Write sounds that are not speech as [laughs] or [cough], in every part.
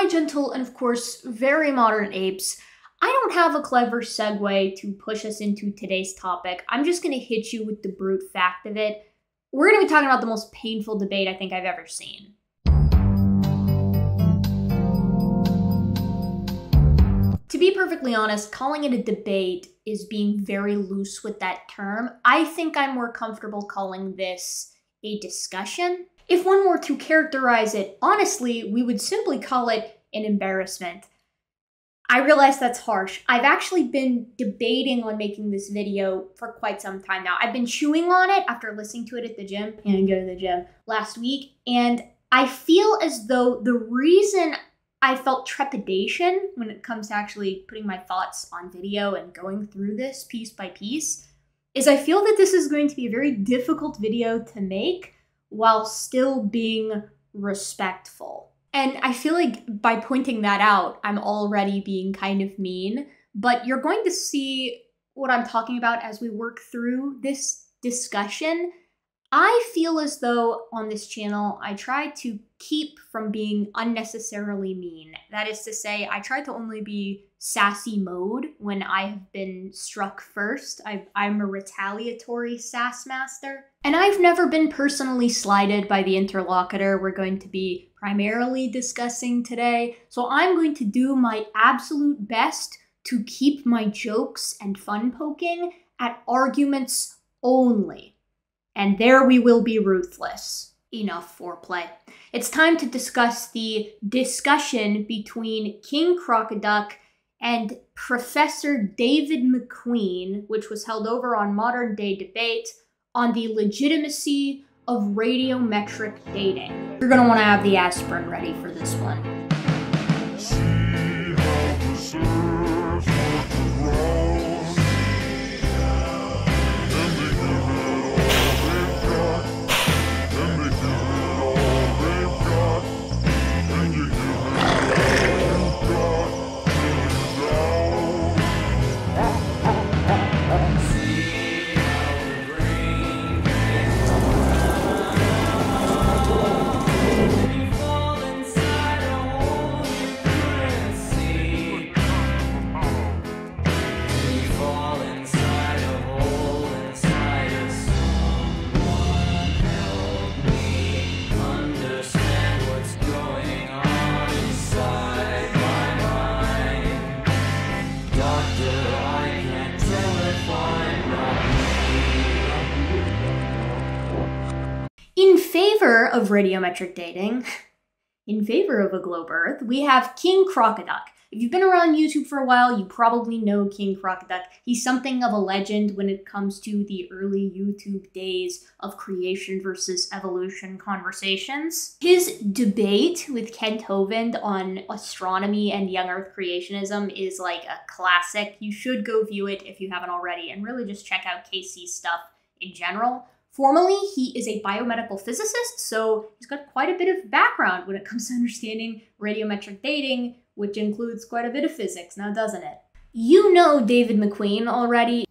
my gentle and, of course, very modern apes, I don't have a clever segue to push us into today's topic. I'm just going to hit you with the brute fact of it. We're going to be talking about the most painful debate I think I've ever seen. To be perfectly honest, calling it a debate is being very loose with that term. I think I'm more comfortable calling this a discussion. If one were to characterize it honestly, we would simply call it an embarrassment. I realize that's harsh. I've actually been debating on making this video for quite some time now. I've been chewing on it after listening to it at the gym and go to the gym last week. And I feel as though the reason I felt trepidation when it comes to actually putting my thoughts on video and going through this piece by piece is I feel that this is going to be a very difficult video to make while still being respectful. And I feel like by pointing that out, I'm already being kind of mean, but you're going to see what I'm talking about as we work through this discussion. I feel as though on this channel, I try to keep from being unnecessarily mean. That is to say, I try to only be sassy mode when I have been struck first. I, am a retaliatory sass master. And I've never been personally slighted by the interlocutor we're going to be primarily discussing today. So I'm going to do my absolute best to keep my jokes and fun poking at arguments only. And there we will be ruthless. Enough foreplay. It's time to discuss the discussion between King Crocoduck and Professor David McQueen, which was held over on Modern Day Debate on the legitimacy of radiometric dating. You're gonna wanna have the aspirin ready for this one. Favor of radiometric dating, [laughs] in favor of a globe Earth, we have King Crocoduck. If you've been around YouTube for a while, you probably know King Crocoduck. He's something of a legend when it comes to the early YouTube days of creation versus evolution conversations. His debate with Kent Hovind on astronomy and young Earth creationism is like a classic. You should go view it if you haven't already, and really just check out KC's stuff in general. Formally, he is a biomedical physicist, so he's got quite a bit of background when it comes to understanding radiometric dating, which includes quite a bit of physics, now doesn't it? You know David McQueen already.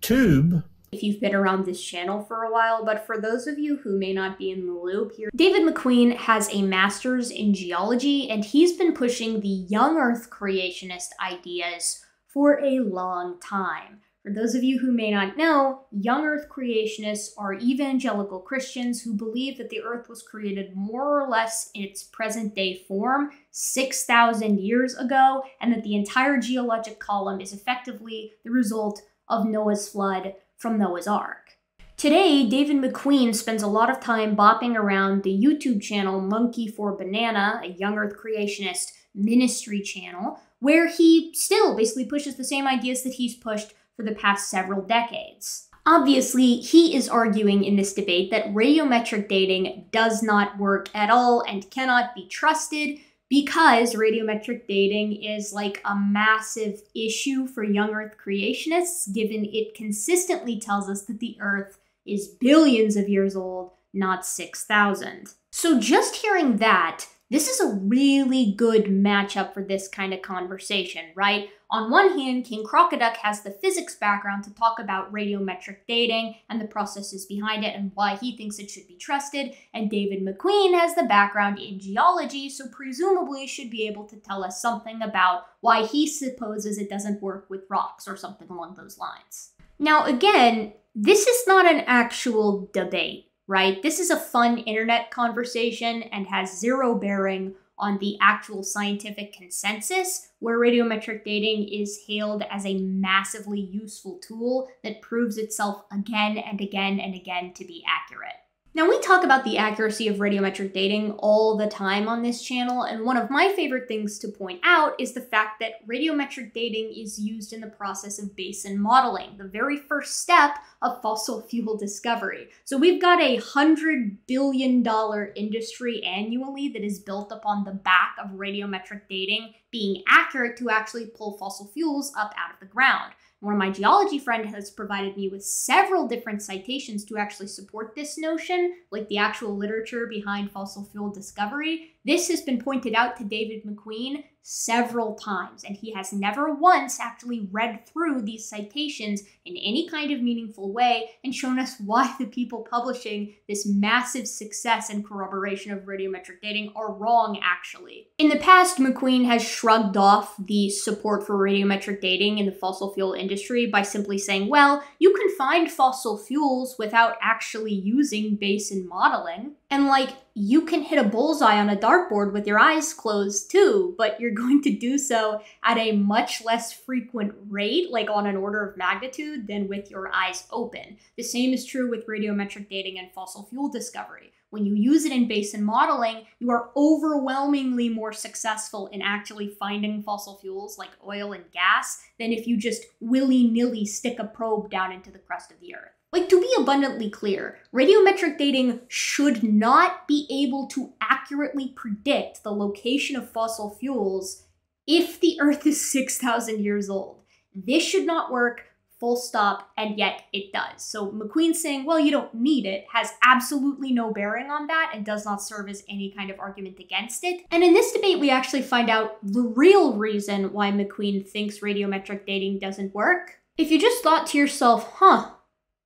Tube. If you've been around this channel for a while, but for those of you who may not be in the loop here, David McQueen has a master's in geology and he's been pushing the young earth creationist ideas for a long time. For those of you who may not know, young earth creationists are evangelical Christians who believe that the earth was created more or less in its present day form 6,000 years ago, and that the entire geologic column is effectively the result of Noah's flood from Noah's Ark. Today, David McQueen spends a lot of time bopping around the YouTube channel Monkey for Banana, a young earth creationist ministry channel, where he still basically pushes the same ideas that he's pushed for the past several decades. Obviously, he is arguing in this debate that radiometric dating does not work at all and cannot be trusted because radiometric dating is like a massive issue for young Earth creationists, given it consistently tells us that the Earth is billions of years old, not 6,000. So just hearing that This is a really good matchup for this kind of conversation, right? On one hand, King Crocoduck has the physics background to talk about radiometric dating and the processes behind it and why he thinks it should be trusted, and David McQueen has the background in geology, so presumably should be able to tell us something about why he supposes it doesn't work with rocks or something along those lines. Now, again, this is not an actual debate right? This is a fun internet conversation and has zero bearing on the actual scientific consensus, where radiometric dating is hailed as a massively useful tool that proves itself again and again and again to be accurate. Now, we talk about the accuracy of radiometric dating all the time on this channel, and one of my favorite things to point out is the fact that radiometric dating is used in the process of basin modeling, the very first step of fossil [laughs] fuel discovery. So we've got a $100 billion industry annually that is built upon the back of radiometric dating being accurate to actually pull fossil fuels up out of the ground. Of my geology friend has provided me with several different citations to actually support this notion, like the actual literature behind fossil fuel discovery. This has been pointed out to David McQueen several times, and he has never once actually read through these citations in any kind of meaningful way and shown us why the people publishing this massive success and corroboration of radiometric dating are wrong, actually. In the past, McQueen has shrugged off the support for radiometric dating in the fossil fuel industry by simply saying, well, you can find fossil fuels without actually using basin modeling. And like, you can hit a bullseye on a dartboard with your eyes closed too, but you're [laughs] going to do so at a much less frequent rate, like on an order of magnitude, than with your eyes open. The same is true with radiometric dating and fossil fuel discovery. When you use it in basin modeling, you are overwhelmingly more successful in actually finding fossil fuels like oil and gas than if you just willy nilly stick a probe down into the crust of the earth. Like, to be abundantly clear, radiometric dating should not be able to accurately predict the location of fossil fuels if the Earth is 6,000 years old. This should not work, full stop, and yet it does. So McQueen saying, well, you don't need it, has absolutely no bearing on that and does not serve as any kind of argument against it. And in this debate, we actually find out the real reason why McQueen thinks radiometric dating doesn't work. If you just thought to yourself, huh,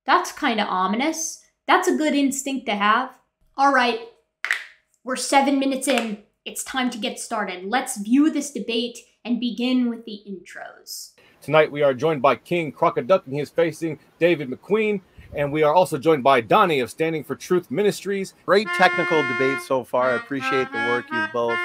that's kind of ominous. That's a good instinct to have. All right, we're seven minutes in. It's time to get started. Let's view this debate and begin with the intros. Tonight we are joined by King Crocoduck and he is facing David McQueen. And we are also joined by Donnie of Standing for Truth Ministries. Great technical debate so far. I appreciate the work you've both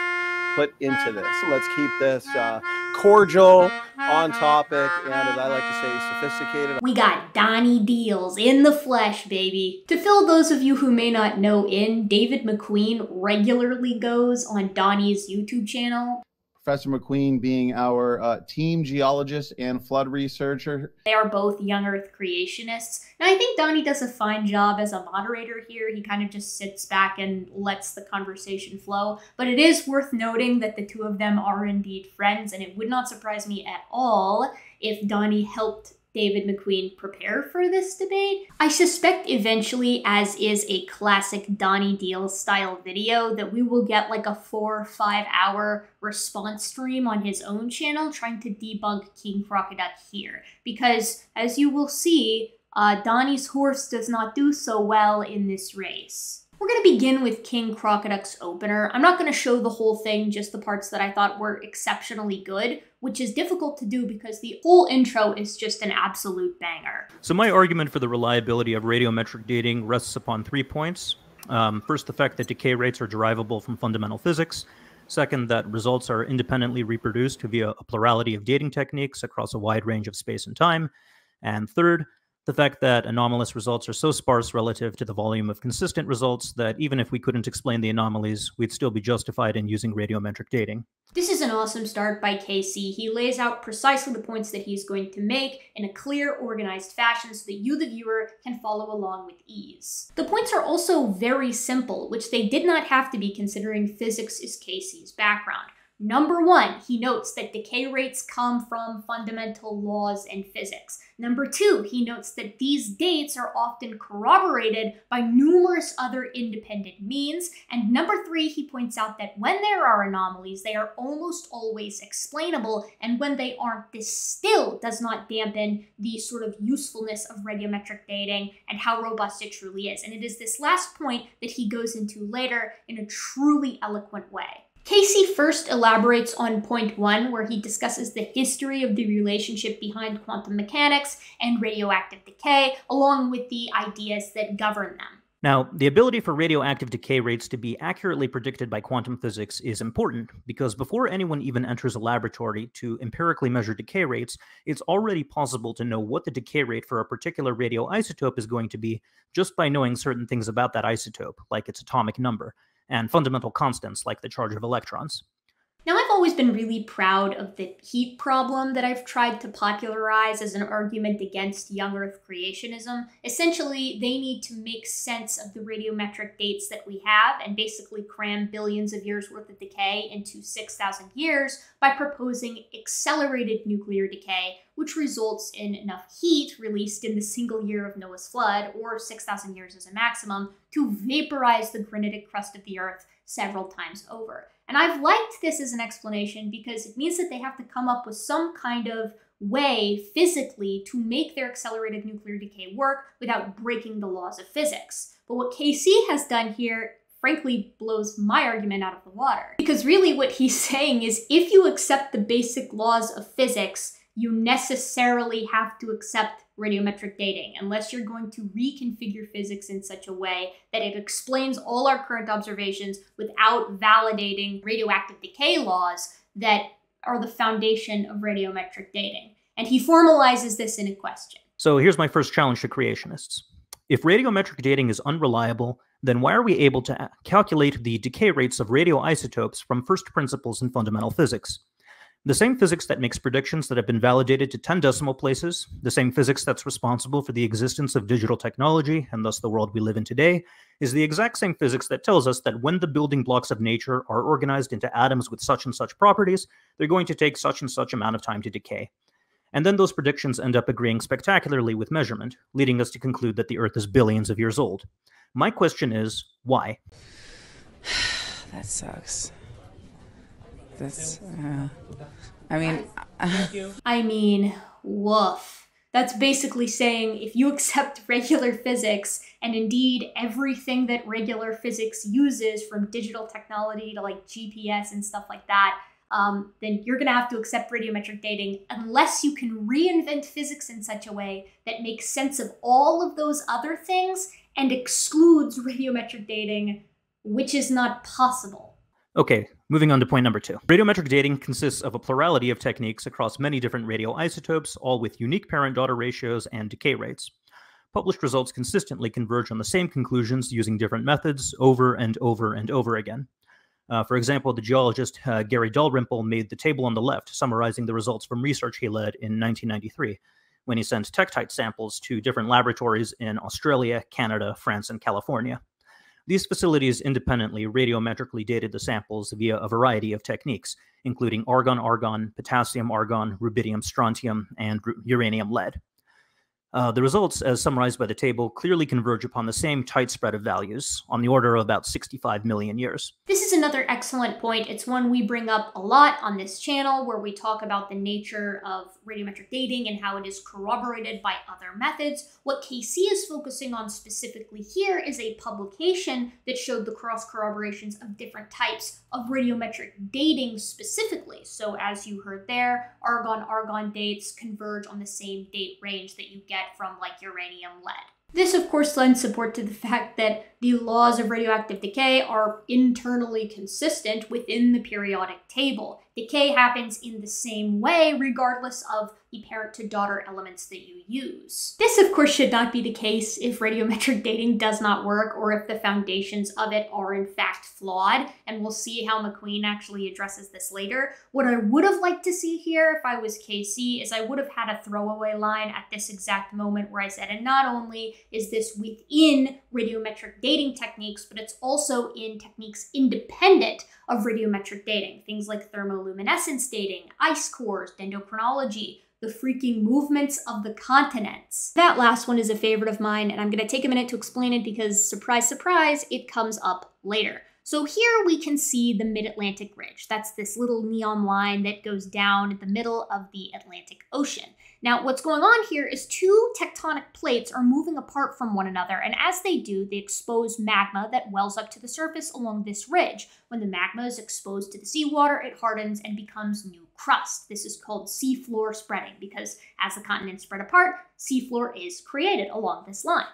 put into this. Let's keep this uh, cordial, on topic, and as I like to say, sophisticated. We got Donnie Deals in the flesh, baby. To fill those of you who may not know in, David McQueen regularly goes on Donnie's YouTube channel Professor McQueen being our uh, team geologist and flood researcher. They are both young Earth creationists. And I think Donnie does a fine job as a moderator here. He kind of just sits back and lets the conversation flow. But it is worth noting that the two of them are indeed friends, and it would not surprise me at all if Donnie helped David McQueen prepare for this debate. I suspect eventually, as is a classic Donnie Deal style video, that we will get like a four or five hour response stream on his own channel trying to debunk King Crocoduck here. Because as you will see, uh, Donnie's horse does not do so well in this race. We're going to begin with King Crocoduck's opener. I'm not going to show the whole thing, just the parts that I thought were exceptionally good, which is difficult to do because the whole intro is just an absolute banger. So, my argument for the reliability of radiometric dating rests upon three points. Um, first, the fact that decay rates are derivable from fundamental physics. Second, that results are independently reproduced via a plurality of dating techniques across a wide range of space and time. And third, the fact that anomalous results are so sparse relative to the volume of consistent results that even if we couldn't explain the anomalies, we'd still be justified in using radiometric dating. This is an awesome start by KC. He lays out precisely the points that he's going to make in a clear, organized fashion so that you, the viewer, can follow along with ease. The points are also very simple, which they did not have to be considering physics is KC's background. Number one, he notes that decay rates come from fundamental laws in physics. Number two, he notes that these dates are often corroborated by numerous other independent means. And number three, he points out that when there are anomalies, they are almost always explainable, and when they aren't, this still does not dampen the sort of usefulness of radiometric dating and how robust it truly is. And it is this last point that he goes into later in a truly eloquent way. KC first elaborates on point one, where he discusses the history of the relationship behind quantum mechanics and radioactive decay, along with the ideas that govern them. Now, the ability for radioactive decay rates to be accurately predicted by quantum physics is important because before anyone even enters a laboratory to empirically measure decay rates, it's already possible to know what the decay rate for a particular radioisotope is going to be just by knowing certain things about that isotope, like its atomic number and fundamental constants like the charge of electrons. Now, I've always been really proud of the heat problem that I've tried to popularize as an argument against young Earth creationism. Essentially, they need to make sense of the radiometric dates that we have and basically cram billions of years worth of decay into 6,000 years by proposing accelerated nuclear decay, which results in enough heat released in the single year of Noah's flood, or 6,000 years as a maximum, to vaporize the granitic crust of the Earth several times over. And I've liked this as an explanation because it means that they have to come up with some kind of way physically to make their accelerated nuclear decay work without breaking the laws of physics. But what KC has done here frankly blows my argument out of the water. Because really what he's [laughs] saying is if you accept the basic laws of physics, you necessarily have to accept radiometric dating unless you're going to reconfigure physics in such a way that it explains all our current observations without validating radioactive decay laws that are the foundation of radiometric dating. And he formalizes this in a question. So here's my first challenge to creationists. If radiometric dating is unreliable, then why are we able to calculate the decay rates of radioisotopes from first principles in fundamental physics? The same physics that makes predictions that have been validated to 10 decimal places, the same physics that's responsible for the existence of digital technology and thus the world we live in today, is the exact same physics that tells us that when the building blocks of nature are organized into atoms with such and such properties, they're going to take such and such amount of time to decay. And then those predictions end up agreeing spectacularly with measurement, leading us to conclude that the Earth is billions of years old. My question is, why? [sighs] that sucks. That's. Uh, I mean. [laughs] I mean, woof. That's basically saying if you [laughs] accept regular physics, and indeed everything that regular physics uses, from digital technology to like GPS and stuff like that, um, then you're going to have to accept radiometric dating unless you can reinvent physics in such a way that makes sense of all of those other things and excludes [laughs] radiometric dating, which is not possible. Okay, moving on to point number two. Radiometric dating consists of a plurality of techniques across many different radioisotopes, all with unique parent daughter ratios and decay rates. Published results consistently converge on the same conclusions using different methods over and over and over again. Uh, for example, the geologist uh, Gary Dalrymple made the table on the left summarizing the results from research he led in 1993 when he sent tektite samples to different laboratories in Australia, Canada, France, and California. These facilities independently radiometrically dated the samples via a variety of techniques, including argon argon, potassium argon, rubidium strontium, and uranium lead. Uh, the results, as summarized by the table, clearly converge upon the same tight spread of values, on the order of about 65 million years. This is another excellent point. It's one we bring up a lot on this channel, where we talk about the nature of radiometric dating and how it is corroborated by other methods. What KC is focusing on specifically here is a publication that showed the cross corroborations of different types of radiometric dating specifically. So, as you heard there, argon argon dates converge on the same date range that you get get from like uranium lead. This, of course, lends support to the fact that the laws of radioactive decay are internally consistent within the periodic table. Decay happens in the same way, regardless of the parent to daughter elements that you use. This, of course, should not be the case if radiometric dating does not work or if the foundations of it are in fact flawed, and we'll see how McQueen actually addresses this later. What I would have liked to see here if I was KC is I would have had a throwaway line at this exact moment where I said, and not only is this within radiometric dating techniques, but it's also in techniques independent of radiometric dating, things like thermoluminescence dating, ice cores, dendrochronology, the freaking movements of the continents. That last one is a favorite of mine, and I'm to take a minute to explain it because, surprise, surprise, it comes up later. So here we can see the Mid-Atlantic Ridge. That's this little neon line that goes down the middle of the Atlantic Ocean. Now, what's going on here is two tectonic plates are moving apart from one another, and as they do, they expose magma that wells up to the surface along this ridge. When the magma is exposed to the seawater, it hardens and becomes new crust. This is called seafloor spreading because as the continents spread apart, seafloor is created along this line.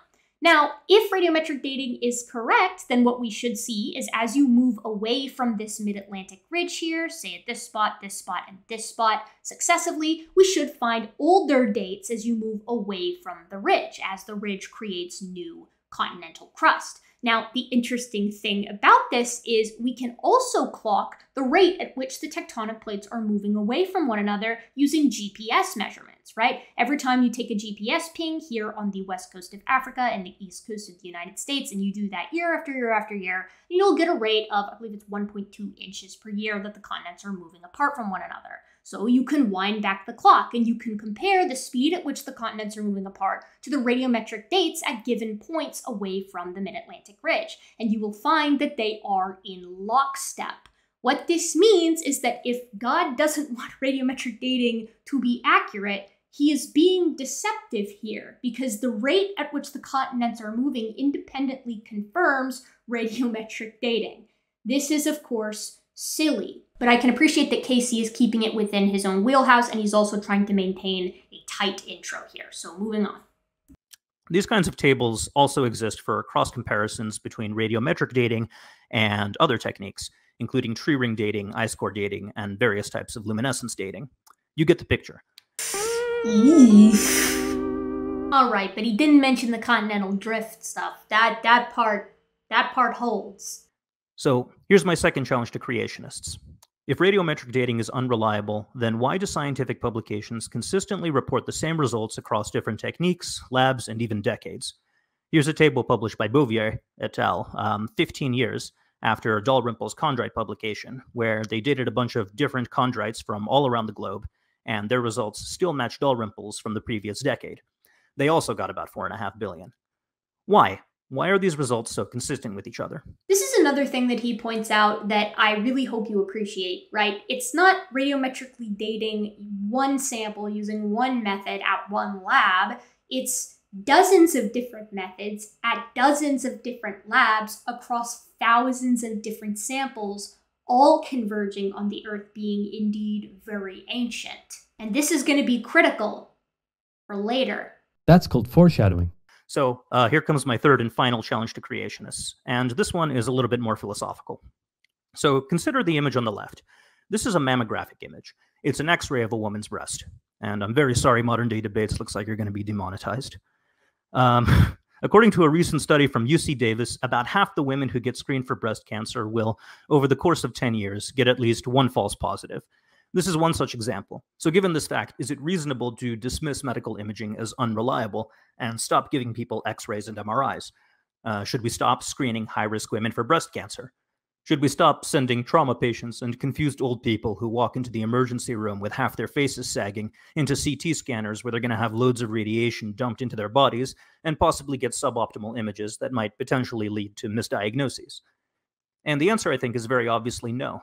Now, if radiometric dating is correct, then what we should see is as you move away from this mid-Atlantic ridge here, say at this spot, this spot, and this spot successively, we should find older dates as you move away from the ridge, as the ridge creates new continental crust. Now, the interesting thing about this is we can also clock the rate at which the tectonic plates are moving away from one another using GPS measurements, right? Every time you take a GPS ping here on the west coast of Africa and the east coast of the United States, and you do that year after year after year, you'll get a rate of, I believe it's 1.2 inches per year that the continents are moving apart from one another. So you can wind back the clock and you can compare the speed at which the continents are moving apart to the radiometric dates at given points away from the mid-Atlantic ridge. And you will find that they are in lockstep. What this means is that if God doesn't [laughs] want radiometric dating to be accurate, he is being deceptive here because the rate at which the continents are moving independently confirms [laughs] radiometric dating. This is, of course, silly. But I can appreciate that KC is keeping it within his own wheelhouse and he's also trying to maintain a tight intro here. So moving on. These kinds of tables also exist for cross comparisons between radiometric dating and other techniques, including tree ring dating, ice core dating, and various types of luminescence dating. You get the picture. All right, but he didn't mention the continental drift stuff. That that part that part holds. So here's my second challenge to creationists. If radiometric dating is unreliable, then why do scientific publications consistently report the same results across different techniques, labs, and even decades? Here's a table published by Bouvier et al. Um, 15 years after Dalrymple's chondrite publication, where they dated a bunch of different chondrites from all around the globe, and their results still match Dalrymple's from the previous decade. They also got about 4.5 billion. Why? Why are these results so consistent with each other? This is another thing that he points out that I really hope you appreciate, right? It's not radiometrically dating one sample using one method at one lab. It's dozens of different methods at dozens of different labs across thousands of different samples, all converging on the Earth being indeed very ancient. And this is going to be critical for later. That's called foreshadowing. So uh, here comes my third and final challenge to creationists, and this one is a little bit more philosophical. So consider the image on the left. This is a mammographic image. It's an x-ray of a woman's breast. And I'm very sorry, modern day debates looks like you're going to be demonetized. Um, [laughs] according to a recent study from UC Davis, about half the women who get screened for breast cancer will, over the course of 10 years, get at least one false positive. This is one such example. So, given this fact, is it reasonable to dismiss medical imaging as unreliable and stop giving people x rays and MRIs? Uh, should we stop screening high risk women for breast cancer? Should we stop sending trauma patients and confused old people who walk into the emergency room with half their faces sagging into CT scanners where they're going to have loads of radiation dumped into their bodies and possibly get suboptimal images that might potentially lead to misdiagnoses? And the answer, I think, is very obviously no.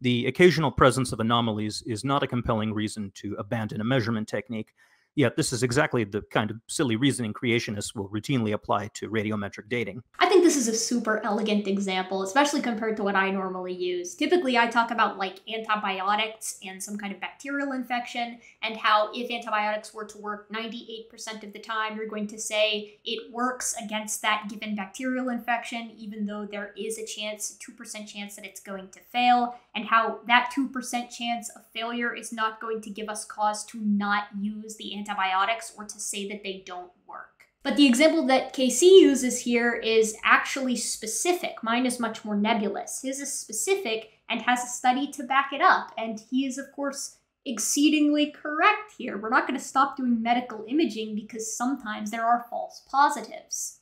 The occasional presence of anomalies is not a compelling reason to abandon a measurement technique, Yet, this is exactly the kind of silly reasoning creationists will routinely apply to radiometric dating. I think this is a super elegant example, especially compared to what I normally use. Typically, I talk about like antibiotics and some kind of bacterial infection, and how if antibiotics were to work 98% of the time, you're going to say it works against that given bacterial infection, even though there is a chance, 2% chance that it's going to fail, and how that 2% chance of failure is not going to give us cause to not use the antibiotics or to say that they don't work. But the example that KC uses here is actually specific. Mine is much more nebulous. His is specific and has a study to back it up. And he is, of course, exceedingly correct here. We're not going to stop doing medical imaging because sometimes there are false positives.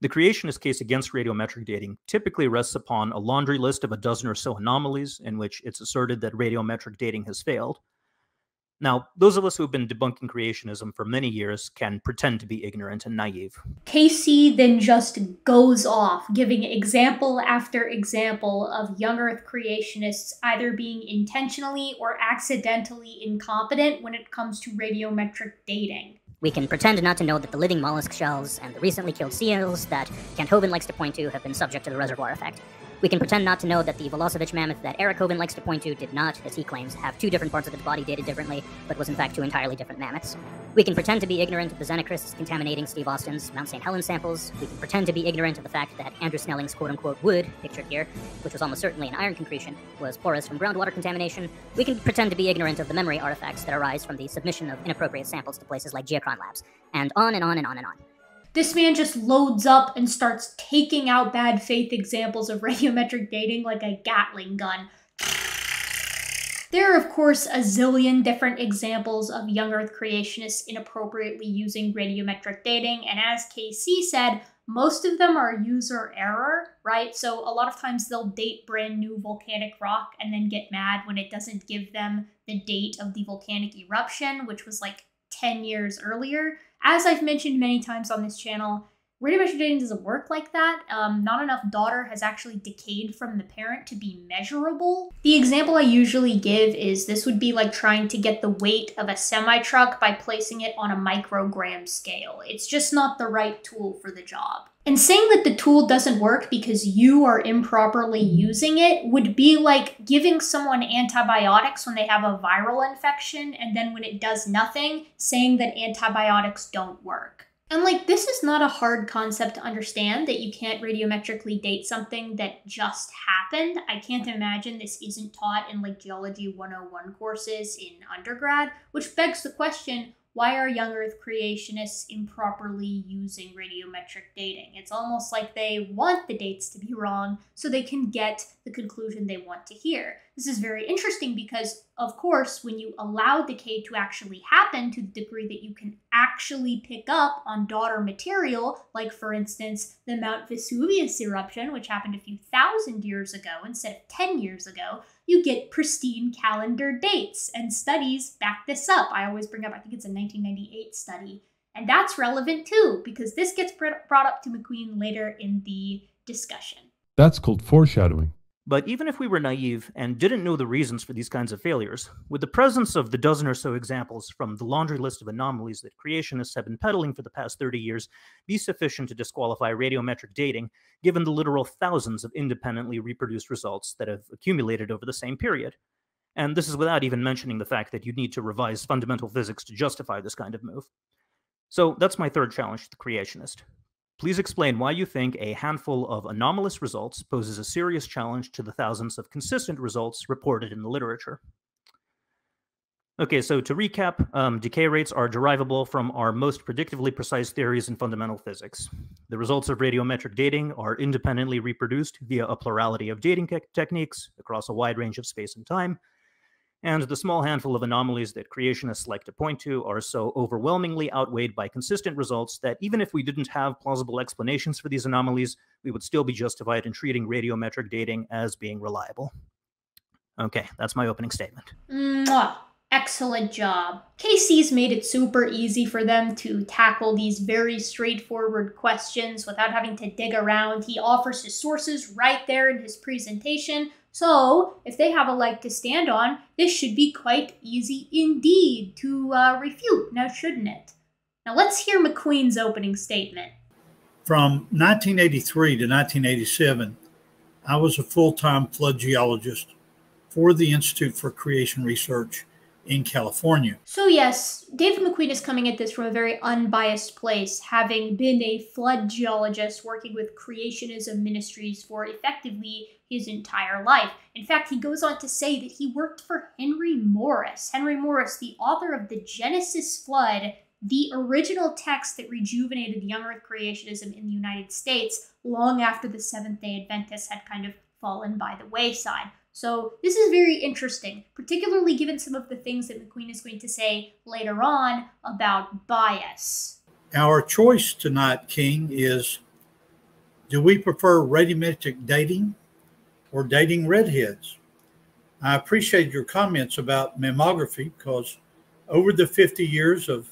The creationist case against radiometric dating typically rests upon a laundry list of a dozen or so anomalies in which it's asserted that radiometric dating has failed. Now, those of us who have been debunking creationism for many years can pretend to be ignorant and naive. KC then just goes off, giving example after example of young Earth creationists either being intentionally or accidentally incompetent when it comes to radiometric dating. We can pretend not to know that the living mollusk shells and the recently killed seals that Kent Hovind likes to point to have been subject to the reservoir effect. We can pretend not to know that the Vollosovitch mammoth that Eric Hovind likes to point to did not, as he claims, have two different parts of its body dated differently, but was in fact two entirely different mammoths. We can pretend to be ignorant of the Xenocrysts contaminating Steve Austin's Mount St. Helens samples. We can pretend to be ignorant of the fact that Andrew Snelling's quote unquote wood, pictured here, which was almost certainly an iron concretion, was porous from groundwater contamination. We can pretend to be ignorant of the memory artifacts that arise from the submission of inappropriate samples to places like Geochron Labs, and on and on and on and on. This man just loads up and starts taking out bad faith examples of [laughs] radiometric dating like a Gatling gun. There are, of course, a zillion different examples of young Earth creationists inappropriately using radiometric dating, and as KC said, most of them are user error, right? So a lot of times they'll date brand new volcanic rock and then get mad when it doesn't give them the date of the volcanic eruption, which was like 10 years earlier. As I've mentioned many times on this channel, radiometric dating doesn't work like that. Um, not enough daughter has actually decayed from the parent to be measurable. The example I usually give is this would be like trying to get the weight of a semi truck by placing it on a microgram scale. It's just not the right tool for the job. And saying that the tool doesn't work because you are improperly using it would be like giving someone antibiotics when they have a viral infection and then when it does nothing, saying that antibiotics don't work. And like, this is not a hard concept to understand that you can't radiometrically date something that just happened. I can't mm-hmm. imagine this isn't taught in like Geology 101 courses in undergrad, which begs the question why are young Earth creationists improperly using radiometric dating? It's almost like they want the dates to be wrong so they can get the conclusion they want to hear. This is very interesting because, of course, when you allow decay to actually happen to the degree that you can actually pick up on daughter material, like for instance, the Mount Vesuvius eruption, which happened a few thousand years ago instead of 10 years ago, you get pristine calendar dates. And studies back this up. I always bring up, I think it's a 1998 study. And that's relevant too, because this gets brought up to McQueen later in the discussion. That's called foreshadowing. But even if we were naive and didn't know the reasons for these kinds of failures, would the presence of the dozen or so examples from the laundry list of anomalies that creationists have been peddling for the past 30 years be sufficient to disqualify radiometric dating, given the literal thousands of independently reproduced results that have accumulated over the same period? And this is without even mentioning the fact that you'd need to revise fundamental physics to justify this kind of move. So that's my third challenge to the creationist. Please explain why you think a handful of anomalous results poses a serious challenge to the thousands of consistent results reported in the literature. Okay, so to recap, um, decay rates are derivable from our most predictively precise theories in fundamental physics. The results of radiometric dating are independently reproduced via a plurality of dating techniques across a wide range of space and time, and the small handful of anomalies that creationists like to point to are so overwhelmingly outweighed by consistent results that even if we didn't have plausible explanations for these anomalies, we would still be justified in treating radiometric dating as being reliable. Okay, that's my opening statement. Mwah. Excellent job. KC's made it super easy for them to tackle these very straightforward questions without having to dig around. He offers his sources right there in his presentation. So, if they have a leg to stand on, this should be quite easy indeed to uh, refute, now shouldn't it? Now, let's hear McQueen's opening statement. From 1983 to 1987, I was a full time flood geologist for the Institute for Creation Research in California. So, yes, David McQueen is coming at this from a very unbiased place, having been a flood geologist working with Creationism Ministries for effectively his entire life. In fact, he goes on to say that he worked for Henry Morris. Henry Morris, the author of the Genesis Flood, the original text that rejuvenated young earth creationism in the United States long after the Seventh day Adventists had kind of fallen by the wayside. So this is very interesting, particularly given some of the things that McQueen is going to say later on about bias. Our choice tonight, King, is do we prefer radiometric dating or dating redheads? I appreciate your comments about mammography because over the 50 years of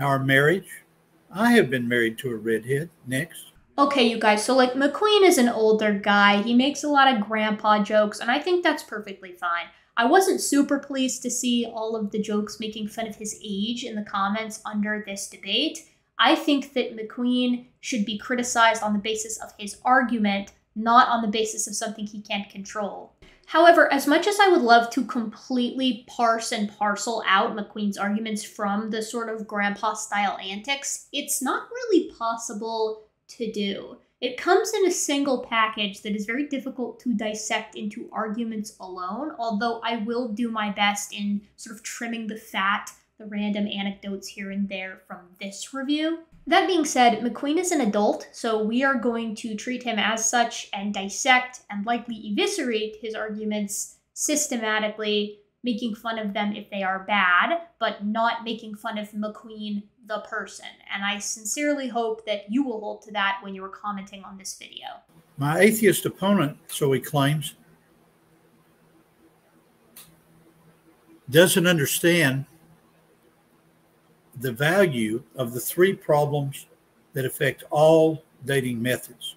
our marriage, I have been married to a redhead. Next. Okay, you guys, so like McQueen is an older guy. He makes a lot of grandpa jokes, and I think that's perfectly fine. I wasn't super pleased to see all of the jokes making fun of his age in the comments under this debate. I think that McQueen should be criticized on the basis of his argument, not on the basis of something he can't control. However, as much as I would love to completely parse and parcel out McQueen's arguments from the sort of grandpa style antics, it's not really possible to do. It comes in a single package that is very difficult to dissect into arguments alone, although I will do my best in sort of trimming the fat, the random anecdotes here and there from this review. That being said, McQueen is an adult, so we are going to treat him as such and dissect and likely eviscerate his arguments systematically, making fun of them if they are bad, but not making fun of McQueen the person. And I sincerely hope that you will hold to that when you're commenting on this video. My atheist opponent, so he claims, doesn't understand the value of the three problems that affect all dating methods.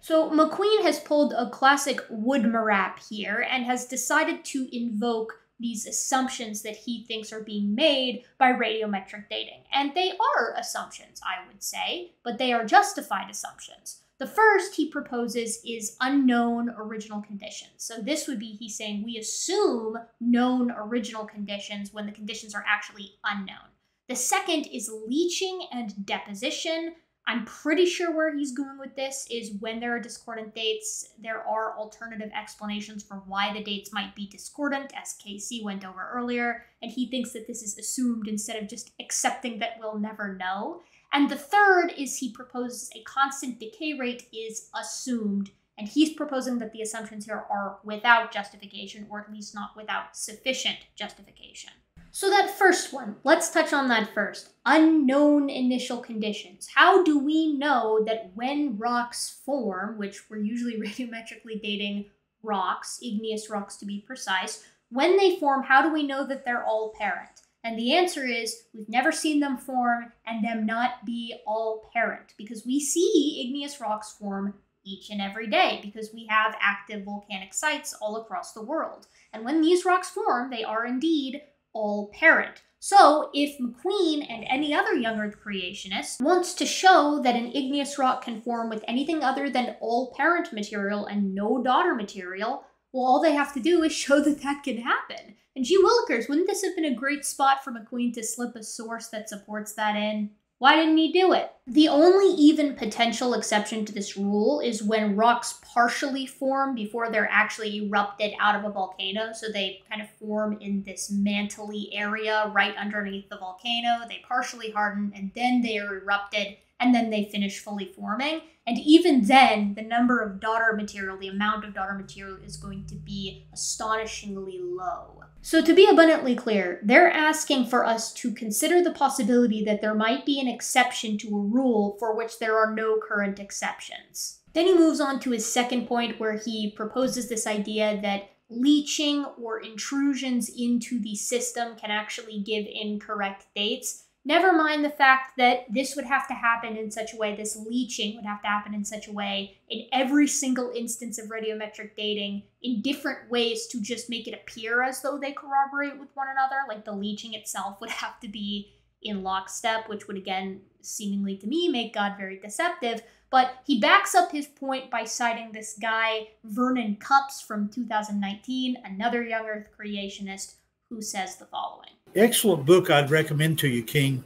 So McQueen has pulled a classic Woodmorappe here and has decided to invoke these assumptions that he thinks are being made by radiometric dating. And they are assumptions, I would say, but they are justified assumptions. The first he proposes is unknown original conditions. So this would be he's saying we assume known original conditions when the conditions are actually unknown. The second is leaching and deposition. I'm pretty sure where he's going with this is when there are discordant dates, there are alternative explanations for why the dates might be discordant, as KC went over earlier, and he thinks that this is assumed instead of just accepting that we'll never know. And the third is he proposes a constant decay rate is assumed, and he's proposing that the assumptions here are without justification, or at least not without sufficient justification. So, that first one, let's touch on that first. Unknown initial conditions. How do we know that when rocks form, which we're usually [laughs] radiometrically dating rocks, igneous rocks to be precise, when they form, how do we know that they're all parent? And the answer is we've never seen them form and them not be all parent because we see igneous rocks form each and every day because we have active volcanic sites all across the world. And when these rocks form, they are indeed all parent. So, if McQueen and any other young Earth creationist wants to show that an igneous rock can form with anything other than all parent material and no daughter material, well, all they have to do is [laughs] show that that can happen. And gee willikers, wouldn't this have been a great spot for McQueen to slip a source that supports that in? Why didn't he do it? The only even potential exception to this rule is when rocks partially form before they're actually erupted out of a volcano. So they kind of form in this mantly area right underneath the volcano. They partially harden and then they are erupted and then they finish fully forming. And even then, the number of daughter material, the amount of daughter material is going to be astonishingly low. So, to be abundantly clear, they're asking for us to consider the possibility that there might be an exception to a rule for which there are no current exceptions. Then he moves on to his second point, where he proposes this idea that leaching or intrusions into the system can actually give incorrect dates. Never mind the fact that this would have to happen in such a way, this leaching would have to happen in such a way in every single instance of radiometric dating in different ways to just make it appear as though they corroborate with one another. Like the leaching itself would have to be in lockstep, which would again, seemingly to me, make God very deceptive. But he backs up his point by citing this guy, Vernon Cupps from 2019, another young Earth creationist, who says the following Excellent book I'd recommend to you, King,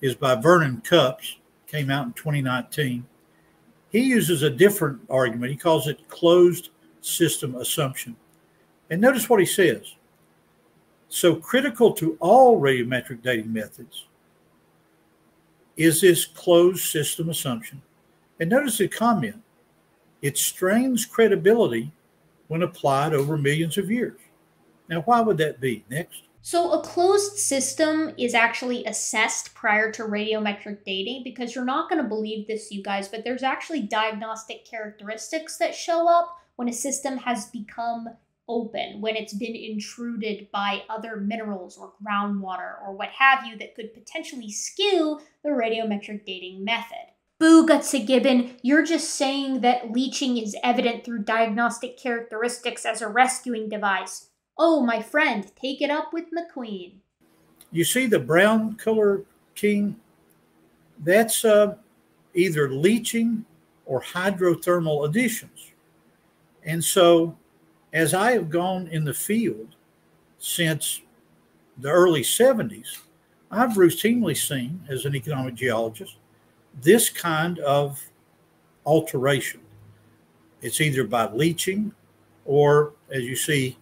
is by Vernon Cupps, came out in 2019. He uses a different argument. He calls it closed system assumption. And notice what he says. So critical to all radiometric dating methods is this closed system assumption. And notice the comment. It strains credibility when applied over millions of years. Now, why would that be? Next. So, a closed system is actually assessed prior to radiometric dating because you're not going to believe this, you guys, but there's actually diagnostic characteristics that show up when a system has become open, when it's been intruded by other minerals or groundwater or what have you that could potentially skew the radiometric dating method. Boo, Gutsick Gibbon, you're just saying that leaching is evident through diagnostic characteristics as a rescuing device. Oh, my friend, take it up with McQueen. You see the brown color, King? That's uh, either leaching or hydrothermal additions. And so, as I have gone in the field since the early 70s, I've routinely seen, as an economic geologist, this kind of alteration. It's either by leaching or, as you see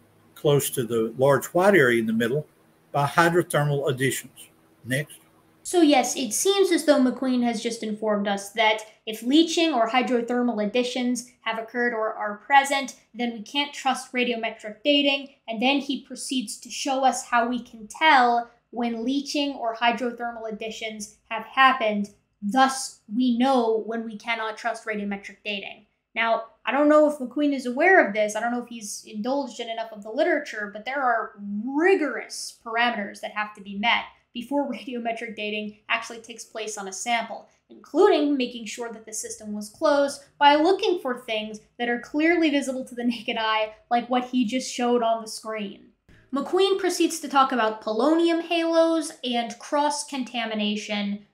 close to the large white area in the middle, by hydrothermal additions. Next. So, yes, it seems as though McQueen has just informed us that if leaching or hydrothermal additions have occurred or are present, then we can't trust radiometric dating. And then he proceeds to show us how we can tell when leaching or hydrothermal additions have happened. Thus, we know when we cannot trust radiometric dating. Now, I don't know if McQueen is aware of this. I don't know if he's indulged in enough of the literature, but there are rigorous parameters that have to be met before [laughs] radiometric dating actually takes place on a sample, including making sure that the system was closed by looking for things that are clearly visible to the [laughs] naked eye, like what he just showed on the screen. McQueen proceeds to talk about polonium halos and cross contamination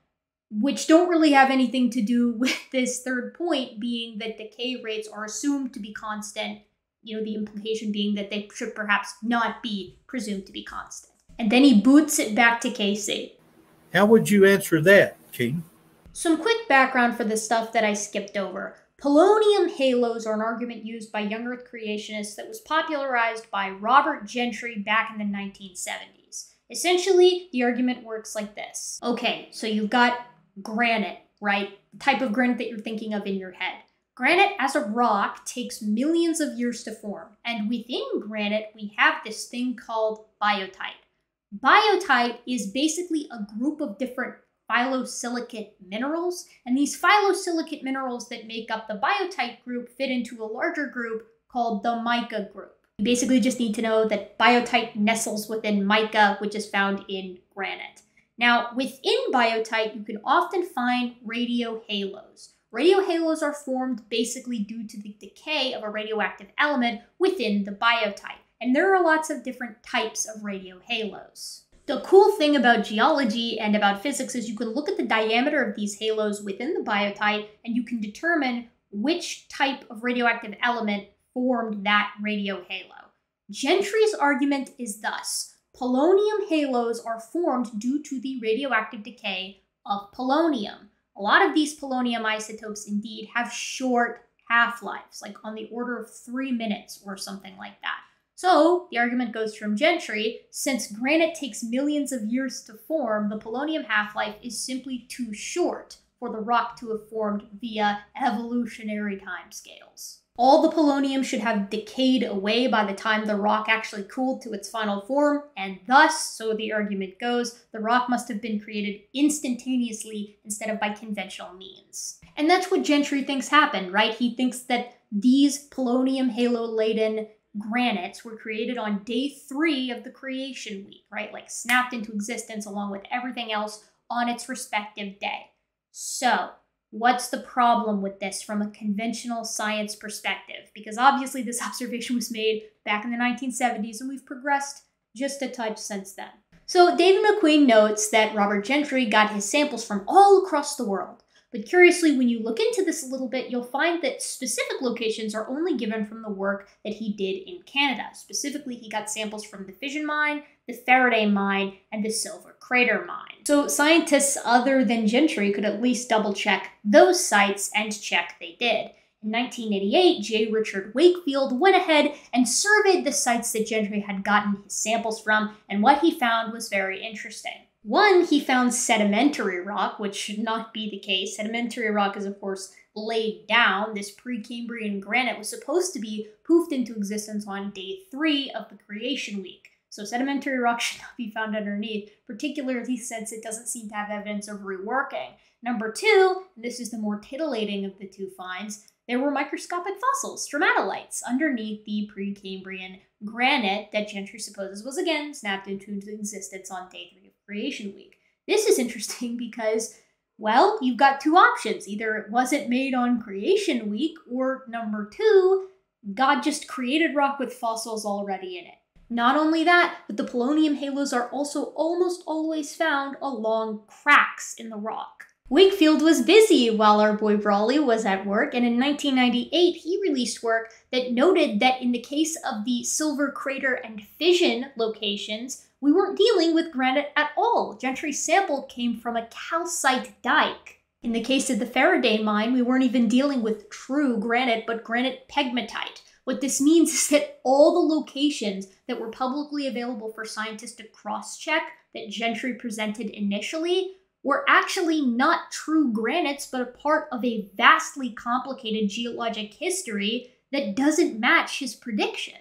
which don't really have anything to do [laughs] with this third point being that decay rates are assumed to be constant, you know, the implication being that they should perhaps not be presumed to be constant. And then he boots it back to KC. How would you answer that, King? Some quick background for the stuff that I skipped over. Polonium halos are an argument used by young Earth creationists that was popularized by Robert Gentry back in the 1970s. Essentially, the argument works like this. Okay, so you've got granite, right? The type of granite that you're thinking of in your head. Granite as a rock takes millions of years to form, and within granite, we have this thing called biotite. Biotite is basically a group of different phyllosilicate minerals, and these phyllosilicate minerals that make up the biotite group fit into a larger group called the mica group. You basically just need to know that biotite nestles within mica, which is found in granite. Now, within biotite, you can often find radiohalos. Radiohalos are formed basically due to the decay of a radioactive element within the biotite, and there are lots of different types of radiohalos. The cool thing about geology and about physics is you can look at the diameter of these halos within the biotite and you can determine which type of radioactive element formed that radiohalo. Gentry's argument is thus polonium halos are formed due to the radioactive decay of polonium. A lot of these polonium isotopes indeed have short half lives, like on the order of three minutes or something like that. So, the argument goes from Gentry since granite takes millions of years to form, the polonium half life is simply too short for the rock to have formed via evolutionary timescales. All the polonium should have decayed away by the time the rock actually cooled to its final form, and thus, so the argument goes, the rock must have been created instantaneously instead of by conventional means. And that's what Gentry thinks happened, right? He thinks that these polonium halo laden granites were created on day three of the creation week, right? Like snapped into existence along with everything else on its respective day. So, what's the problem with this from a conventional science perspective? Because obviously, this [laughs] observation was made back in the 1970s and we've progressed just a touch since then. So, David McQueen notes that Robert Gentry got his samples from all across the world. But curiously, when you look into this a little bit, you'll find that specific locations are only given from the work that he did in Canada. Specifically, he got samples from the Fission Mine, the Faraday Mine, and the Silver Crater Mine. So scientists other than Gentry could at least double check those sites and check they did. In 1988, J. Richard Wakefield went ahead and surveyed the sites that Gentry had gotten his samples from, and what he found was very interesting. One, he found sedimentary rock, which should not be the case. Sedimentary rock is, of course, laid down. This Precambrian granite was supposed to be poofed into existence on day three of the creation week. So sedimentary rock [laughs] should not be found underneath, particularly since it doesn't seem to have evidence of reworking. Number two, and this is the more titillating of the two finds, there were microscopic fossils, stromatolites, underneath the Precambrian granite that Gentry supposes was again snapped into existence on day three Creation Week. This is interesting [laughs] because, well, you've got two options. Either it wasn't made on Creation Week, or number two, God just created rock with fossils already in it. Not only that, but the polonium halos are also almost always found along cracks in the rock. Wakefield was busy while our boy Brawley was at work, and in 1998 he released work that noted that in the case of the Silver Crater and Fission locations, we weren't dealing with granite at all. Gentry's sample came from a calcite dike. In the case of the Faraday mine, we weren't even dealing with true granite, but granite pegmatite. What this means [laughs] is that all the locations that were publicly available for scientists to cross check that Gentry presented initially were actually not true granites, but a part of a vastly complicated geologic history that doesn't match his prediction.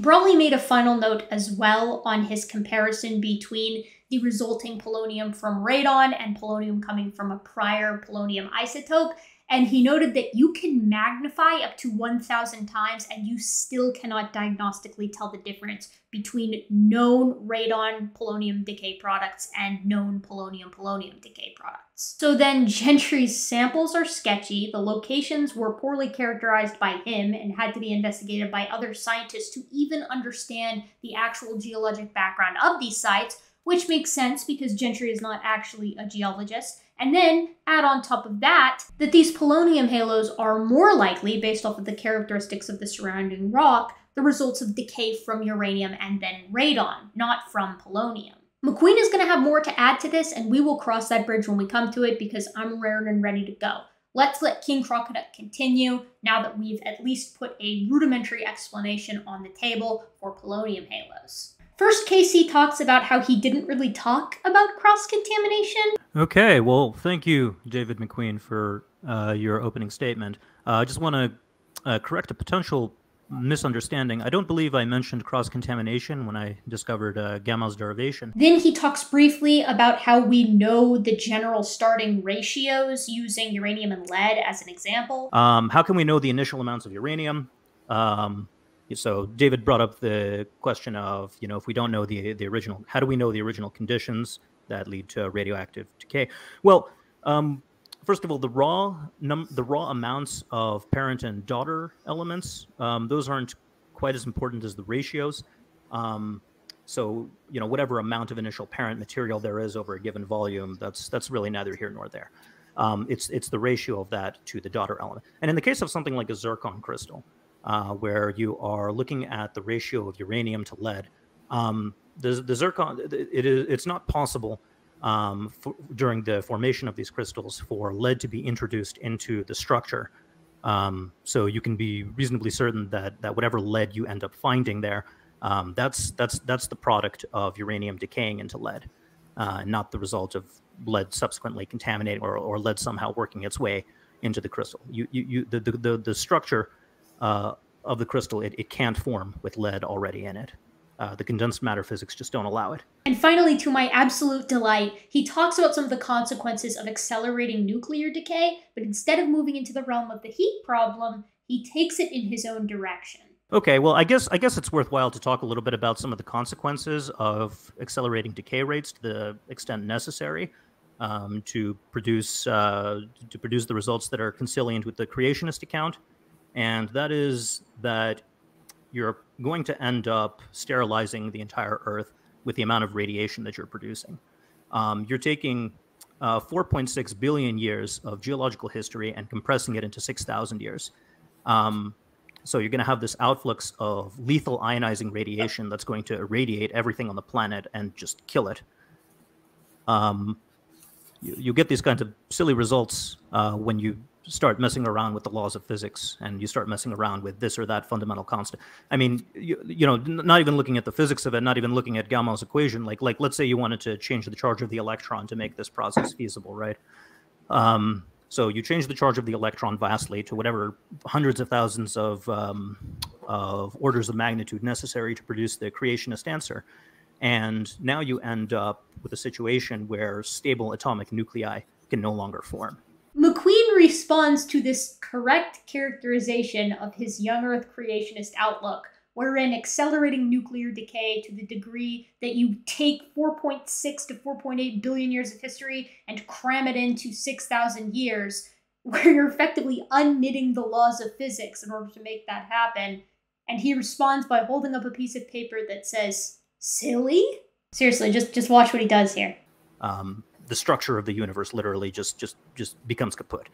Brawley made a final note as well on his comparison between the resulting polonium from radon and polonium coming from a prior polonium isotope, and he noted that you can magnify up to 1,000 times and you still cannot diagnostically tell the difference between known radon polonium decay products and known polonium polonium decay products. So then Gentry's samples are sketchy, the locations were poorly characterized by him and had to be investigated by other scientists to even understand the actual geologic background of these sites, which makes sense because Gentry is not actually a geologist. And then add on top of that that these polonium halos are more likely, based off of the characteristics of the surrounding rock, the results of decay from uranium and then radon, not from polonium. McQueen is going to have more to add to this, and we will cross that bridge when we come to it because I'm raring and ready to go. Let's let King Crocoduck continue now that we've at least put a rudimentary explanation on the table for polonium halos. First, KC talks about how he didn't really talk about cross contamination. Okay, well, thank you, David McQueen, for uh, your opening statement. Uh, I just want to uh, correct a potential misunderstanding. I don't believe I mentioned cross contamination when I discovered uh, Gamow's derivation. Then he talks briefly about how we know the general starting ratios using uranium and lead as an example. Um, how can we know the initial amounts of uranium? Um, so David brought up the question of, you know, if we don't know the the original, how do we know the original conditions that lead to radioactive decay? Well, um, first of all, the raw num- the raw amounts of parent and daughter elements, um, those aren't quite as important as the ratios. Um, so you know, whatever amount of initial parent material there is over a given volume, that's that's really neither here nor there. Um, it's it's the ratio of that to the daughter element. And in the case of something like a zircon crystal, uh, where you are looking at the ratio of uranium to lead. Um, the, the zircon, it is, it's not possible um, for, during the formation of these crystals for lead to be introduced into the structure. Um, so you can be reasonably certain that that whatever lead you end up finding there, um, that's that's that's the product of uranium decaying into lead, uh, not the result of lead subsequently contaminating or, or lead somehow working its way into the crystal. You, you, you the, the, the, the structure uh, of the crystal, it, it can't form with lead already in it. Uh, the condensed matter physics just don't allow it. And finally, to my absolute delight, he talks about some of the consequences of accelerating nuclear decay, but instead of moving into the realm of the heat problem, he takes it in his own direction. Okay, well, I guess I guess it's worthwhile to talk a little bit about some of the consequences of accelerating decay rates to the extent necessary um, to produce uh, to produce the results that are conciliant with the creationist account, and that is that you're going to end up sterilizing the entire Earth with the amount of radiation that you're producing. Um, you're taking uh, 4.6 billion years of geological history and compressing it into 6,000 years. Um, so you're going to have this outflux of lethal ionizing radiation that's going to irradiate everything on the planet and just kill it. Um, you, you get these kinds of silly results uh, when you start messing around with the laws of physics and you start messing around with this or that fundamental constant. I mean, you, you know, not even looking at the physics of it, not even looking at Galois's equation. Like, like let's say you wanted to change the charge of the electron to make this process feasible, right? Um, so you change the charge of the electron vastly to whatever hundreds of thousands of, um, of orders of magnitude necessary to produce the creationist answer. And now you end up with a situation where stable atomic nuclei can no longer form. McQueen responds to this correct characterization of his young Earth creationist outlook wherein accelerating nuclear decay to the degree that you take 4.6 to 4.8 billion years of history and cram it into 6,000 years, [laughs] where you're effectively unknitting the laws of physics in order to make that happen. And he responds by holding up a piece of paper that says, "Silly." Seriously, just just watch what he does here. Um, the structure of the universe literally just just just becomes kaput.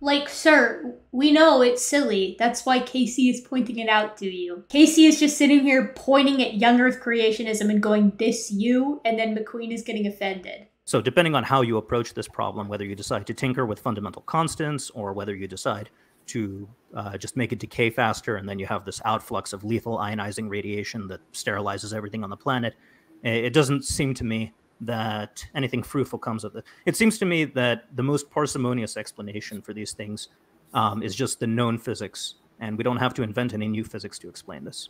Like, sir, we know it's silly. That's why KC is pointing it out to you. KC is just sitting here pointing at young Earth creationism and going, this you, and then McQueen is getting offended. So, depending on how you approach this problem, whether you decide to tinker with fundamental constants or whether you decide to uh, just make it decay faster and then you have this outflux of lethal ionizing radiation that sterilizes everything on the planet, it doesn't seem to me that anything fruitful comes of it. It seems to me that the most parsimonious explanation for these things um, is just the known physics, and we don't have to invent any new physics to explain this.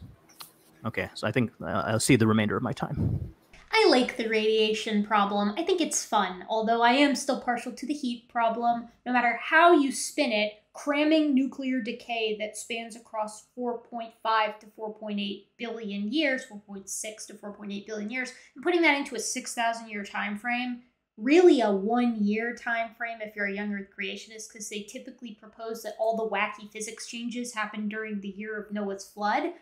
Okay, so I think uh, I'll see the remainder of my time. I like the radiation problem. I think it's fun, although I am still partial to the heat problem. No matter how you spin it, cramming nuclear decay that spans across 4.5 to 4.8 billion years, 4.6 to 4.8 billion years, and putting that into a 6,000 year time frame, really a one year time frame if you're a young Earth creationist, because they typically propose that all the wacky physics changes happen during the year of Noah's flood.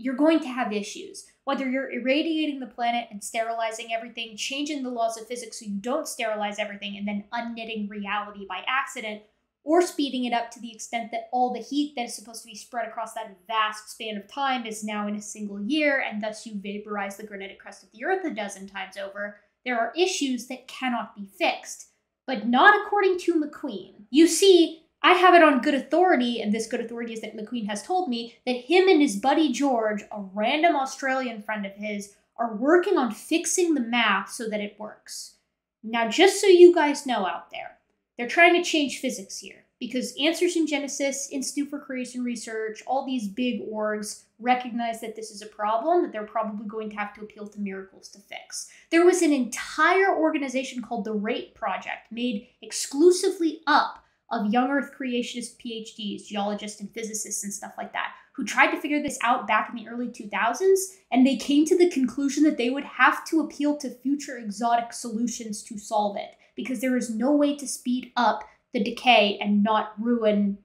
You're going to have issues. Whether you're irradiating the planet and sterilizing everything, changing the laws of physics so you don't sterilize everything, and then unknitting reality by accident, or speeding it up to the extent that all the heat that is supposed to be spread across that vast span of time is now in a single year, and thus you vaporize the granitic crust of the Earth a dozen times over, there are issues that cannot be fixed. But not according to McQueen. You see, I have it on good authority, and this good authority is that McQueen has told me that him and his buddy George, a random Australian friend of his, are working on fixing the math so that it works. Now, just so you guys know out there, they're trying to change physics here because Answers in Genesis, Institute for Creation Research, all these big orgs recognize that this is a problem that they're probably going to have to appeal to miracles to fix. There was an entire organization called the RATE Project made exclusively up of young Earth creationist PhDs, geologists and physicists and stuff like that, who tried to figure this out back in the early 2000s, and they came to the conclusion that they would have to appeal to future exotic solutions to solve it because there is no way to speed up the decay and not ruin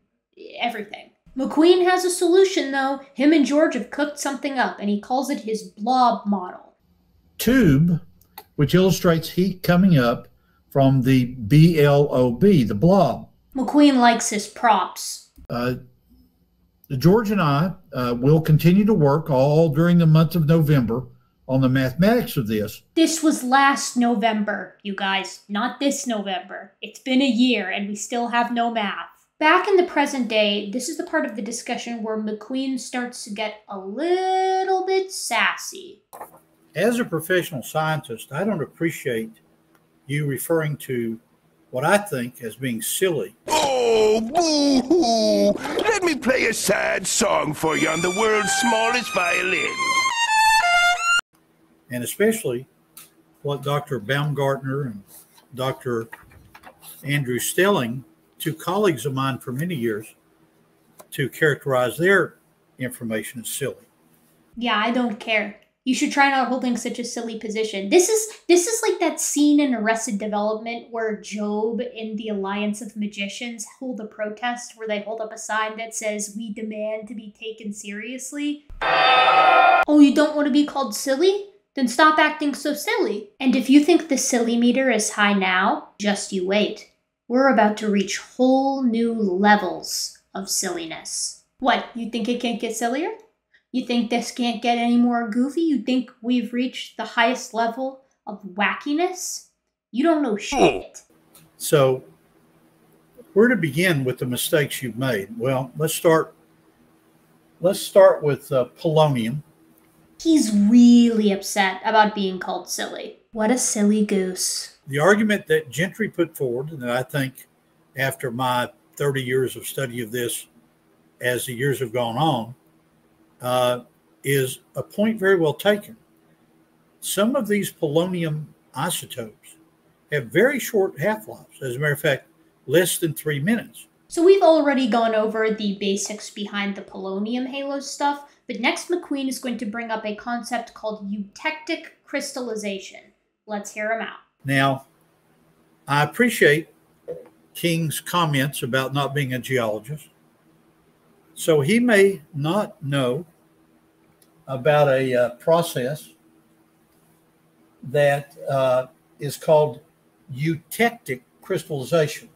everything. McQueen has a solution though. Him and George have cooked something up and he calls it his blob model. Tube, which illustrates heat coming up from the BLOB, the blob. McQueen likes his props. Uh, George and I uh, will continue to work all during the month of November on the mathematics of this. This was last November, you guys, not this November. It's been a year and we still have no math. Back in the present day, this is the part of the discussion where McQueen starts to get a little bit sassy. As a professional scientist, I don't appreciate you referring to what I think as being silly. Oh, boo hoo! Let me play a sad song for you on the world's smallest violin and especially what Dr. Baumgardner and Dr. Andrew Snelling, two colleagues of mine for many years, to characterize their information as silly. Yeah, I don't care. You should try not holding such a silly position. This is this is like that scene in Arrested Development where Gob and the Alliance of Magicians hold a protest where they hold up a sign that says "We demand to be taken seriously." Oh, you don't want to be called silly? Then stop acting so silly. And if you think the silly meter is high now, just you wait. We're about to reach whole new levels of silliness. What, you think it can't get sillier? You think this can't get any more goofy? You think we've reached the highest level of wackiness? You don't know shit. So, where to begin with the mistakes you've made? Well, let's start. Let's start with uh, polonium. He's really upset about being called silly. What a silly goose. The argument that Gentry put forward, and I think after my 30 years of study of this, as the years have gone on, uh, is a point very well taken. Some of these polonium isotopes have very short half lives. As a matter of fact, less than three minutes. So we've already gone over the basics behind the polonium halo stuff, but next McQueen is going to bring up a concept called eutectic crystallization. Let's hear him out. Now, I appreciate King's comments about not being a geologist. So he may not know about a uh, process that uh, is called eutectic crystallization.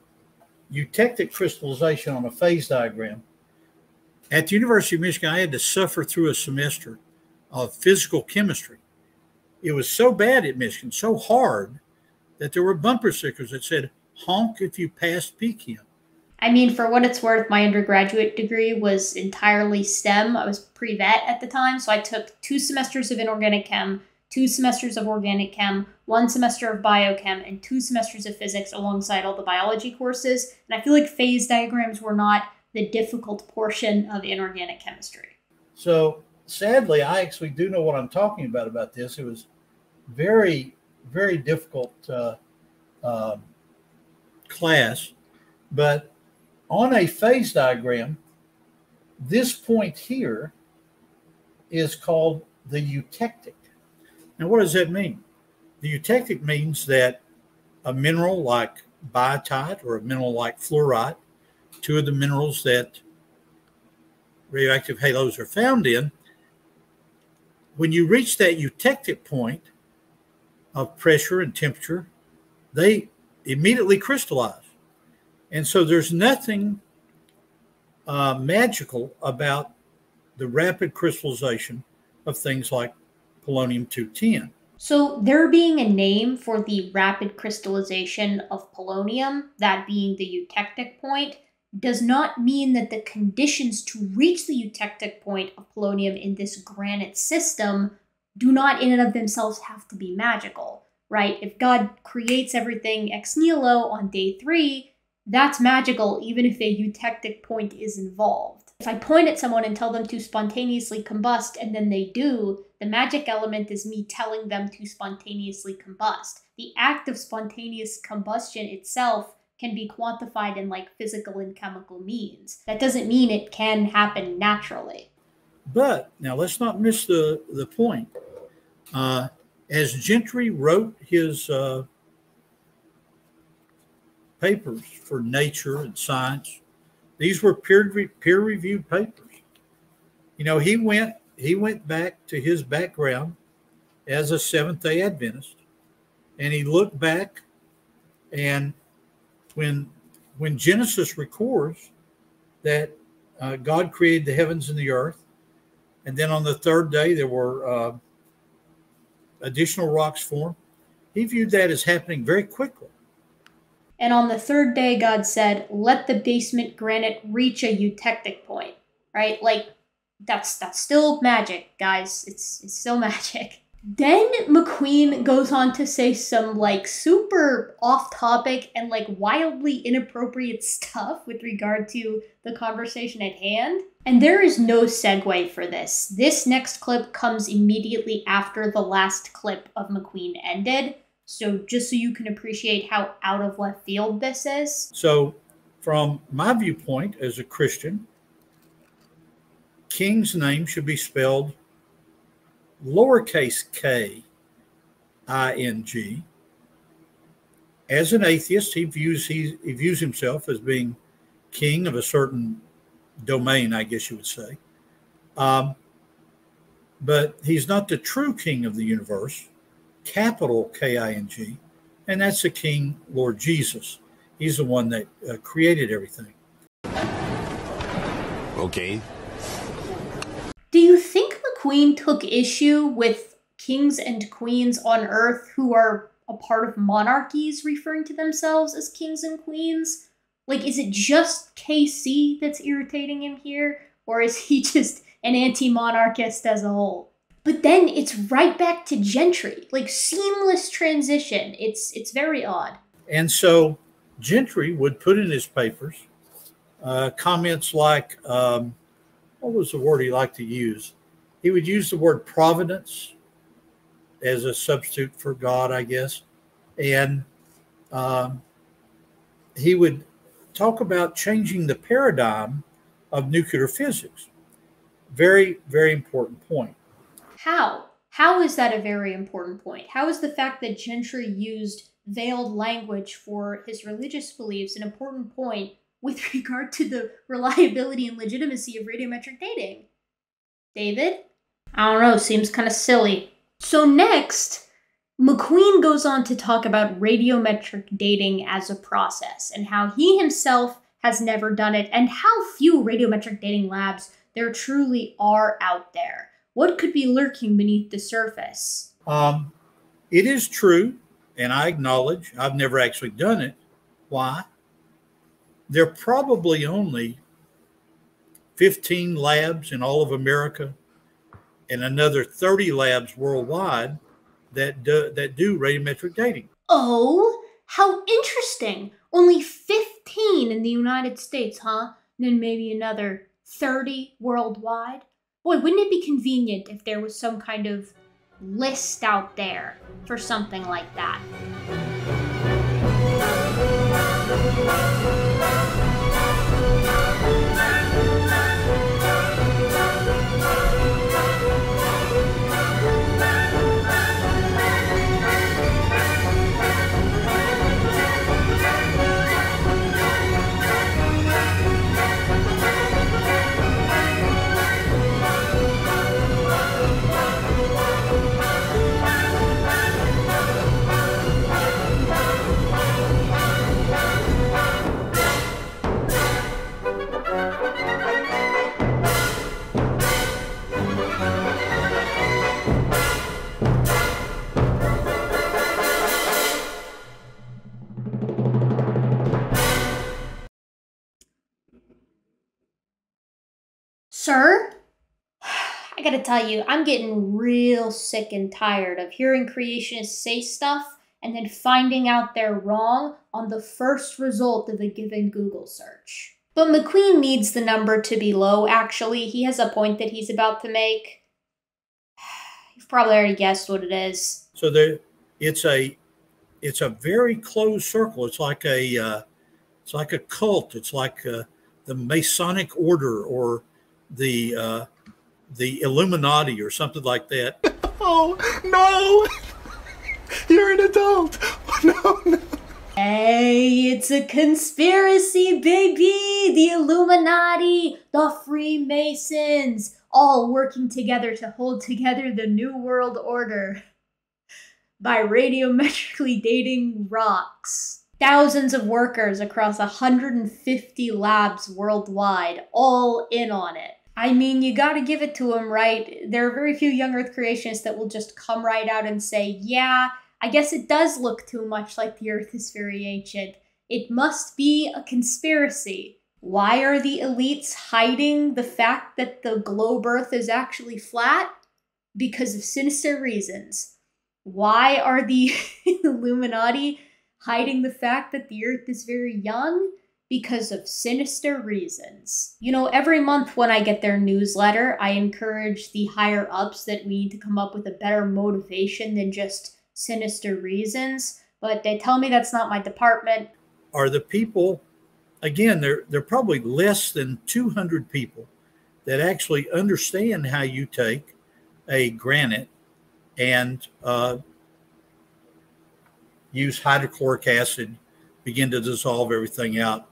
Eutectic crystallization on a phase diagram. At the University of Michigan, I had to suffer through a semester of physical chemistry. It was so bad at Michigan, so hard, that there were bumper stickers that said, honk if you passed P-Chem. I mean, for what it's worth, my undergraduate degree was entirely STEM. I was pre vet at the time, so I took two semesters of inorganic chem, two semesters of organic chem, one semester of biochem, and two semesters of physics alongside all the biology courses. And I feel like phase diagrams were not the difficult portion of inorganic chemistry. So sadly, I actually do know what I'm talking about about this. It was very, very difficult uh, uh, class, but on a phase diagram, this point here is called the eutectic. Now, what does that mean? The eutectic means that a mineral like biotite or a mineral like fluorite, two of the minerals that radioactive halos are found in, when you reach that eutectic point of pressure and temperature, they immediately crystallize. And so there's nothing uh, magical about the rapid crystallization of things like polonium 210. So, there being a name for the rapid crystallization of polonium, that being the eutectic point, does not mean that the conditions to reach the eutectic point of polonium in this granite system do not in and of themselves have to be magical, right? If God creates everything ex nihilo on day three, that's magical even if a eutectic point is involved. If I point at someone and tell them to spontaneously combust and then they do, the magic element is me telling them to spontaneously combust. The act of spontaneous combustion itself can be quantified in like physical and chemical means. That doesn't mean it can happen naturally. But now let's not miss the, the point. Uh, as Gentry wrote his uh, papers for Nature and Science. These were peer peer reviewed papers. You know, he went he went back to his background as a Seventh Day Adventist, and he looked back, and when when Genesis records that uh, God created the heavens and the earth, and then on the third day there were uh, additional rocks formed. He viewed that as happening very quickly. And on the third day, God said, Let the basement granite reach a eutectic point. Right? Like, that's that's still magic, guys. It's it's still [laughs] magic. Then McQueen goes on to say some like super off topic and like wildly inappropriate stuff with regard to the conversation at hand. And there is no segue for this. This next clip comes immediately after the last clip of McQueen ended. So, just so you can appreciate how out of left field this is. So, from my viewpoint as a Christian, King's name should be spelled lowercase k I N G. As an atheist, he views he, he views himself as being king of a certain domain, I guess you would say. Um, but he's not the true king of the universe, capital K I N G, and that's the King Lord Jesus. He's the one that uh, created everything. Okay. Do you think McQueen took issue with kings and queens on Earth who are a part of monarchies referring to themselves as kings and queens? Like, is it just KC that's irritating him here? Or is he [laughs] just an anti monarchist as a whole? But then it's right back to Gentry, like seamless transition. It's it's very odd. And so Gentry would put in his papers uh, comments like, um, what was the word he liked to use? He would use the word providence as a substitute for God, I guess. And um, he would talk about changing the paradigm of nuclear physics. Very, very important point. How? How is that a very important point? How is the fact that Gentry used veiled language for his religious beliefs an important point with [laughs] regard to the reliability and legitimacy of radiometric dating? David? I don't know, seems kind of silly. So, next, McQueen goes on to talk about radiometric dating as a process and how he himself has never done it and how few radiometric dating labs there truly are out there. What could be lurking beneath the surface? Um, it is true, and I acknowledge I've never actually done it. Why? There are probably only 15 labs in all of America and another 30 labs worldwide that do, that do radiometric dating. Oh, how interesting. Only 15 in the United States, huh? then maybe another 30 worldwide. Boy, wouldn't it be convenient if there was some kind of list out there for something like that? Tell you, I'm getting real sick and tired of hearing creationists say stuff and then finding out they're wrong on the first result of a given Google search. But McQueen needs the number to be low, actually. He has a point that he's about to make. [sighs] You've probably already guessed what it is. So there, it's a, it's a very closed circle. It's like a, uh, it's like a cult. It's like uh, the Masonic order or the uh, the Illuminati or something like that. [laughs] Oh, no! You're an adult! Oh, [laughs] no, no. Hey, it's a conspiracy, baby! The Illuminati, the Freemasons, all working together to hold together the New World Order by radiometrically dating rocks. Thousands of workers across 150 labs worldwide, all in on it. I mean, you gotta give it to them, right? There are very few young Earth creationists that will just come right out and say, yeah, I guess it does look too much like the Earth is very ancient. It must be a conspiracy. Why are the elites hiding the fact that the globe Earth is actually flat? Because of sinister reasons. Why are the [laughs] Illuminati hiding the fact that the Earth is very young? Because of sinister reasons. You know, every month when I get their newsletter, I encourage the higher ups that we need to come up with a better motivation than just sinister reasons, but they tell me that's not my department. Are the people again, they're they're probably less than 200 people that actually understand how you take a granite and uh, use hydrochloric acid, begin to dissolve everything out.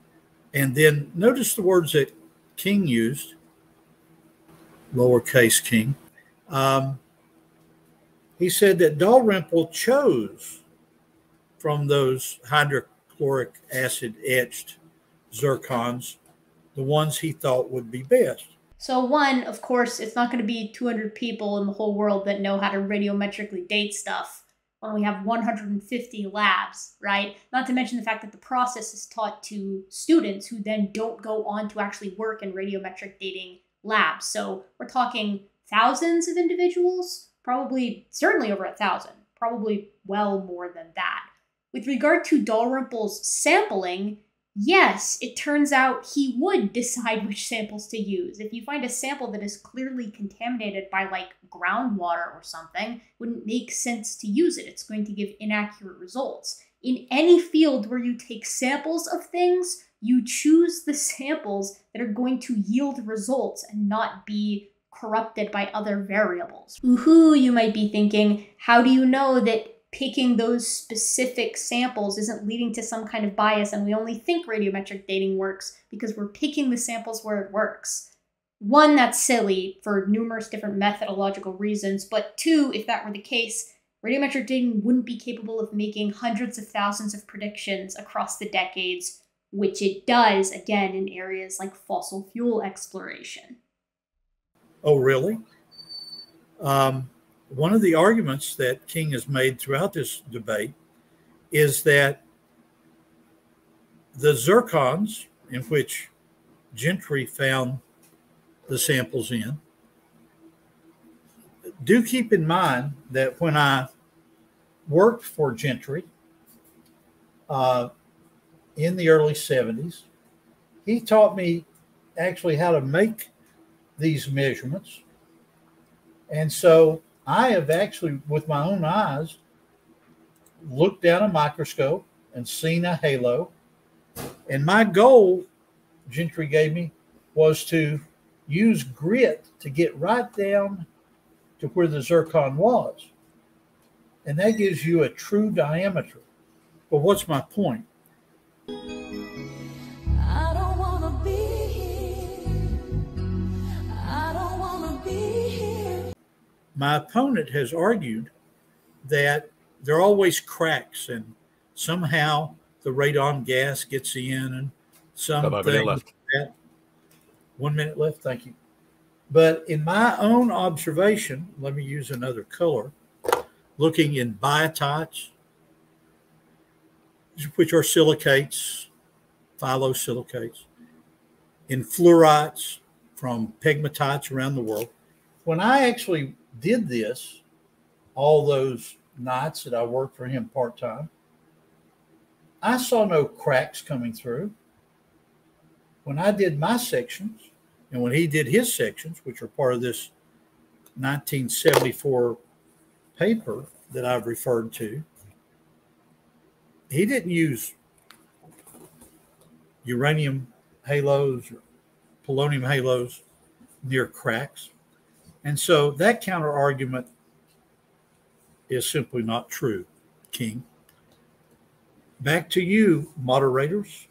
And then notice the words that King used, lowercase king. Um, he said that Dalrymple chose from those hydrochloric acid etched zircons the ones he thought would be best. So, one, of course, it's not going to be 200 people in the whole world that know how to radiometrically date stuff when we have 150 labs, right? Not to mention the fact that the process is taught to students who then don't go on to actually work in radiometric dating labs. So, we're talking thousands of individuals, probably, certainly over a thousand, probably well more than that. With regard to Dalrymple's sampling, yes, it turns out he would decide which samples to use. If you find a sample that is clearly contaminated by like groundwater or something, wouldn't make sense to use it. It's going to give inaccurate results. In any field where you take samples of things, you choose the samples that are going to yield results and not be corrupted by other variables. Woohoo, you might be thinking, how do you know that picking those specific samples isn't leading to some kind of bias and we only think radiometric dating works because we're picking the samples where it works. One, that's silly for numerous different methodological reasons, but two, if that were the case, radiometric dating wouldn't be capable of making hundreds of thousands of predictions across the decades, which it does, again, in areas like fossil fuel exploration. Oh, really? Um, one of the arguments that King has made throughout this debate is that the zircons in which Gentry found the samples in, do keep in mind that when I worked for Gentry uh, in the early 70s, he taught me actually how to make these measurements. And so I have actually, with my own eyes, looked down a microscope and seen a halo. And my goal, Gentry gave me, was to use grit to get right down to where the zircon was. And that gives you a true diameter. But what's my point? My opponent has argued that there are always cracks and somehow the radon gas gets in and some left. That, one minute left. Thank you. But in my own observation, let me use another color, looking in biotites, which are silicates, phyllosilicates, in fluorites from pegmatites around the world. When I actually did this all those nights that I worked for him part time, I saw no cracks coming through. When I did my sections and when he did his sections, which are part of this 1974 paper that I've referred to, he didn't use uranium halos or polonium halos near cracks. And so that counter argument is simply not true, King. Back to you, moderators.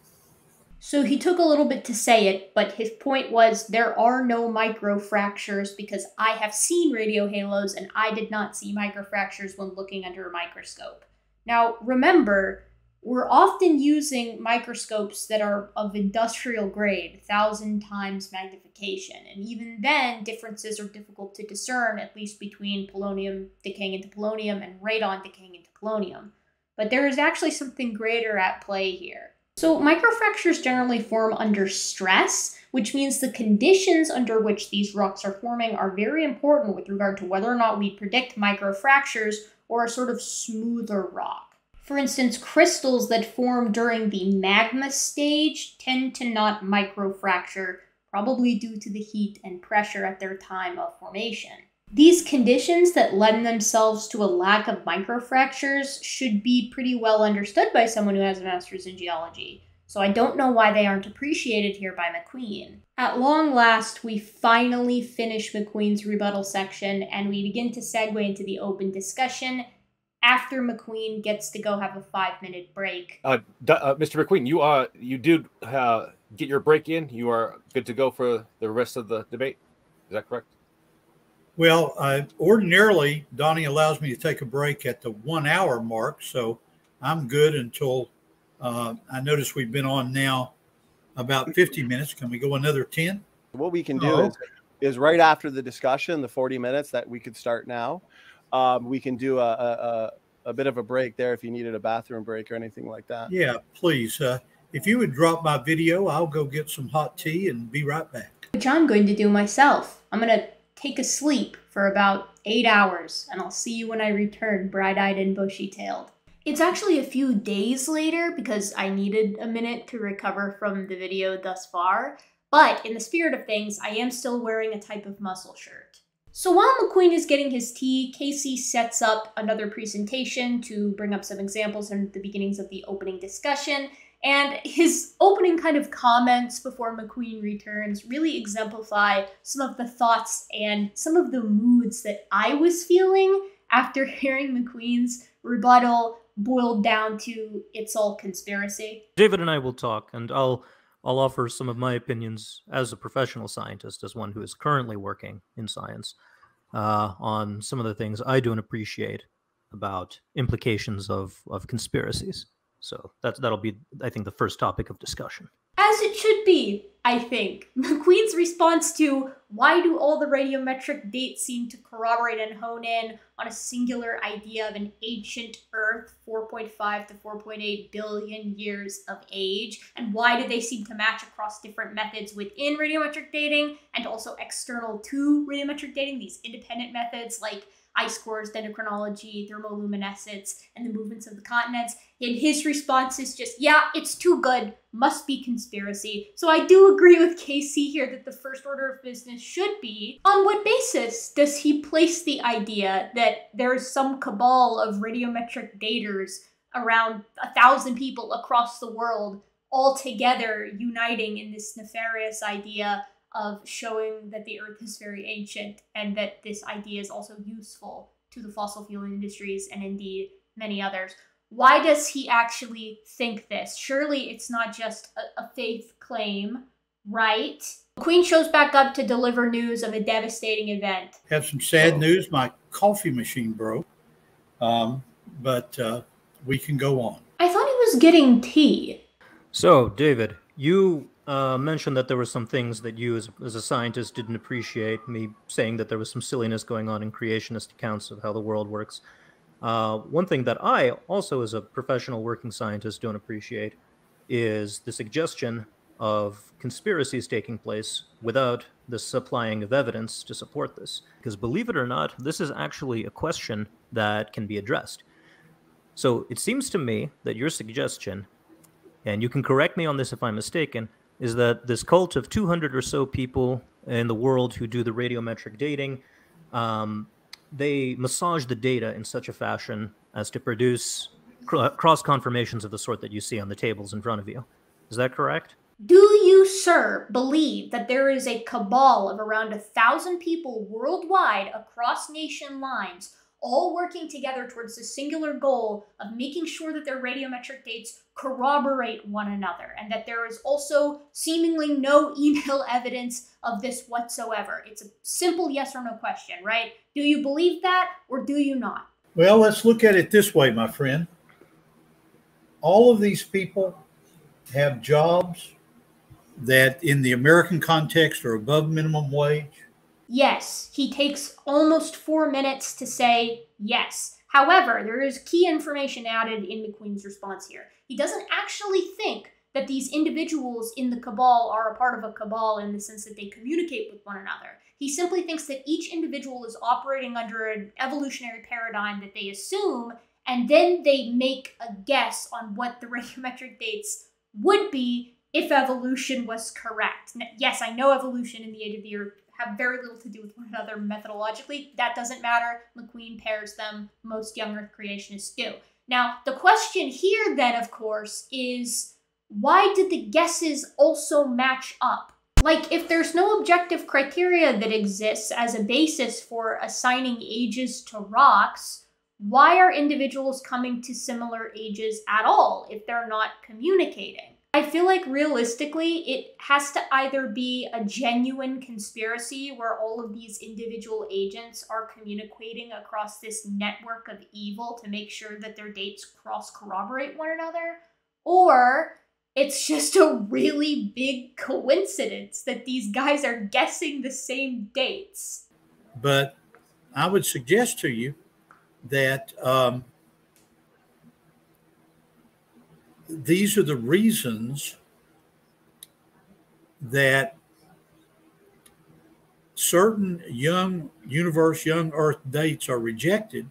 So he took a little bit to say it, but his point was there are no microfractures because I have seen radio halos and I did not see microfractures when looking under a microscope. Now, remember, we're often using microscopes that are of industrial grade, thousand times magnification. And even then, differences are difficult to discern, at least between polonium decaying into polonium and radon decaying into polonium. But there is actually something greater at play here. So, microfractures generally form under stress, which means the conditions under which these rocks are forming are very important with regard to whether or not we predict microfractures or a sort of smoother rock. For instance, crystals that form during the magma stage tend to not microfracture, probably due to the heat and pressure at their time of formation. These conditions that lend themselves to a lack of microfractures should be pretty well understood by someone who has a master's in geology. so I don't know why they aren't appreciated here by McQueen. At long last, we finally finish McQueen's rebuttal section and we begin to segue into the open discussion after McQueen gets to go have a five minute break. Uh, D- uh, Mr. McQueen, you uh, you did uh, get your break in. You are good to go for the rest of the debate. Is that correct? Well, uh, ordinarily, Donnie allows me to take a break at the one hour mark. So I'm good until uh, I notice we've been on now about 50 minutes. Can we go another 10? What we can do Oh. is, is right after the discussion, the 40 minutes that we could start now, um, we can do a, a, a, a bit of a break there if you needed a bathroom break or anything like that. Yeah, please. Uh, if you would drop my video, I'll go get some hot tea and be right back. Which I'm going to do myself. I'm going to take a sleep for about eight hours, and I'll see you when I return, bright eyed and bushy tailed. It's actually a few days later because I needed a minute to recover from the video thus far, but in the spirit of things, I am still wearing a type of muscle shirt. So while McQueen is getting his tea, KC sets up another presentation to bring up some examples and the beginnings of the opening discussion. And his opening kind of comments before McQueen returns really exemplify some of the thoughts and some of the moods that I was feeling after [laughs] hearing McQueen's rebuttal boiled down to it's all conspiracy. David and I will talk, and I'll I'll offer some of my opinions as a professional scientist, as one who is currently working in science, uh, on some of the things I don't appreciate about implications of of conspiracies. So that's that'll be, I think, the first topic of discussion. As it should be, I think. [laughs] McQueen's response to why do all the radiometric dates seem to corroborate and hone in on a singular idea of an ancient Earth 4.5 to 4.8 billion years of age, and why do they seem to match across different methods within radiometric dating and also external to radiometric dating, these independent methods like ice cores, dendrochronology, thermoluminescence, and the movements of the continents. And his response is just, yeah, it's too good, must be conspiracy. So I do agree with Casey here that the first order of business should be on what basis does he place the idea that there is some cabal of radiometric daters around a thousand people across the world all together uniting in this nefarious idea of showing that the earth is very ancient and that this idea is also useful to the fossil fuel industries and indeed many others. Why does he actually think this? Surely it's not just a, a faith claim, right? The Queen shows back up to deliver news of a devastating event. Have some sad news. My coffee machine broke, um, but uh, we can go on. I thought he was getting tea. So, David, you uh, mentioned that there were some things that you, as, as a scientist, didn't appreciate. Me saying that there was some silliness going on in creationist accounts of how the world works. Uh, one thing that I, also as a professional working scientist, don't appreciate is the suggestion of conspiracies taking place without the supplying of evidence to support this. Because believe it or not, this is actually a question that can be addressed. So it seems to me that your suggestion, and you can correct me on this if I'm mistaken, is that this cult of 200 or so people in the world who do the radiometric dating, um, they massage the data in such a fashion as to produce cr- cross confirmations of the sort that you see on the tables in front of you. Is that correct? Do you, sir, believe that there is a cabal of around a thousand people worldwide across nation lines, all working together towards the singular goal of making sure that their radiometric dates corroborate one another, and that there is also seemingly no [laughs] email evidence of this whatsoever? It's a simple yes or no question, right? Do you believe that, or do you not? Well, let's look at it this way, my friend. All of these people have jobs that, in the American context, are above minimum wage. Yes, he takes almost four minutes to say yes. However, there is key information added in McQueen's response here. He doesn't actually think that these individuals in the cabal are a part of a cabal in the sense that they communicate with one another. He simply thinks that each individual is operating under an evolutionary paradigm that they assume, and then they make a guess on what the [laughs] radiometric dates would be if evolution was correct. N- Yes, I know evolution and the age of the earth have very little to do with one another methodologically. That doesn't matter. McQueen pairs them. Most young earth creationists do. Now, the question here, then, of course, is why did the guesses also match up? Like, if there's no objective criteria that exists as a basis for assigning ages to rocks, why are individuals coming to similar ages at all if they're not communicating? I feel like realistically, it has to either be a genuine conspiracy where all of these individual agents are communicating across this network of evil to make sure that their dates cross corroborate one another, or it's just a really big coincidence that these guys are guessing the same dates. But I would suggest to you that um, these are the reasons that certain young universe, young Earth dates are rejected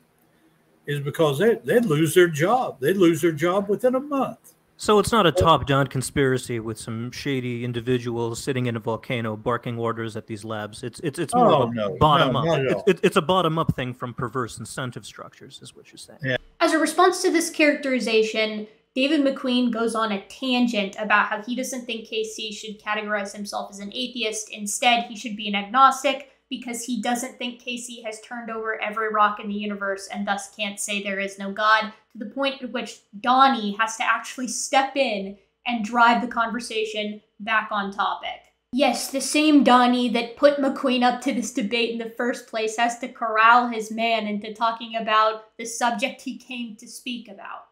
is because they, they'd lose their job. They'd lose their job within a month. So it's not a top-down conspiracy with some shady individuals sitting in a volcano barking orders at these labs. It's it's it's more Oh, of a no, bottom-up. not at It's, it's a bottom up thing from perverse incentive structures, is what you're saying. Yeah. As a response to this characterization, David McQueen goes on a tangent about how he doesn't think KC should categorize himself as an atheist. Instead, he should be an agnostic because he doesn't think Casey has turned over every rock in the universe and thus can't say there is no God, to the point at which Donnie has to actually step in and drive the conversation back on topic. Yes, the same Donnie that put McQueen up to this debate in the first place has to corral his man into talking about the subject he came to speak about.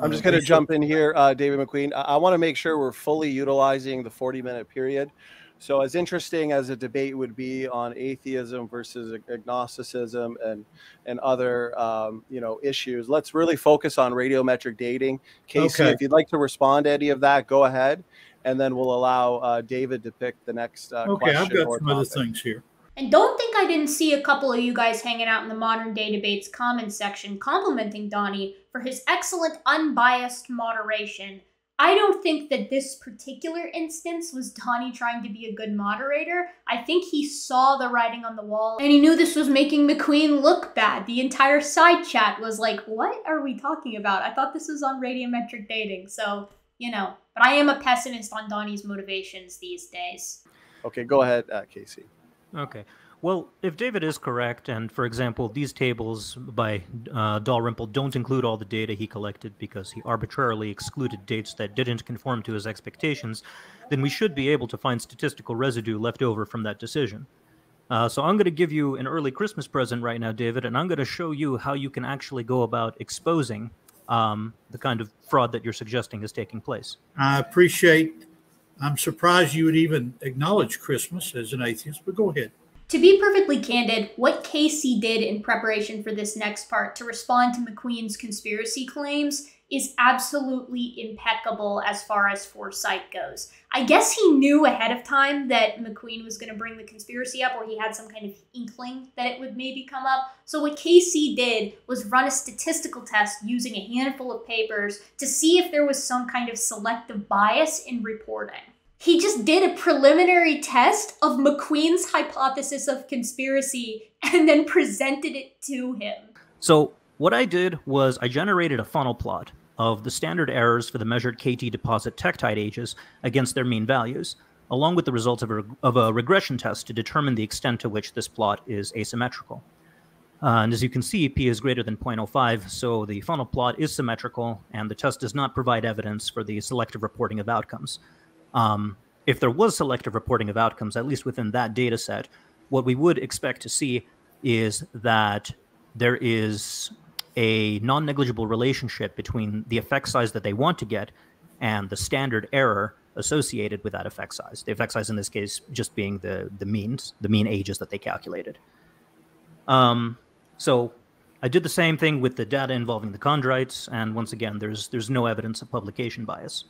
I'm just going to jump in here, uh, David McQueen. I, I want to make sure we're fully utilizing the 40 minute period. So, as interesting as a debate would be on atheism versus agnosticism and and other um, you know issues, let's really focus on radiometric dating. Casey, Okay. if you'd like to respond to any of that, go ahead, and then we'll allow uh, David to pick the next uh, Okay, question I've got or some other things here. And don't think I didn't see a couple of you guys hanging out in the modern day debates comments section complimenting Donnie for his excellent unbiased moderation. I don't think that this particular instance was Donnie trying to be a good moderator. I think he saw the writing on the wall and he knew this was making McQueen look bad. The entire side chat was like, What are we talking about? I thought this was on radiometric dating. So, you know, but I am a pessimist on Donnie's motivations these days. Okay, go ahead, uh, Casey. Okay. Well, if David is correct, and for example, these tables by uh, Dalrymple don't include all the data he collected because he arbitrarily excluded dates that didn't conform to his expectations, then we should be able to find statistical residue left over from that decision. Uh, so I'm going to give you an early Christmas present right now, David, and I'm going to show you how you can actually go about exposing um, the kind of fraud that you're suggesting is taking place. I appreciate, I'm surprised you would even acknowledge Christmas as an atheist, but go ahead. To be perfectly candid, what Casey did in preparation for this next part to respond to McQueen's conspiracy claims is absolutely impeccable as far as foresight goes. I guess he knew ahead of time that McQueen was going to bring the conspiracy up, or he had some kind of inkling that it would maybe come up. So, what Casey did was run a statistical test using a handful of papers to see if there was some kind of selective bias in reporting. He just did a preliminary test of McQueen's hypothesis of conspiracy and then presented it to him. So what I did was I generated a funnel plot of the standard errors for the measured KT deposit tektite ages against their mean values, along with the results of a, of a regression test to determine the extent to which this plot is asymmetrical. Uh, and as you can see, p is greater than 0.05, so the funnel plot is symmetrical, and the test does not provide evidence for the selective reporting of outcomes. Um, if there was selective reporting of outcomes, at least within that data set, what we would expect to see is that there is a non negligible relationship between the effect size that they want to get and the standard error associated with that effect size. The effect size in this case just being the, the means, the mean ages that they calculated. Um, so I did the same thing with the data involving the chondrites, and once again, there's there's no evidence of publication bias.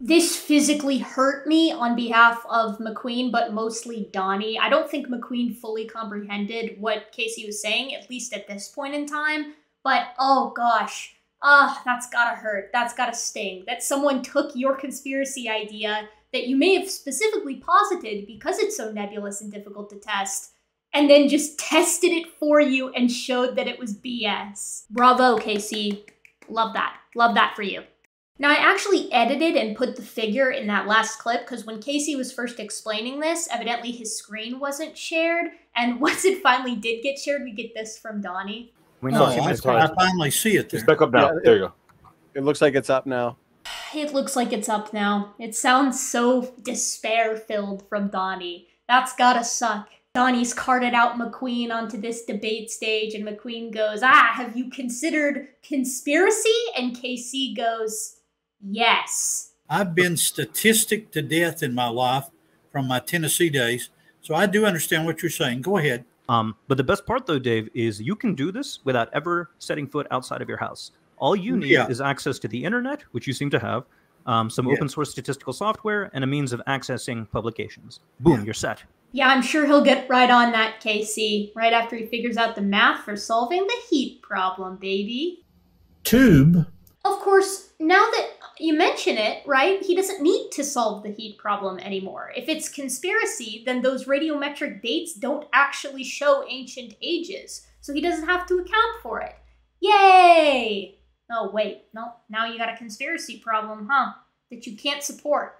This physically hurt me on behalf of McQueen, but mostly Donnie. I don't think McQueen fully comprehended what Casey was saying, at least at this point in time. But oh gosh, ah, that's gotta hurt. That's gotta sting. That someone took your conspiracy idea that you may have specifically posited because it's so nebulous and difficult to test, and then just tested it for you and showed that it was BS. Bravo, Casey. Love that. Love that for you. Now, I actually edited and put the figure in that last clip because when Casey was first explaining this, evidently his screen wasn't shared. And [laughs] once it finally did get shared, we get this from Donnie. We Oh. I. I finally see it there. It's back up now. Yeah, there you go. It looks like it's up now. [sighs] It looks like it's up now. It sounds so despair filled from Donnie. That's gotta suck. Donnie's carted out McQueen onto this debate stage, and McQueen goes, Ah, have you considered conspiracy? And KC goes, Yes. I've been statistic to death in my life from my Tennessee days, so I do understand what you're saying. Go ahead. Um, but the best part, though, Dave, is you can do this without ever setting foot outside of your house. All you need Yeah. is access to the internet, which you seem to have, um, some Yeah. open source statistical software, and a means of accessing publications. Boom, Yeah. you're set. Yeah, I'm sure he'll get right on that, KC, right after he figures out the math for solving the heat problem, baby. Tube. Of course, now that you mention it, right, he doesn't need to solve the heat problem anymore. If it's conspiracy, then those radiometric dates don't actually show ancient ages, so he doesn't have to account for it. Yay! Oh, wait, no, now you got a conspiracy problem, huh? That you can't support.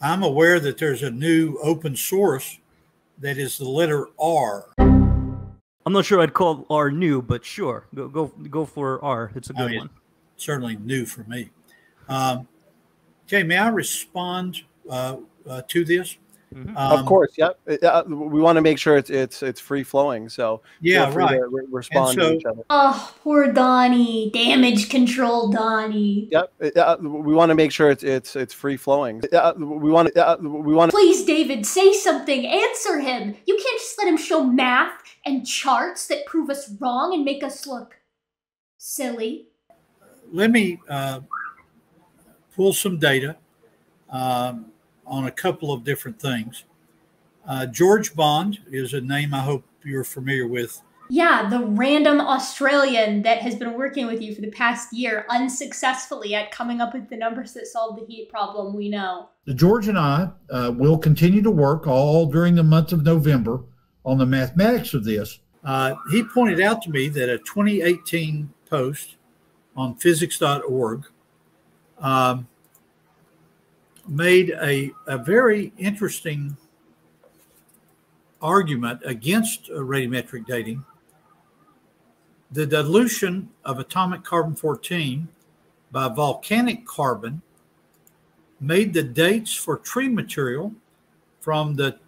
I'm aware that there's a new open source that is the letter R. I'm not sure I'd call R new, but sure, go go go for R. It's a Oh, good yeah. one. Certainly new for me. Um, okay, may I respond uh, uh, to this? Mhm. Um, of course, yeah. Uh, we want to make sure it's it's it's free flowing. So Yeah, feel free right. to re- respond so- to each other. Oh, poor Donnie. Damage control Donnie. Yep. Uh, we want to make sure it's it's it's free flowing. Uh, we want uh, we want Please, David, say something. Answer him. You can't just let him show math and charts that prove us wrong and make us look silly. Let me uh, pull some data um, on a couple of different things. Uh, George Bond is a name I hope you're familiar with. Yeah, the random Australian that has been working with you for the past year unsuccessfully at coming up with the numbers that solve the heat problem we know. George and I uh, will continue to work all during the month of November on the mathematics of this. Uh, he pointed out to me that a 2018 post on physics.org um, made a, a very interesting argument against uh, radiometric dating. The dilution of atomic carbon 14 by volcanic carbon made the dates for tree material from the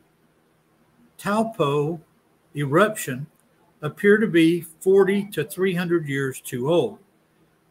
Taupo eruption appear to be 40 to 300 years too old.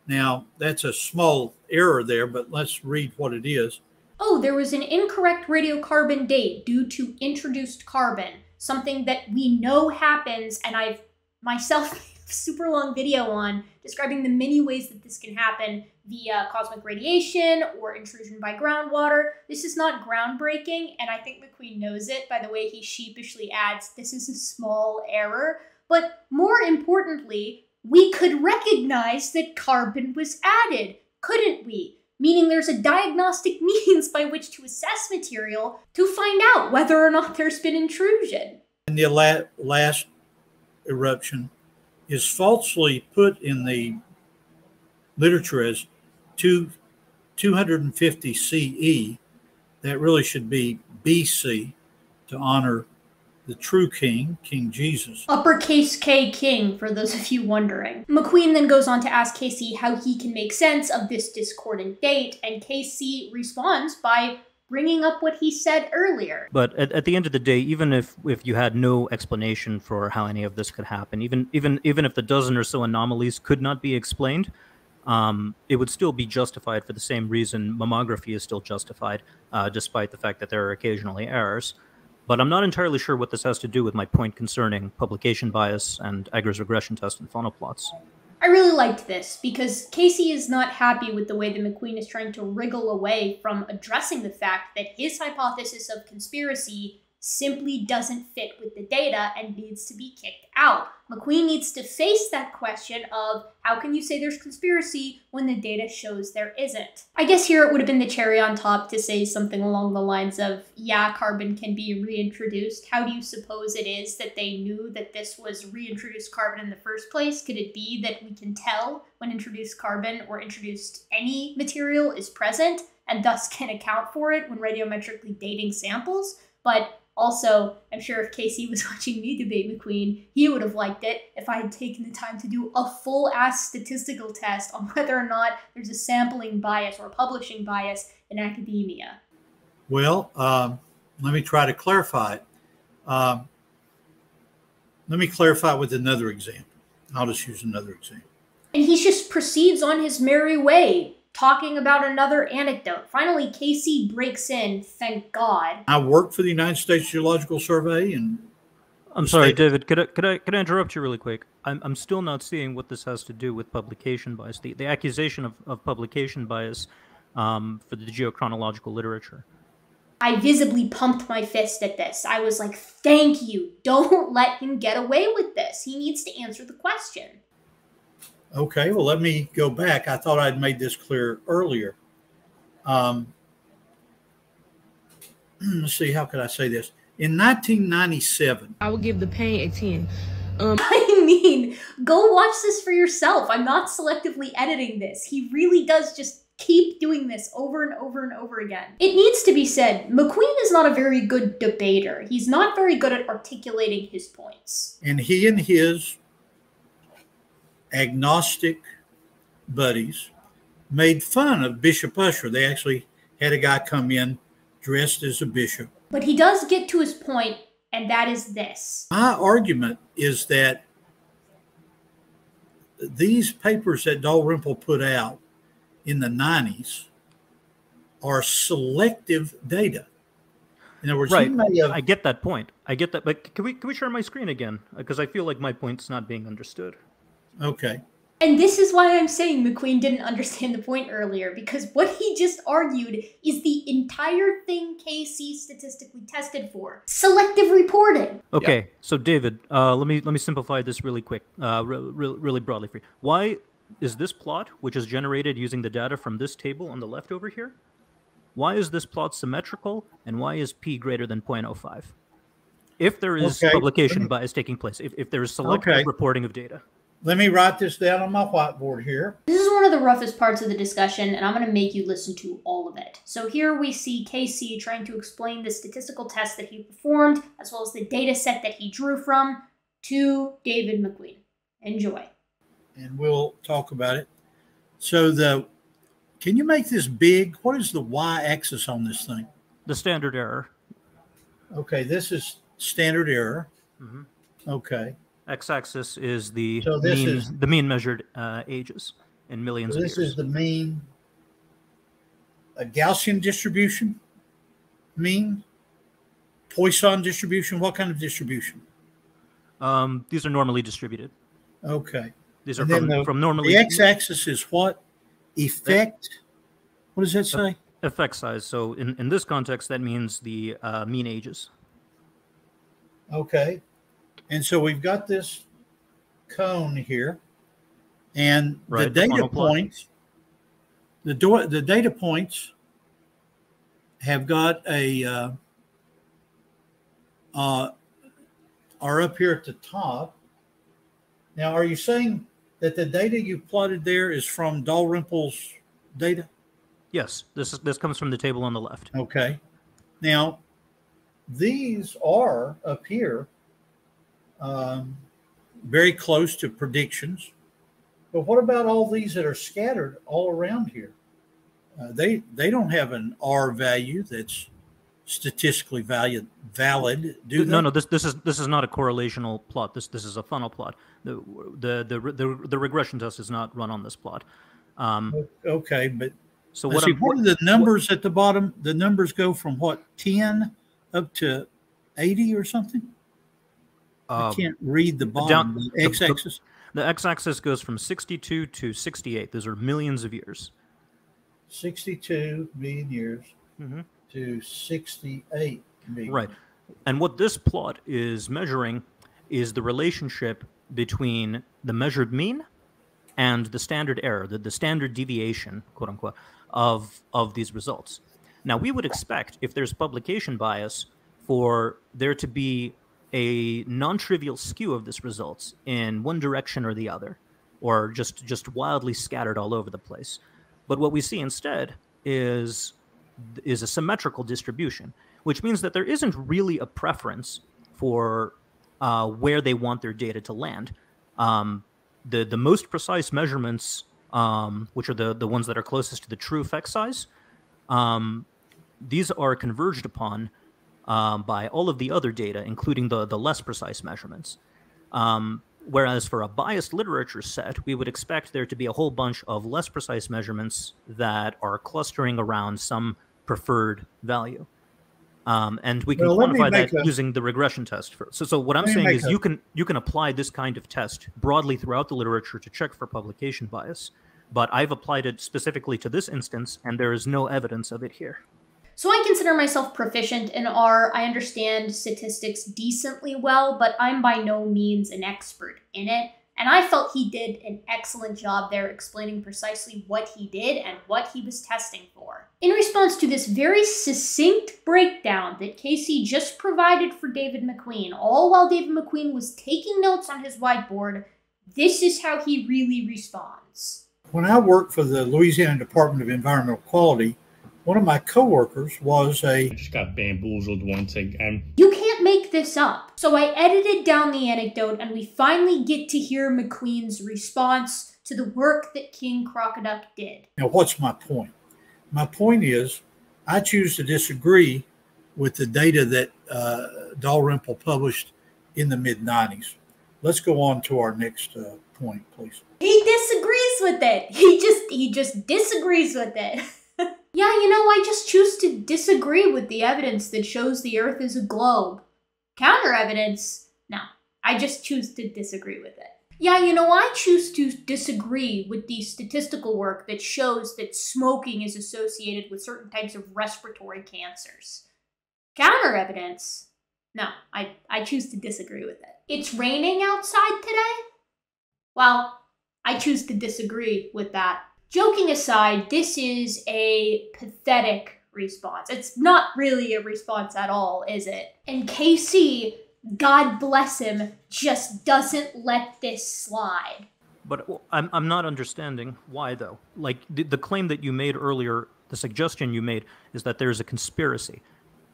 Now, that's a small error there, but let's read what it is. Oh, there was an incorrect radiocarbon date due to introduced carbon, something that we know happens, and I've myself a [laughs] super long video on describing the many ways that this can happen via cosmic radiation or intrusion by groundwater. This is not groundbreaking, and I think McQueen knows it by the way he sheepishly adds, this is a small error. But more importantly, we could recognize that carbon was added, couldn't we? Meaning there's a diagnostic [laughs] means by which to assess material to find out whether or not there's been intrusion. And the la- last eruption is falsely put in the literature as two, 250 CE. That really should be BC to honor the true king, King Jesus. Uppercase K King, for those of you wondering. McQueen then goes on to ask Casey how he can make sense of this discordant date, and Casey responds by bringing up what he said earlier. But at, at the end of the day, even if if you had no explanation for how any of this could happen, even even even if the dozen or so anomalies could not be explained, um, it would still be justified for the same reason mammography is still justified, uh, despite the fact that there are occasionally errors. But I'm not entirely sure what this has to do with my point concerning publication bias and Egger's regression test and funnel plots. I really liked this because Casey is not happy with the way that McQueen is trying to wriggle away from addressing the fact that his hypothesis of conspiracy simply doesn't fit with the data and needs to be kicked out. McQueen needs to face that question of how can you say there's conspiracy when the data shows there isn't? I guess here it would have been the cherry on top to say something along the lines of, yeah, carbon can be reintroduced. How do you suppose it is that they knew that this was reintroduced carbon in the first place? Could it be that we can tell when introduced carbon or introduced any material is present and thus can account for it when radiometrically dating samples? But also, I'm sure if Casey [laughs] was watching me debate McQueen, he would have liked it if I had taken the time to do a full ass statistical test on [laughs] whether or not there's a sampling bias or a publishing bias in academia. Well, um, let me try to clarify it. Um, let me clarify with another example. I'll just use another example. And he just proceeds on his merry way, talking about another anecdote. Finally, Casey breaks in, thank God. I work for the United States Geological Survey and I'm sorry, David. Could I, could I could I interrupt you really quick? I'm I'm still not seeing what this has to do with publication bias. The the accusation of, of publication bias um, for the geochronological literature. I visibly pumped my fist at this. I was like, thank you. Don't [laughs] let him get away with this. He needs to answer the question. Okay, well, let me go back. I thought I'd made this clear earlier. Um, [clears throat] let's see, how could I say this? In 1997, I would give the pain a 10. Um, [laughs] I mean, go watch this for yourself. I'm not selectively editing this. He really does just keep doing this over and over and over again. It needs to be said, McQueen is not a very good debater. He's not very good at articulating his points. and he and his agnostic buddies made fun of Bishop Ussher. They actually had a guy come in dressed as a bishop. But he does get to his point, and that is this. My argument is that these papers that Dalrymple put out in the 90s are selective data. In other words, Right. have I get that point. I get that. But can we can we share my screen again? Because I feel like my point's not being understood. Okay. And this is why I'm saying McQueen didn't [laughs] understand the point earlier, because what he just argued is the entire thing KC statistically tested for selective reporting. Okay, so David, uh, let me let me simplify this really quick, uh, re- re- really broadly for you. Why is this plot, which is generated using the data from this table on the left over here, why is this plot symmetrical, and why is p greater than 0.05? If there is Okay, publication bias taking place, if, if there is selective Okay. reporting of data. Let me write this down on my whiteboard here. This is one of the roughest parts of the discussion, and I'm going to make you listen to all of it. So here we see KC trying to explain the statistical test that he performed, as well as the data set that he drew from, to David McQueen. Enjoy. and we'll talk about it. So the can you make this big? What is the y-axis on this thing? The standard error. Okay, this is standard error. Mhm. Okay, X-axis is the So mean, is- the mean measured uh, ages in millions so of this is the mean. A Gaussian distribution, mean. Poisson distribution. What kind of distribution? Um, these are normally distributed. Okay. These are from, the, from normally The x-axis is what? Effect. What does that say? effect size. So in, in this context, that means the uh, mean ages. Okay. And so we've got this cone here. And the Right, the data plot. points, the do- the data points have got a uh, uh, are up here at the top. Now, are you saying that the data you plotted there is from Dalrymple's data? Yes, this is this comes from the table on the left. Okay. Now, these are up here um, very close to predictions. But what about all these that are scattered all around here? Uh, they they don't have an R value that's statistically valid valid, do they? no, no, this this is this is not a correlational plot. This this is a funnel plot. The the the the, the regression test is not run on this plot. Um, Okay, but so what see, what are the numbers at the bottom? The numbers go from what ten up to eighty or something. I uh, can't read the down- the- the the- x-axis. the x-axis goes from 62 to 68. Those are millions of years. 62 million years Mhm. to 68 million. Right. And what this plot is measuring is the relationship between the measured mean and the standard error, the, the standard deviation, quote unquote, of, of these results. Now, we would expect, if there's publication bias, for there to be a non-trivial skew of this results in one direction or the other, or just just wildly scattered all over the place. But what we see instead is is a symmetrical distribution, which means that there isn't really a preference for uh, where they want their data to land. Um, the the most precise measurements, um, which are the the ones that are closest to the true effect size, um, these are converged upon um, by all of the other data, including the the less precise measurements. Um, whereas for a biased literature set, we would expect there to be a whole bunch of less precise measurements that are clustering around some preferred value. Um, and we can Well, quantify that a- using the regression test. For, so, so what I'm Let saying is a- you can you can apply this kind of test broadly throughout the literature to check for publication bias. But I've applied it specifically to this instance, and there is no evidence of it here. So I consider myself proficient in R. I understand statistics decently well, but I'm by no means an expert in it. And I felt he did an excellent job there explaining precisely what he did and what he was testing for. In response to this very succinct breakdown that Casey just provided for David McQueen, all while David McQueen was taking notes on his whiteboard, this is how he really responds. When I worked for the Louisiana Department of Environmental Quality, one of my coworkers was a just got bamboozled once again. You can't make this up. So I edited down the anecdote, and we finally get to hear McQueen's response to the work that King Crocoduck did. Now, what's my point? My point is, I choose to disagree with the data that uh, Dalrymple published in the mid 90s. Let's go on to our next uh, point, please. He disagrees with it. He just he just disagrees with it. [laughs] yeah, you know, I just choose to disagree with the evidence that shows the Earth is a globe. Counter evidence? No, I just choose to disagree with it. Yeah, you know, I choose to disagree with the statistical work that shows that smoking is associated with certain types of respiratory cancers. Counter evidence? No, I, I choose to disagree with it. It's raining outside today? Well, I choose to disagree with that. Joking aside, this is a pathetic response. It's not really a response at all, is it? And KC, God bless him, just doesn't let this slide. But uh, I'm, I'm not understanding why, though. Like, the, the claim that you made earlier, the suggestion you made, is that there's a conspiracy.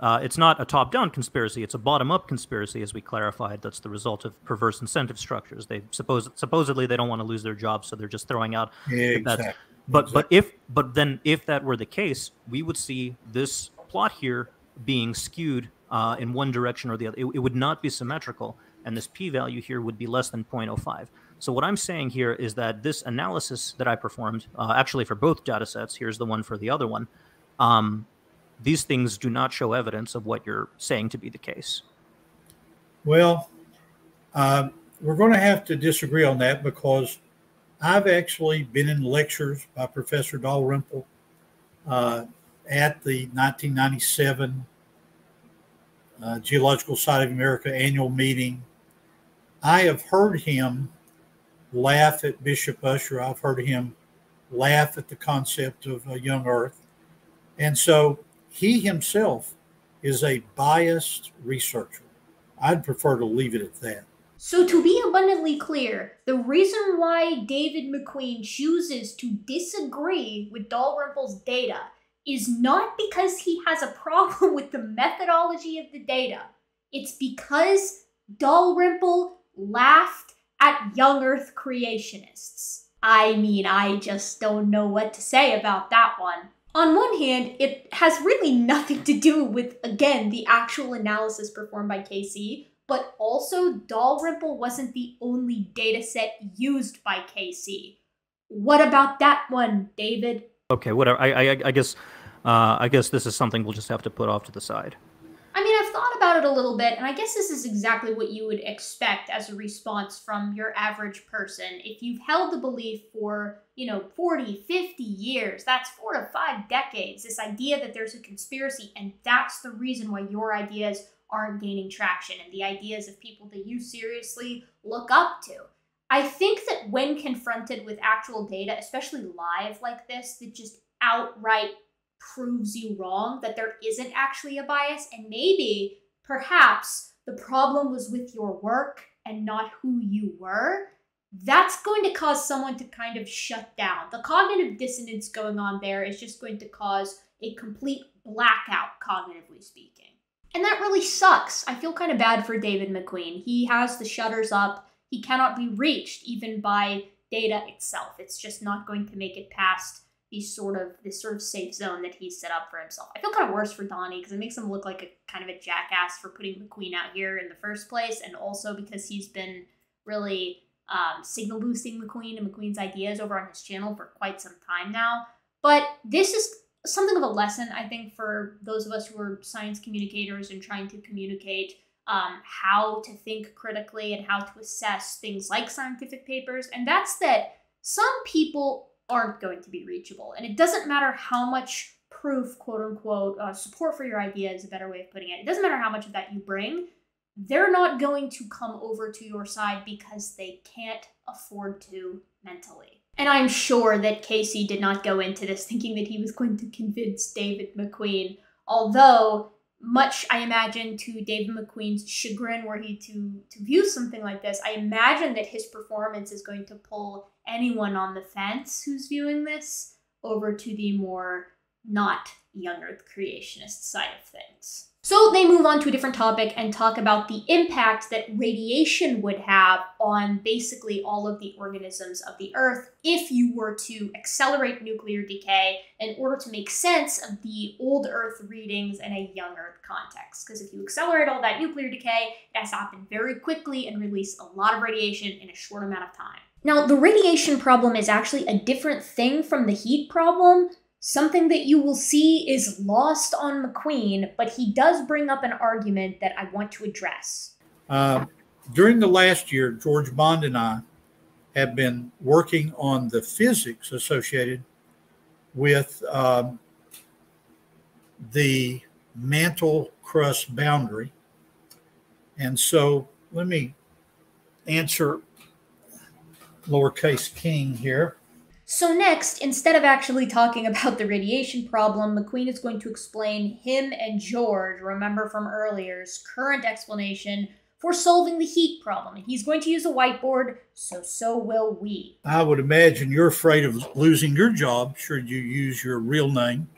Uh, it's not a top down conspiracy, it's a bottom up conspiracy, as we clarified. That's the result of perverse incentive structures. They suppose supposedly they don't want to lose their jobs, so they're just throwing out. Yeah, if that's- exactly. But but if but then if that were the case, we would see this plot here being skewed uh, in one direction or the other. It, it would not be symmetrical, and this p-value here would be less than 0.05. So what I'm saying here is that this analysis that I performed, uh, actually for both data sets, here's the one for the other one, um, these things do not show evidence of what you're saying to be the case. Well, um, we're going to have to disagree on that because I've actually been in lectures by Professor Dalrymple uh, at the 1997 uh, Geological Society of America annual meeting. I have heard him laugh at Bishop Ussher. I've heard him laugh at the concept of a young Earth. And so he himself is a biased researcher. I'd prefer to leave it at that. So, to be abundantly clear, the reason why David McQueen chooses to disagree with Dalrymple's data is not because he has a problem [laughs] with the methodology of the data. It's because Dalrymple laughed at young Earth creationists. I mean, I just don't know what to say about that one. On one hand, it has really nothing to do with, again, the actual analysis performed by KC, but also Dalrymple wasn't the only dataset used by KC. What about that one, David? Okay, whatever. I I, I guess uh, I guess this is something we'll just have to put off to the side. I mean, I've thought about it a little bit, and I guess this is exactly what you would expect as a response from your average person. If you've held the belief for, you know, 40, 50 years, that's four to five decades, this idea that there's a conspiracy, and that's the reason why your ideas aren't gaining traction and the ideas of people that you seriously look up to. I think that when confronted with actual data, especially live like this, that just outright proves you wrong, that there isn't actually a bias, and maybe, perhaps, the problem was with your work and not who you were, that's going to cause someone to kind of shut down. The cognitive dissonance going on there is just going to cause a complete blackout, cognitively speaking. And that really sucks. I feel kind of bad for David McQueen. He has the shutters up. He cannot be reached even by data itself. It's just not going to make it past the sort of this sort of safe zone that he's set up for himself. I feel kind of worse for Donnie because it makes him look like a kind of a jackass for putting McQueen out here in the first place, and also because he's been really um, signal boosting McQueen and McQueen's ideas over on his channel for quite some time now. But this is something of a lesson, I think, for those of us who are science communicators and trying to communicate um, how to think critically and how to assess things like scientific papers. And that's that some people aren't going to be reachable. And it doesn't matter how much proof, quote unquote, uh, support for your idea is a better way of putting it. It doesn't matter how much of that you bring. They're not going to come over to your side because they can't afford to mentally. And I'm sure that Casey did not go into this thinking that he was going to convince David McQueen, although much I imagine to David McQueen's chagrin were he to to view something like this, I imagine that his performance is going to pull anyone on the fence who's viewing this over to the more not young earth creationist side of things. So they move on to a different topic and talk about the impact that radiation would have on basically all of the organisms of the Earth if you were to accelerate nuclear decay in order to make sense of the old Earth readings in a young Earth context. Because if you accelerate all that nuclear decay, it has to happen very quickly and release a lot of radiation in a short amount of time. Now, the radiation problem is actually a different thing from the heat problem Something that you will see is lost on McQueen, but he does bring up an argument that I want to address. Uh, during the last year, George Bond and I have been working on the physics associated with um, the mantle crust boundary. And so let me answer lowercase king here. So, next, instead of actually talking about the radiation problem, McQueen is going to explain him and George, remember from earlier's current explanation for solving the heat problem. And he's going to use a whiteboard, so so will we. I would imagine you're afraid of losing your job should you use your real name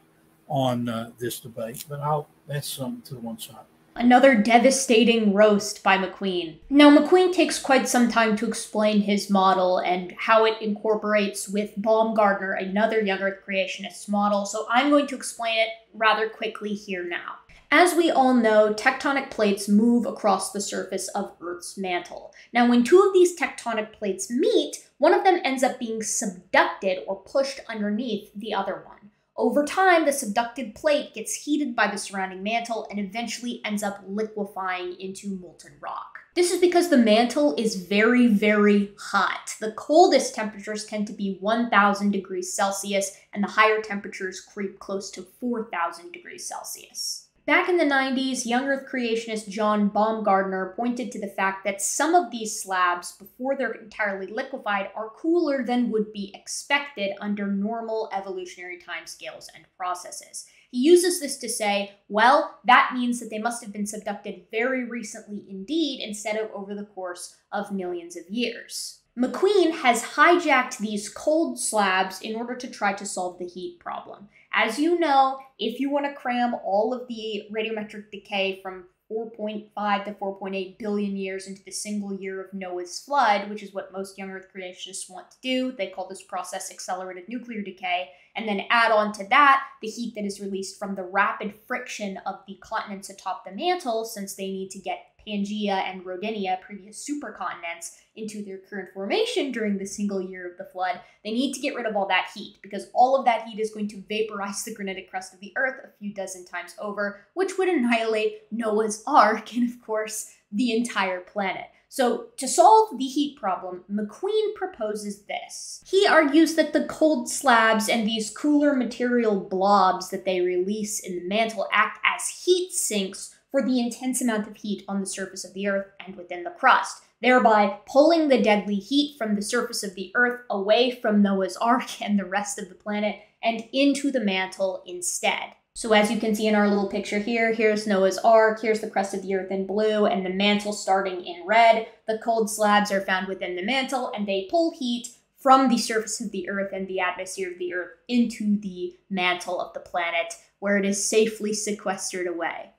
on uh, this debate, but I'll, that's something to the one side. Another devastating roast by McQueen. Now, McQueen takes quite some time to explain his model and how it incorporates with Baumgardner, another young Earth creationist model, so I'm going to explain it rather quickly here now. As we all know, tectonic plates move across the surface of Earth's mantle. Now, when two of these tectonic plates meet, one of them ends up being subducted or pushed underneath the other one. Over time, the subducted plate gets heated by the surrounding mantle and eventually ends up liquefying into molten rock. This is because the mantle is very, very hot. The coldest temperatures tend to be 1000 degrees Celsius, and the higher temperatures creep close to 4000 degrees Celsius. Back in the 90s, young Earth creationist John Baumgardner pointed to the fact that some of these slabs, before they're entirely liquefied, are cooler than would be expected under normal evolutionary timescales and processes. He uses this to say, well, that means that they must have been subducted very recently indeed, instead of over the course of millions of years. McQueen has hijacked these cold slabs in order to try to solve the heat problem. As you know, if you want to cram all of the radiometric decay from 4.5 to 4.8 billion years into the single year of Noah's flood, which is what most young Earth creationists want to do. They call this process accelerated nuclear decay. And then add on to that the heat that is released from the rapid friction of the continents atop the mantle, since they need to get Pangea and Rodinia, previous supercontinents, into their current formation during the single year of the flood, they need to get rid of all that heat because all of that heat is going to vaporize [laughs] the granitic crust of the Earth a few dozen times over, which would annihilate Noah's Ark and, of course, the entire planet. So, to solve the heat problem, McQueen proposes this. He argues that the cold slabs and these cooler material blobs that they release in the mantle act as heat sinks for the intense amount of heat on the surface of the Earth and within the crust, thereby pulling the deadly heat from the surface of the Earth away from Noah's Ark [laughs] and the rest of the planet and into the mantle instead. So as you can see in our little picture here, here's Noah's Ark, here's the crust of the Earth in blue, and the mantle starting in red. The cold slabs are found within the mantle, and they pull heat from the surface of the Earth and the atmosphere of the Earth into the mantle of the planet, where it is safely sequestered away.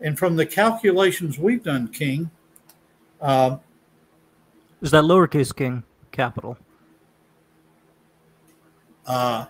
And from the calculations we've done, King, uh, Is that lowercase king capital? uh,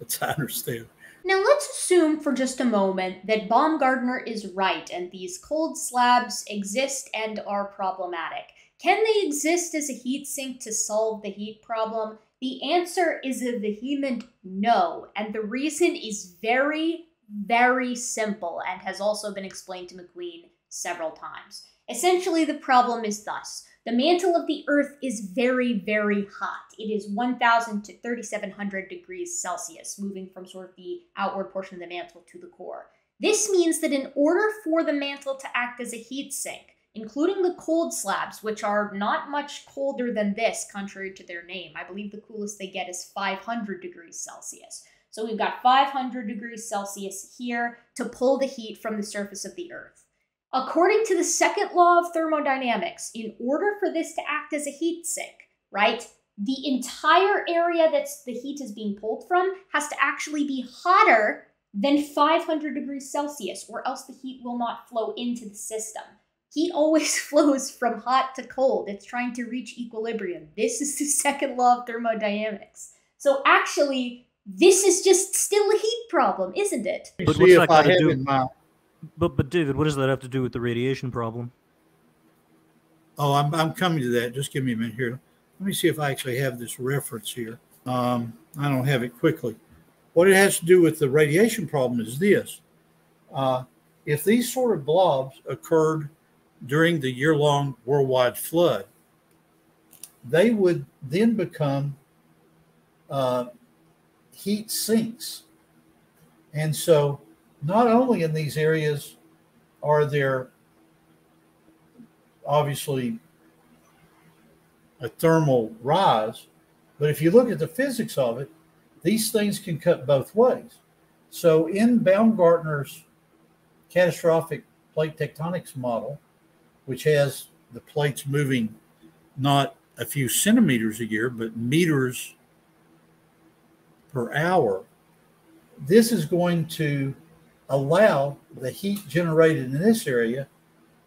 let's understand. Now let's assume for just a moment that Baumgardner is right and these cold slabs exist and are problematic. Can they exist as a heat sink to solve the heat problem? The answer is a vehement no, and the reason is very, very simple and has also been explained to McQueen several times. Essentially, the problem is thus the mantle of the Earth is very, very hot. It is 1,000 to 3,700 degrees Celsius, moving from sort of the outward portion of the mantle to the core. This means that in order for the mantle to act as a heat sink, including the cold slabs, which are not much colder than this, contrary to their name, I believe the coolest they get is 500 degrees Celsius. So we've got 500 degrees Celsius here to pull the heat from the surface of the Earth. According to the second law of thermodynamics, in order for this to act as a heat sink, right, the entire area that the heat is being pulled from has to actually be hotter than 500 degrees Celsius, or else the heat will not flow into the system. Heat always [laughs] flows from hot to cold. It's trying to reach equilibrium. This is the [laughs] second law of thermodynamics. So actually, this is just still a heat problem, isn't it? But See what's that I got to do? in my But but David, what does that have to do with the radiation problem? Oh, I'm, I'm coming to that. Just give me a minute here. Let me see if I actually have this reference here. Um, I don't have it quickly. What it has to do with the radiation problem is this. Uh, if these sort of blobs occurred during the year long worldwide flood, they would then become uh, heat sinks. And so, not only in these areas are there obviously a thermal rise. But if you look at the physics of it, these things can cut both ways. So in Baumgardner's catastrophic plate tectonics model, which has the plates moving not a few centimeters a year, but meters per hour, this is going to allow the heat generated in this area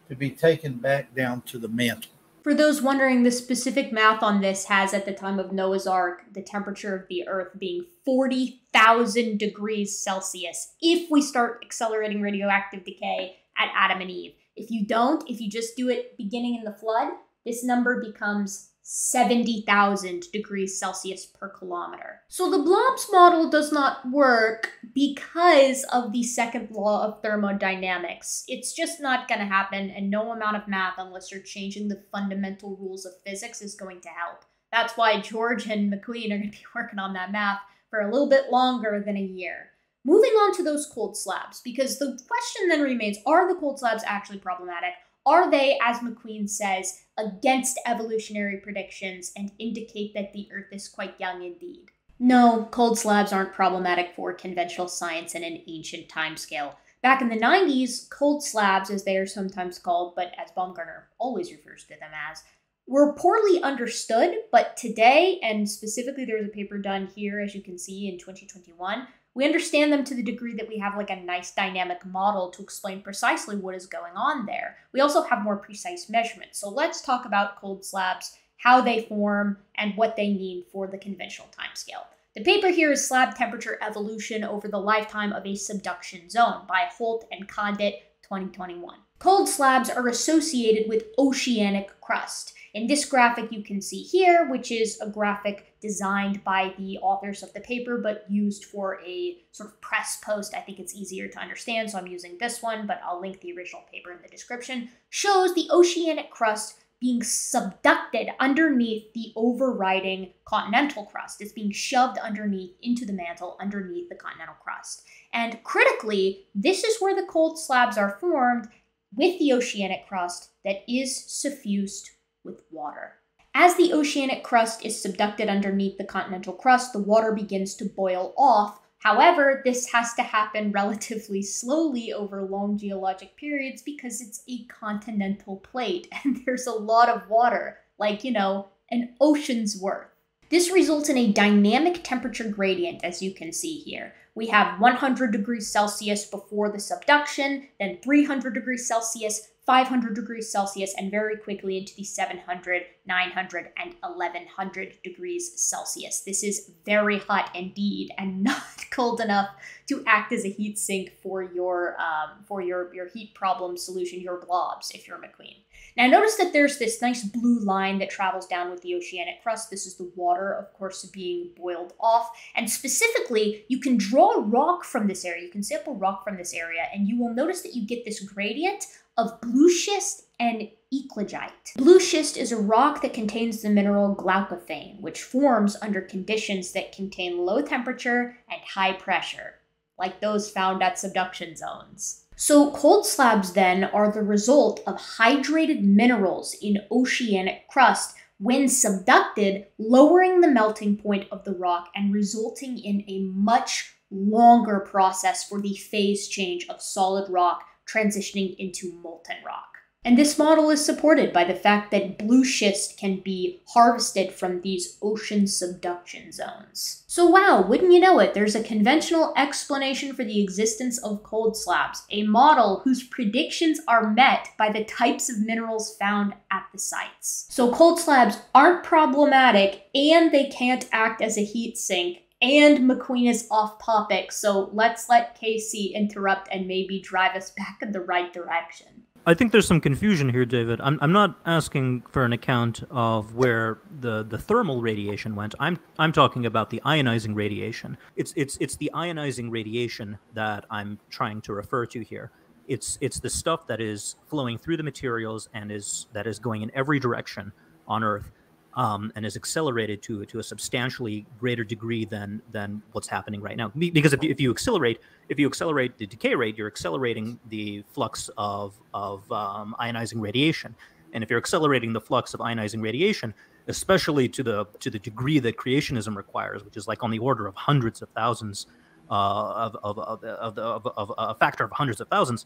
to be taken back down to the mantle. For those wondering, the specific math on this has at the time of Noah's Ark the temperature of the Earth being 40,000 degrees Celsius if we start accelerating radioactive decay at Adam and Eve. If you don't, if you just do it beginning in the flood, this number becomes 70,000 degrees Celsius per kilometer. So the blobs model does not work because of the second law of thermodynamics. It's just not going to happen, and no amount of math, unless you're changing the fundamental rules of physics, is going to help. That's why George and McQueen are going to be [laughs] working on that math for a little bit longer than a year. Moving on to those cold slabs, because the question then remains are the cold slabs actually problematic? Are they, as McQueen says, against evolutionary predictions and indicate that the Earth is quite young indeed? No, cold slabs aren't problematic for conventional science in an ancient timescale. Back in the 90s, cold slabs, as they are sometimes called, but as Baumgardner always refers to them as, were poorly understood, but today, and specifically there was a paper done here, as you can see in 2021, we understand them to the degree that we have like a nice dynamic model to explain precisely what is going on there. We also have more precise measurements. So let's talk about cold slabs, how they form, and what they mean for the conventional timescale. The paper here is Slab Temperature Evolution over the Lifetime of a Subduction Zone by Holt and Condit 2021. Cold slabs are associated with oceanic crust. In this graphic you can see here, which is a graphic designed by the authors of the paper, but used for a sort of press post. I think it's easier to understand, so I'm using this one, but I'll link the original paper in the description. Shows the oceanic crust being subducted underneath the overriding continental crust. It's being shoved underneath into the mantle underneath the continental crust. And critically, this is where the cold slabs are formed with the oceanic crust that is suffused with water. As the oceanic crust is subducted underneath the continental crust, the water begins to boil off. However, this has to happen [laughs] relatively slowly over long geologic periods because it's a continental plate [laughs] and there's a lot of water, like, you know, an ocean's worth. This results in a dynamic temperature gradient, as you can see here. We have 100 degrees Celsius before the subduction, then 300 degrees Celsius, 500 degrees Celsius, and very quickly into the 700, 900, and 1100 degrees Celsius. This is very hot indeed, and [laughs] not cold enough to act as a heat sink for your um, for your your heat problem solution, your blobs, if you're McQueen. Now notice that there's this nice blue line that travels down with the oceanic crust. This is the water, of course, being boiled off. And specifically, you can draw rock from this area. You can sample rock from this area, and you will notice that you get this gradient of blue schist and eclogite. Blue schist is a rock that contains the mineral glaucophane, which forms under conditions that contain low temperature and high pressure, like those found at subduction zones. So, cold slabs then are the result of hydrated minerals in oceanic crust when subducted, lowering the melting point of the rock and resulting in a much longer process for the phase change of solid rock transitioning into molten rock. And this model is supported by the fact that blue schist can be harvested from these ocean subduction zones. So wow, wouldn't you know it, there's a conventional explanation for the existence of cold slabs, a model whose predictions are met by the types of minerals found at the sites. So cold slabs aren't problematic and they can't act as a heat sink and McQueen is off topic, so let's let KC interrupt and maybe drive us [laughs] back in the right direction. I think there's some confusion here, David. I'm, I'm not asking for an account of where the, the thermal radiation went. I'm I'm talking about the ionizing radiation. It's it's it's the ionizing radiation that I'm trying to refer to here. It's it's the stuff that is flowing through the materials and is that is going in every direction on Earth um, and is accelerated to to a substantially greater degree than than what's happening right now. Because if you, if you accelerate if you accelerate the decay rate, you're accelerating the flux of of um, ionizing radiation, and if you're accelerating the flux of ionizing radiation, especially to the to the degree that creationism requires, which is like on the order of hundreds of thousands uh, of, of, of, of, of, of a factor of hundreds of thousands,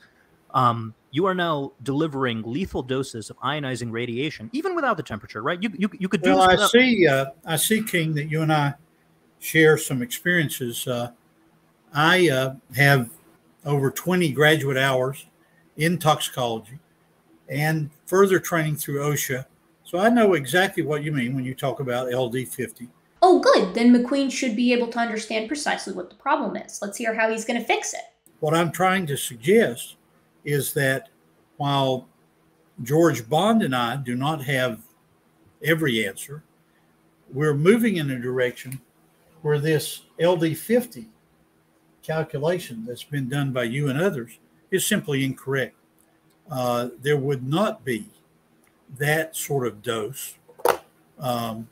um, you are now delivering lethal doses of ionizing radiation, even without the temperature, right? You you, you could do. Well, I without- see. Uh, I see, King, that you and I share some experiences. Uh, I uh, have over 20 graduate hours in toxicology and further training through OSHA. So I know exactly what you mean when you talk about LD50. Oh, good. Then McQueen should be able to understand precisely what the problem is. Let's hear how he's going to fix it. What I'm trying to suggest is that while George Bond and I do not have every answer, we're moving in a direction where this LD50 calculation that's been done by you and others is simply incorrect. Uh, there would not be that sort of dose. Um,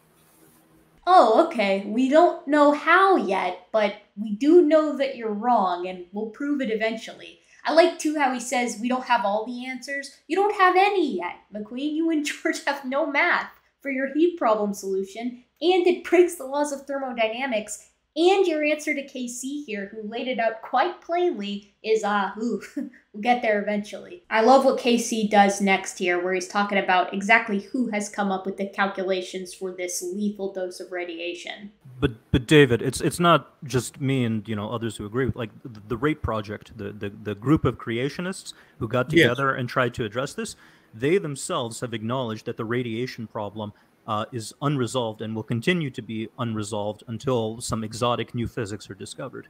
Oh, okay. We don't know how yet, but we do know that you're wrong, and we'll prove it eventually. I like too how he says we don't have all the answers. You don't have any yet, McQueen. You and George have no math for your heat problem solution, and it breaks the laws of thermodynamics. And your answer to KC here, who laid it out quite plainly, is [laughs] ah, ooh, we'll get there eventually. I love what KC does next here, where he's talking about exactly who has come up with the calculations for this lethal dose of radiation. But but David, it's it's not just me and you know others who agree with like the, the RATE project, the, the the group of creationists who got Yes. together and tried to address this. They themselves have acknowledged that the radiation problem uh, is unresolved and will continue to be unresolved until some exotic new physics are discovered.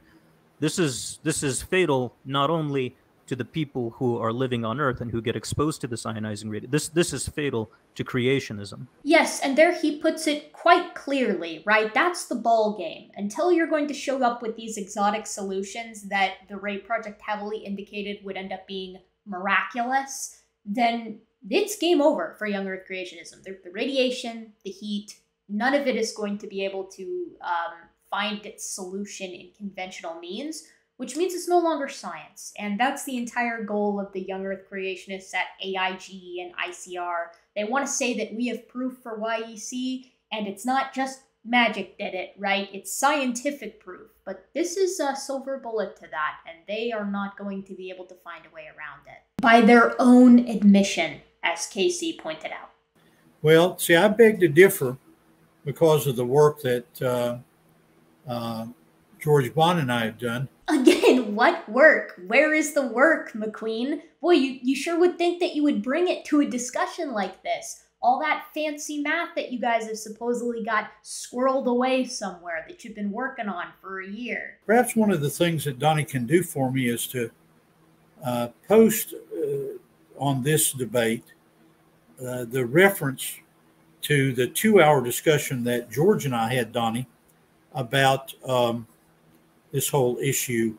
This is this is fatal not only to the people who are living on Earth and who get exposed to this ionizing radiation. This this is fatal to creationism. Yes, and there he puts it quite clearly, right? That's the ball game. Until you're going to show up with these exotic solutions that the RATE Project heavily indicated would end up being miraculous, then it's game over for young Earth creationism. The, the radiation, the heat, none of it is going to be able to um, find its solution in conventional means. Which means it's no longer science. And that's the entire goal of the young earth creationists at AIG and ICR. They want to say that we have proof for YEC, and it's not just magic did it, right? It's scientific proof. But this is a silver bullet to that, and they are not going to be able to find a way around it. By their own admission, as KC pointed out. Well, see, I beg to differ because of the work that uh, uh, George Bond and I have done. Again, what work? Where is the work, McQueen? Boy, you, you sure would think that you would bring it to a discussion like this all that fancy math that you guys have supposedly got squirreled away somewhere that you've been working on for a year. Perhaps one of the things that Donnie can do for me is to uh, post uh, on this debate uh, the reference to the two hour discussion that George and I had, Donnie, about um, this whole issue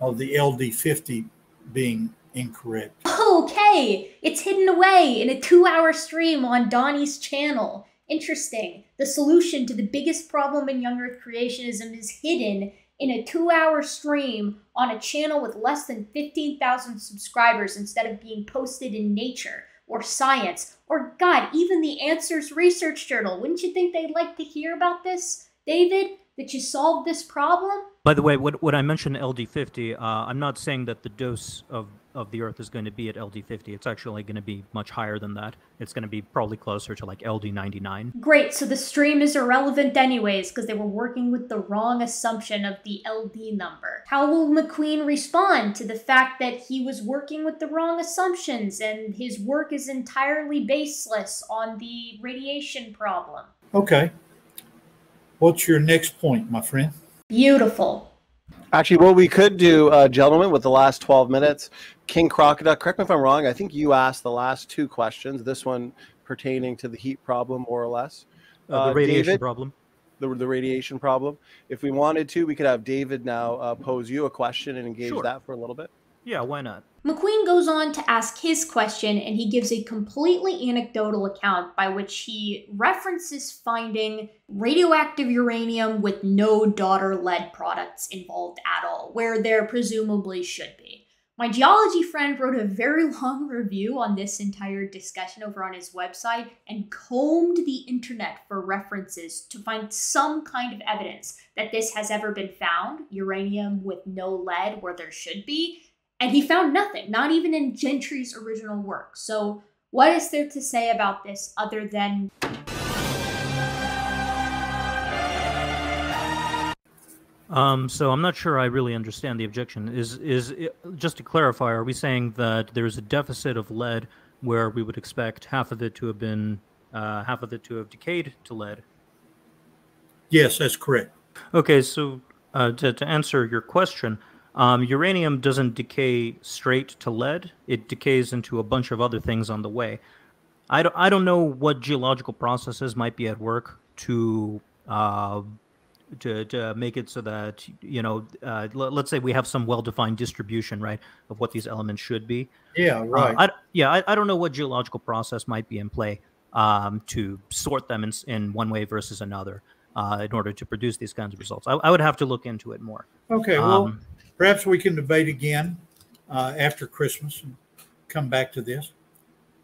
of the LD50 being incorrect. Okay, it's hidden away in a two hour stream on Donnie's channel. Interesting. The solution to the biggest problem in young earth creationism is hidden in a two hour stream on a channel with less than 15,000 subscribers instead of being posted in Nature or Science or, God, even the Answers Research Journal. Wouldn't you think they'd like to hear about this, David? That you solved this problem? By the way, what, what I mentioned LD50, uh, I'm not saying that the dose of of the Earth is going to be at LD50. It's actually going to be much higher than that. It's going to be probably closer to like LD99. Great, so the stream is irrelevant anyways because they were working with the wrong assumption of the LD number. How will McQueen respond to the fact that he was working with the wrong assumptions and his work is entirely baseless on the radiation problem? Okay. What's your next point, my friend? Beautiful. Actually, what we could do, uh, gentlemen, with the last 12 minutes, King Crocoduck, correct me if I'm wrong. I think you asked the last two questions, this one pertaining to the heat problem, more or less. Uh, the radiation David, problem. The, the radiation problem. If we wanted to, we could have David now uh, pose you a question and engage Sure. that for a little bit. Yeah, why not? McQueen goes on to ask his question, and he gives a completely anecdotal account by which he references finding radioactive uranium with no daughter lead products involved at all, where there presumably should be. My geology friend wrote a very [laughs] long review on this entire discussion over on his website and combed the internet for references to find some kind of evidence that this has ever been found uranium with no lead where there should be. And he found nothing, not even in Gentry's original work. So, what is there to say about this other than Um, so I'm not sure I really understand the objection. Is is it, just to clarify? Are we saying that there's a deficit of lead where we would expect half of it to have been uh, half of it to have decayed to lead? Yes, that's correct. Okay, so uh, to to answer your question, um, uranium doesn't decay straight to lead. It decays into a bunch of other things on the way. I don't, I don't know what geological processes might be at work to uh, to, to make it so that you know uh, let's say we have some well-defined distribution right of what these elements should be Yeah, Uh, right. I, yeah I, I don't know what geological process might be in play um, to sort them in, in one way versus another uh, in order to produce these kinds of results I, I would have to look into it more Okay, well, Um, perhaps we can debate again uh, after Christmas and come back to this.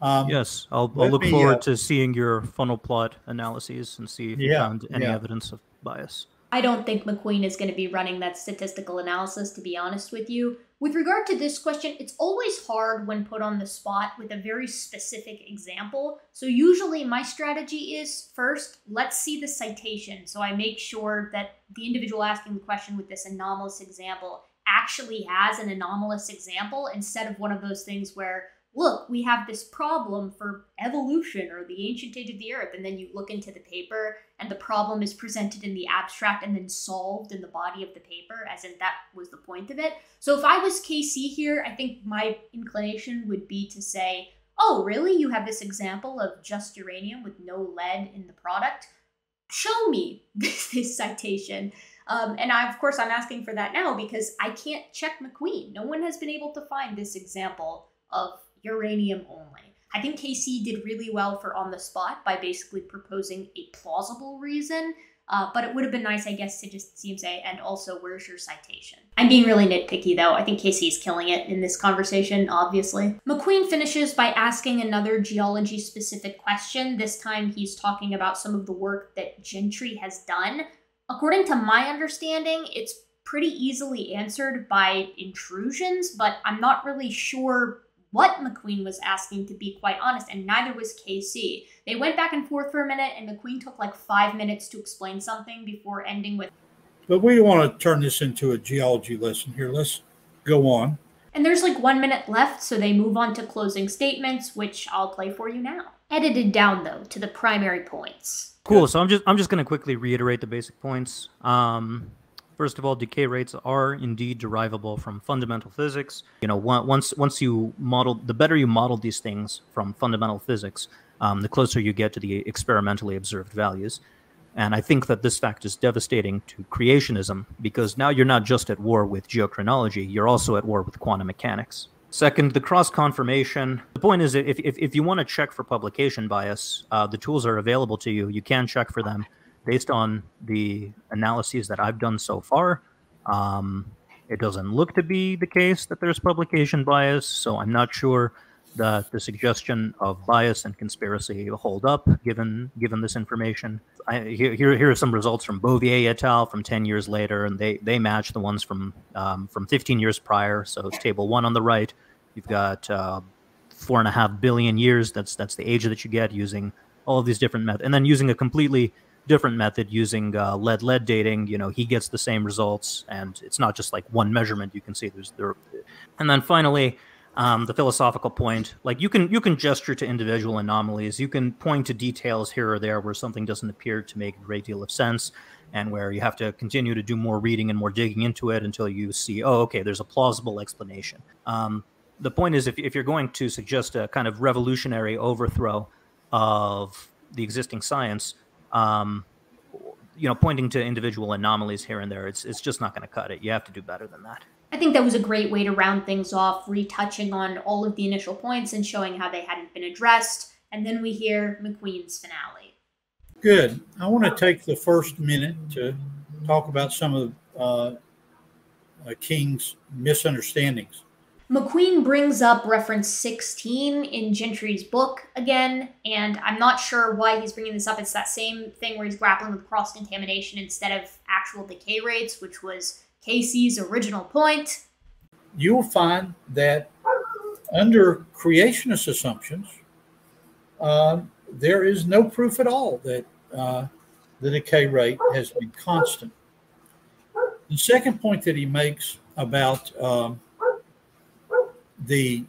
Um, yes I'll, I'll look me, forward uh, to seeing your funnel plot analyses and see if you found any yeah. evidence of bias I don't think McQueen is going to be running that statistical analysis, to be honest with you. With regard to this question, it's always hard when put on the spot with a very specific example. So, usually, my strategy is first, let's see the citation. So, I make sure that the individual asking the question with this anomalous example actually has an anomalous example instead of one of those things where look, we have this problem for evolution or the ancient age of the earth. And then you look into the paper and the problem is presented in the abstract and then solved in the body of the paper, as in that was the point of it. So if I was KC here, I think my inclination would be to say, oh, really? You have this example of just uranium with no lead in the product? Show me [laughs] this, this citation. Um, and I, of course, I'm asking for that now because I can't check McQueen. No one has been able to find this example of uranium only. I think KC did really well for on the spot by basically proposing a plausible reason. Uh, but it would have been nice, I guess, to just see him say, and also, where's your citation? I'm being really nitpicky, though. I think KC's killing it in this conversation, obviously. McQueen finishes by asking another geology specific question. This time, he's talking about some of the work that Gentry has done. According to my understanding, it's pretty easily answered by intrusions, but I'm not really sure what McQueen was asking, to be quite honest, and neither was KC. They went back and forth for a minute, and McQueen took like five minutes to explain something before ending with. But we want to turn this into a geology lesson here. Let's go on. And there's like one minute left, so they move on to closing statements, which I'll play for you now. Edited down though to the primary points. Cool. So I'm just I'm just going to quickly reiterate the basic points. Um, First of all, decay rates are indeed derivable from fundamental physics. You know, once once you model, the better you model these things from fundamental physics, um, the closer you get to the experimentally observed values. And I think that this fact is devastating to creationism because now you're not just at war with geochronology, you're also at war with quantum mechanics. Second, the cross confirmation. The point is, if, if, if you want to check for publication bias, uh, the tools are available to you. You can check for them based on the analyses that I've done so far, um, it doesn't look to be the case that there's publication bias. So I'm not sure that the suggestion of bias and conspiracy hold up given given this information. I, here, here are some results from Bouvier et al. from 10 years later, and they they match the ones from um, from 15 years prior. So it's table one on the right. You've got uh, four and a half billion years. That's that's the age that you get using all of these different methods, and then using a completely different method using uh, lead lead dating. You know he gets the same results and it's not just like one measurement you can see. There's there and then finally um, the philosophical point. Like you can you can gesture to individual anomalies. You can point to details here or there where something doesn't appear to make a great deal of sense and where you have to continue to do more reading and more digging into it until you see oh okay there's a plausible explanation. Um, the point is if, if you're going to suggest a kind of revolutionary overthrow of the existing science um, you know, pointing to individual anomalies here and there, it's it's just not going to cut it. You have to do better than that. I think that was a great way to round things off, retouching on all of the initial points and showing how they hadn't been addressed. And then we hear McQueen's finale. Good. I want to take the first minute to talk about some of uh, uh, King's misunderstandings. McQueen brings up reference 16 in Gentry's book again, and I'm not sure why he's bringing this up. It's that same thing where he's grappling with cross contamination instead of actual decay rates, which was KC's original point. You will find that under creationist assumptions, uh, there is no proof at all that uh, the decay rate has been constant. The second point that he makes about um, the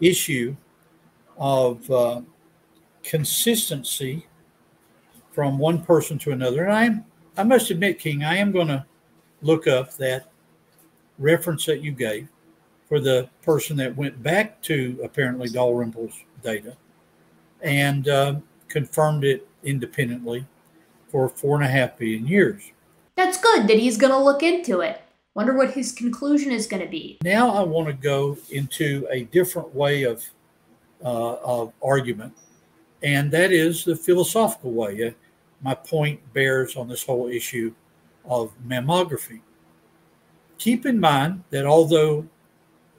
issue of uh, consistency from one person to another. And I'm, I must admit, King, I am going to look up that reference that you gave for the person that went back to apparently Dalrymple's data and uh, confirmed it independently for four and a half billion years. That's good that he's going to look into it. Wonder what his conclusion is going to be. Now I want to go into a different way of uh, of argument, and that is the philosophical way. Uh, my point bears on this whole issue of mammography. Keep in mind that although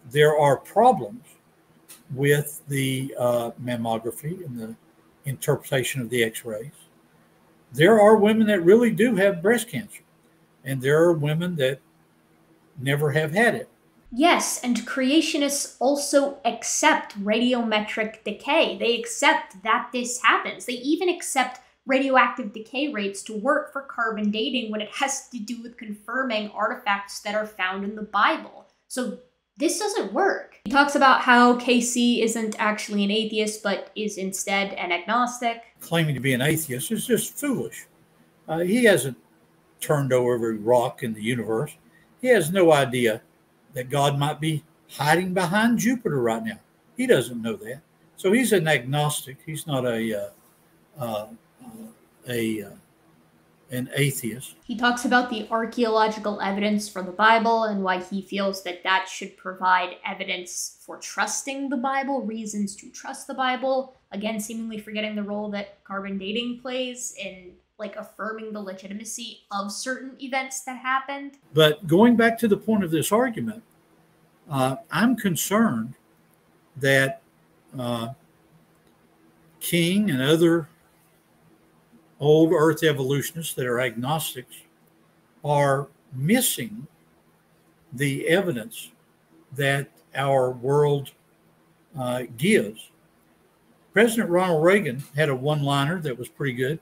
there are problems with the uh, mammography and the interpretation of the X-rays, there are women that really do have breast cancer, and there are women that never have had it. Yes, and creationists also accept radiometric decay. They accept that this happens. They even accept radioactive decay rates to work for carbon dating when it has to do with confirming artifacts that are found in the Bible. So this doesn't work. He talks about how KC isn't actually an atheist, but is instead an agnostic. Claiming to be an atheist is just foolish. Uh, he hasn't turned over every rock in the universe. He has no idea that God might be hiding behind Jupiter right now. He doesn't know that. So he's an agnostic. He's not a uh, uh, a uh, an atheist. He talks about the archaeological evidence for the Bible and why he feels that that should provide evidence for trusting the Bible, reasons to trust the Bible. Again, seemingly forgetting the role that carbon dating plays in like affirming the legitimacy of certain events that happened. But going back to the point of this argument, uh, I'm concerned that uh, King and other old Earth evolutionists that are agnostics are missing the evidence that our world uh, gives. President Ronald Reagan had a one liner that was pretty good.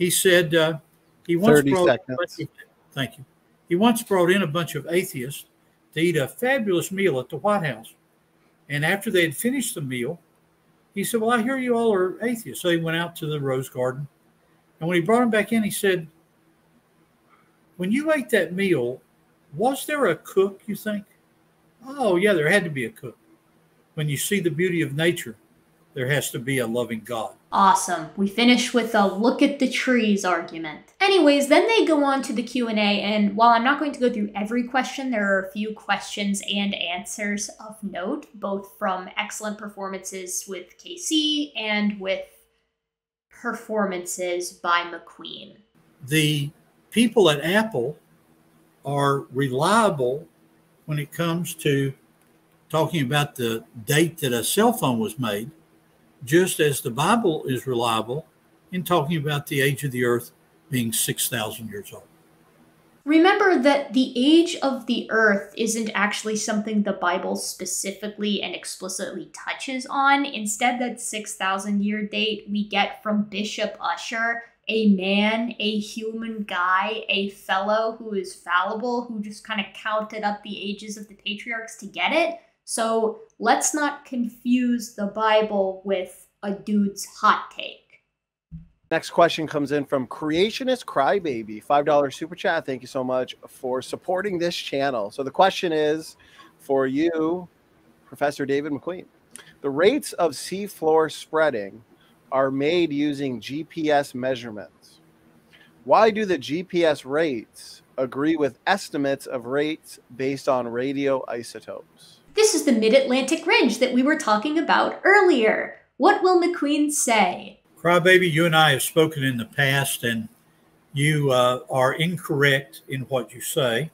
He said uh, he once 30 brought seconds. thank you. He once brought in a bunch of atheists to eat a fabulous meal at the White House. And after they had finished the meal, he said, Well, I hear you all are atheists. So he went out to the Rose Garden. And when he brought him back in, he said, When you ate that meal, was there a cook, you think? Oh, yeah, there had to be a cook. When you see the beauty of nature, there has to be a loving God. Awesome. We finish with a look at the trees argument. Anyways, then they go on to the Q&A and while I'm not going to go through every question, there are a few questions and answers of note, both from excellent performances with KC and with performances by McQueen. The people at Apple are reliable when it comes to talking about the date that a cell phone was made, just as the Bible is reliable in talking about the age of the earth being 6,000 years old. Remember that the age of the earth isn't actually something the Bible specifically and explicitly touches on. Instead, that 6,000 year date we get from Bishop Ussher, a man, a human guy, a fellow who is fallible, who just kind of counted up the ages of the patriarchs to get it. So let's not confuse the Bible with a dude's hot take. Next question comes in from Creationist Crybaby, $5 super chat. Thank you so much for supporting this channel. So the question is for you, Professor David McQueen. The rates of seafloor spreading are made using GPS measurements. Why do the GPS rates agree with estimates of rates based on radioisotopes? This is the Mid Atlantic Ridge that we were talking about earlier. What will McQueen say? Crybaby, you and I have spoken in the past, and you uh, are incorrect in what you say.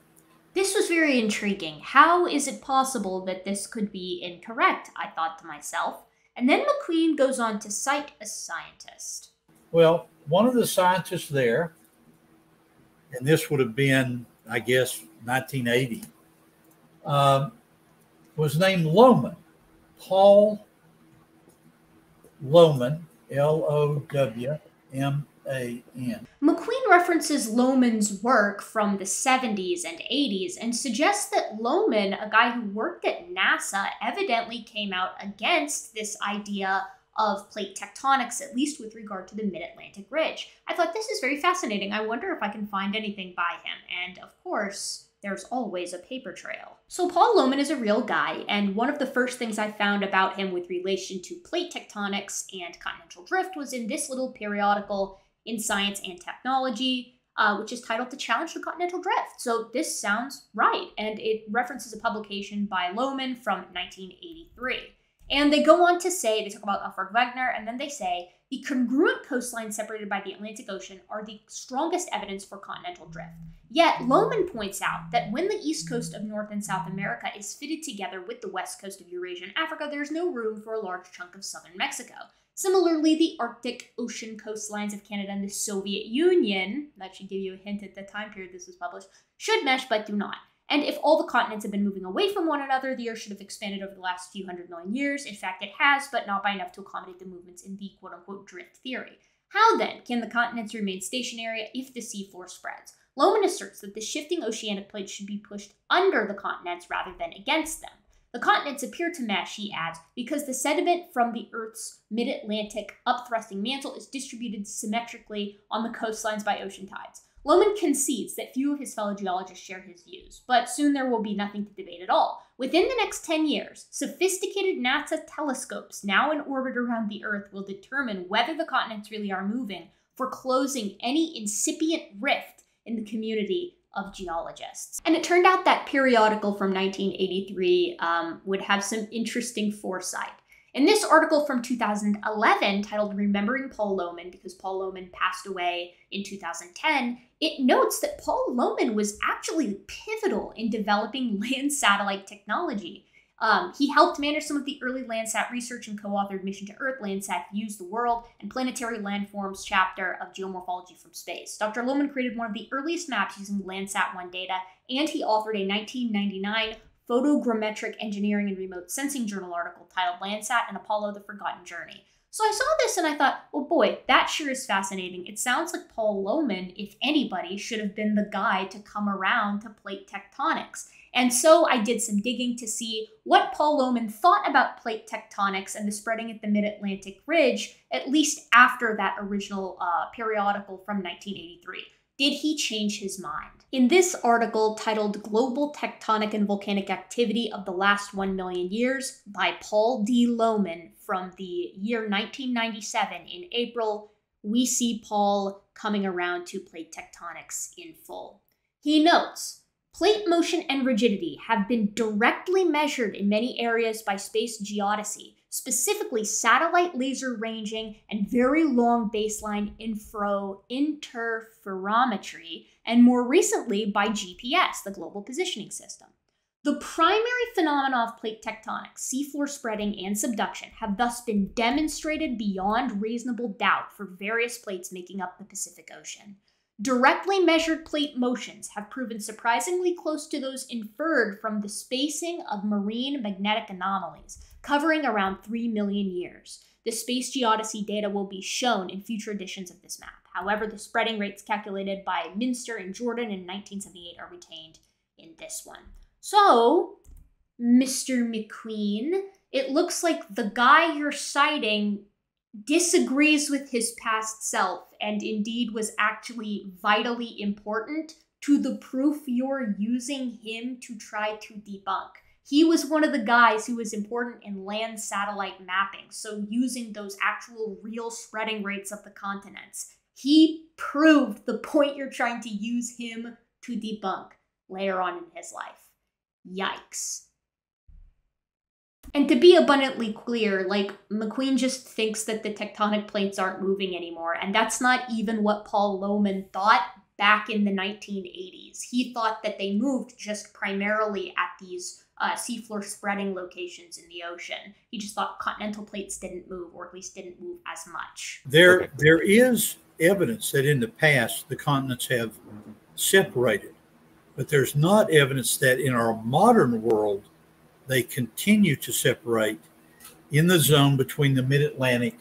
This was very intriguing. How is it possible that this could be incorrect? I thought to myself. And then McQueen goes on to cite a scientist. Well, one of the scientists there, and this would have been, I guess, 1980, um, was named Lowman, Paul Lowman, L O W M A N. McQueen references Lowman's work from the 70s and 80s and suggests that Lowman, a guy who worked at NASA, evidently came out against this idea of plate tectonics, at least with regard to the mid Atlantic ridge. I thought this is very fascinating. I wonder if I can find anything by him. And of course, there's always a paper trail. So Paul Lowman is a real guy, and one of the first things I found about him with relation to plate tectonics and continental drift was in this little periodical in Science and Technology, uh, which is titled The Challenge the Continental Drift. So this sounds right, and it references a publication by Lowman from 1983. And they go on to say, they talk about Alfred Wegener, and then they say, the congruent coastlines separated by the Atlantic Ocean are the strongest evidence for continental drift. Yet, Lowman points out that when the east coast of North and South America is fitted together with the west coast of Eurasia and Africa, there's no room for a large chunk of southern Mexico. Similarly, the Arctic Ocean coastlines of Canada and the Soviet Union, that should give you a hint at the time period this was published, should mesh but do not. And if all the continents have been moving away from one another, the Earth should have expanded over the last few hundred million years. In fact, it has, but not by enough to accommodate the movements in the quote unquote drift theory. How then can the continents remain stationary if the seafloor spreads? Lowman asserts that the shifting oceanic plates should be pushed under the continents rather than against them. The continents appear to mesh, he adds, because the sediment from the Earth's mid Atlantic upthrusting mantle is distributed symmetrically on the coastlines by ocean tides. Lowman concedes that few of his fellow geologists share his views, but soon there will be nothing to debate at all. Within the next 10 years, sophisticated NASA telescopes now in orbit around the Earth will determine whether the continents really are moving, foreclosing any incipient rift in the community of geologists. And it turned out that periodical from 1983 um, would have some interesting foresight. In this article from 2011 titled Remembering Paul Lowman, because Paul Lowman passed away in 2010, it notes that Paul Lowman was actually pivotal in developing [laughs] land satellite technology. Um, he helped manage some of the early Landsat research and co authored Mission to Earth, Landsat Views the World, and Planetary Landforms chapter of Geomorphology from Space. Dr. Lowman created one of the earliest maps using Landsat 1 data, and he authored a 1999 photogrammetric engineering and remote sensing journal article titled Landsat and Apollo the Forgotten Journey. So I saw this and I thought, well, boy, that sure is fascinating. It sounds like Paul Lowman, if anybody, should have been the guy to come around to plate tectonics. And so I did some digging to see what Paul Lowman thought about plate tectonics and the spreading at the Mid Atlantic Ridge, at least after that original uh, periodical from 1983. Did he change his mind? In this article titled Global Tectonic and Volcanic Activity of the Last 1 Million Years by Paul D. Lowman from the year 1997 in April, we see Paul coming around to plate tectonics in full. He notes Plate motion and rigidity have been directly measured in many areas by space geodesy, specifically satellite laser ranging and very long baseline infro interferometry, and more recently by GPS, the Global Positioning System. The primary phenomena of plate tectonics, seafloor spreading and subduction, have thus been demonstrated beyond reasonable doubt for various plates making up the Pacific Ocean. Directly measured plate motions have proven surprisingly close to those inferred from the spacing of marine magnetic anomalies, covering around 3 million years. The space geodesy data will be shown in future editions of this map. However, the spreading rates calculated by Minster and Jordan in 1978 are retained in this one. So, Mr. McQueen, it looks like the guy you're citing disagrees with his past self and indeed was actually vitally important to the proof you're using him to try to debunk. He was one of the guys who was important in land satellite mapping, so using those actual real spreading rates of the continents. He proved the point you're trying to use him to debunk later on in his life. Yikes. And to be abundantly clear, like McQueen just thinks that the tectonic plates aren't moving anymore. And that's not even what Paul Lowman thought back in the 1980s. He thought that they moved just primarily at these uh, seafloor spreading locations in the ocean. He just thought continental plates didn't move, or at least didn't move as much. There, okay. there is evidence that in the past the continents have separated, but there's not evidence that in our modern world they continue to separate in the zone between the mid Atlantic